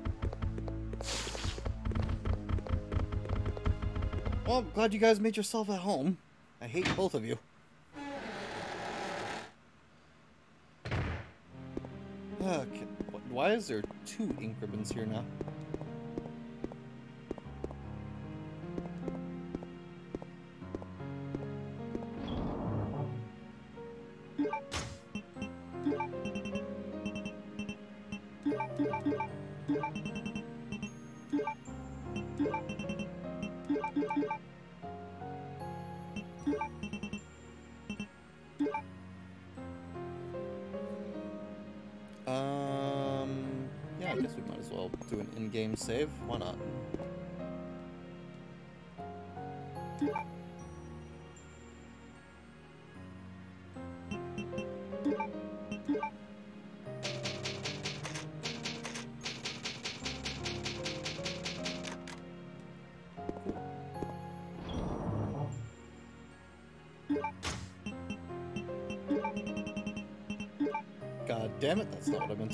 Well, I'm glad you guys made yourself at home. I hate both of you. Is there two ink ribbons here now?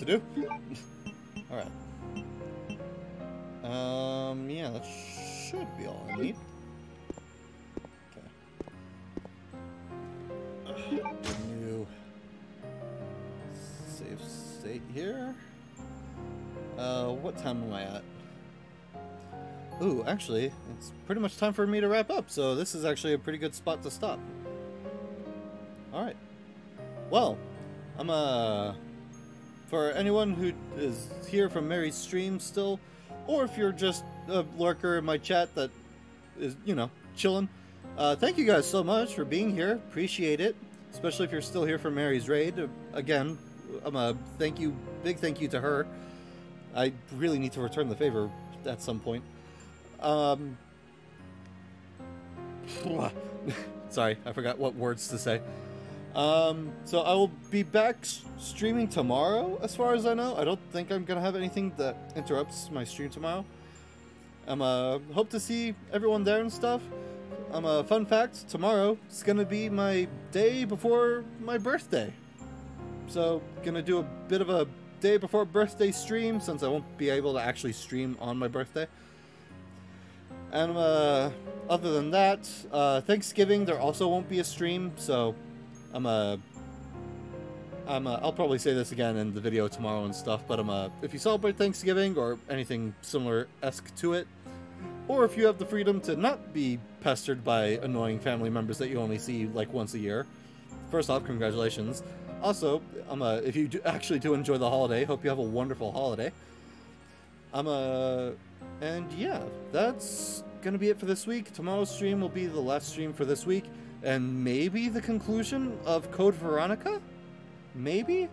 To do. Alright. Um, yeah, that should be all I need. Okay. New save state here. Uh, what time am I at? Ooh, actually, it's pretty much time for me to wrap up, so this is actually a pretty good spot to stop. Anyone who is here from Mary's stream still, or if you're just a lurker in my chat that is, you know, chilling. Uh, thank you guys so much for being here. Appreciate it, especially if you're still here for Mary's raid. Again, I'm a thank you, big thank you to her. I really need to return the favor at some point. Um, sorry, I forgot what words to say. Um, so I will be back streaming tomorrow, as far as I know. I don't think I'm gonna have anything that interrupts my stream tomorrow. I'm uh hope to see everyone there and stuff. Um, a fun fact: tomorrow is gonna be my day before my birthday. So gonna do a bit of a day before birthday stream since I won't be able to actually stream on my birthday. And uh, other than that, uh, Thanksgiving there also won't be a stream, so I'm a. I'm a, I'll probably say this again in the video tomorrow and stuff, but I'm a, if you celebrate Thanksgiving or anything similar esque to it, or if you have the freedom to not be pestered by annoying family members that you only see like once a year, first off, congratulations. Also, I'm a, if you do, actually do enjoy the holiday, hope you have a wonderful holiday. I'm a, and yeah, that's gonna be it for this week. Tomorrow's stream will be the last stream for this week, and maybe the conclusion of Code Veronica. Maybe.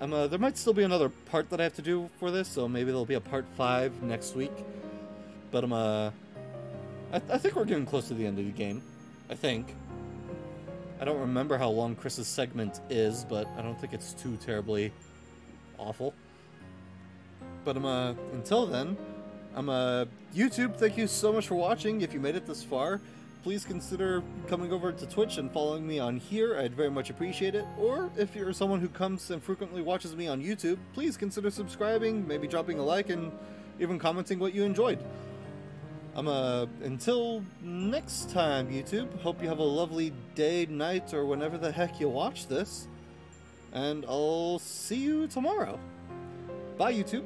Um, uh, there might still be another part that I have to do for this, so maybe there'll be a part five next week. But I'm uh, I, I think we're getting close to the end of the game. I think. I don't remember how long Chris's segment is, but I don't think it's too terribly awful. But um, uh, until then, I'm uh, YouTube. Thank you so much for watching. If you made it this far, please consider coming over to Twitch and following me on here. I'd very much appreciate it. Or if you're someone who comes and frequently watches me on YouTube, please consider subscribing, maybe dropping a like, and even commenting what you enjoyed. I'm uh until next time, YouTube. Hope you have a lovely day, night, or whenever the heck you watch this. And I'll see you tomorrow. Bye, YouTube.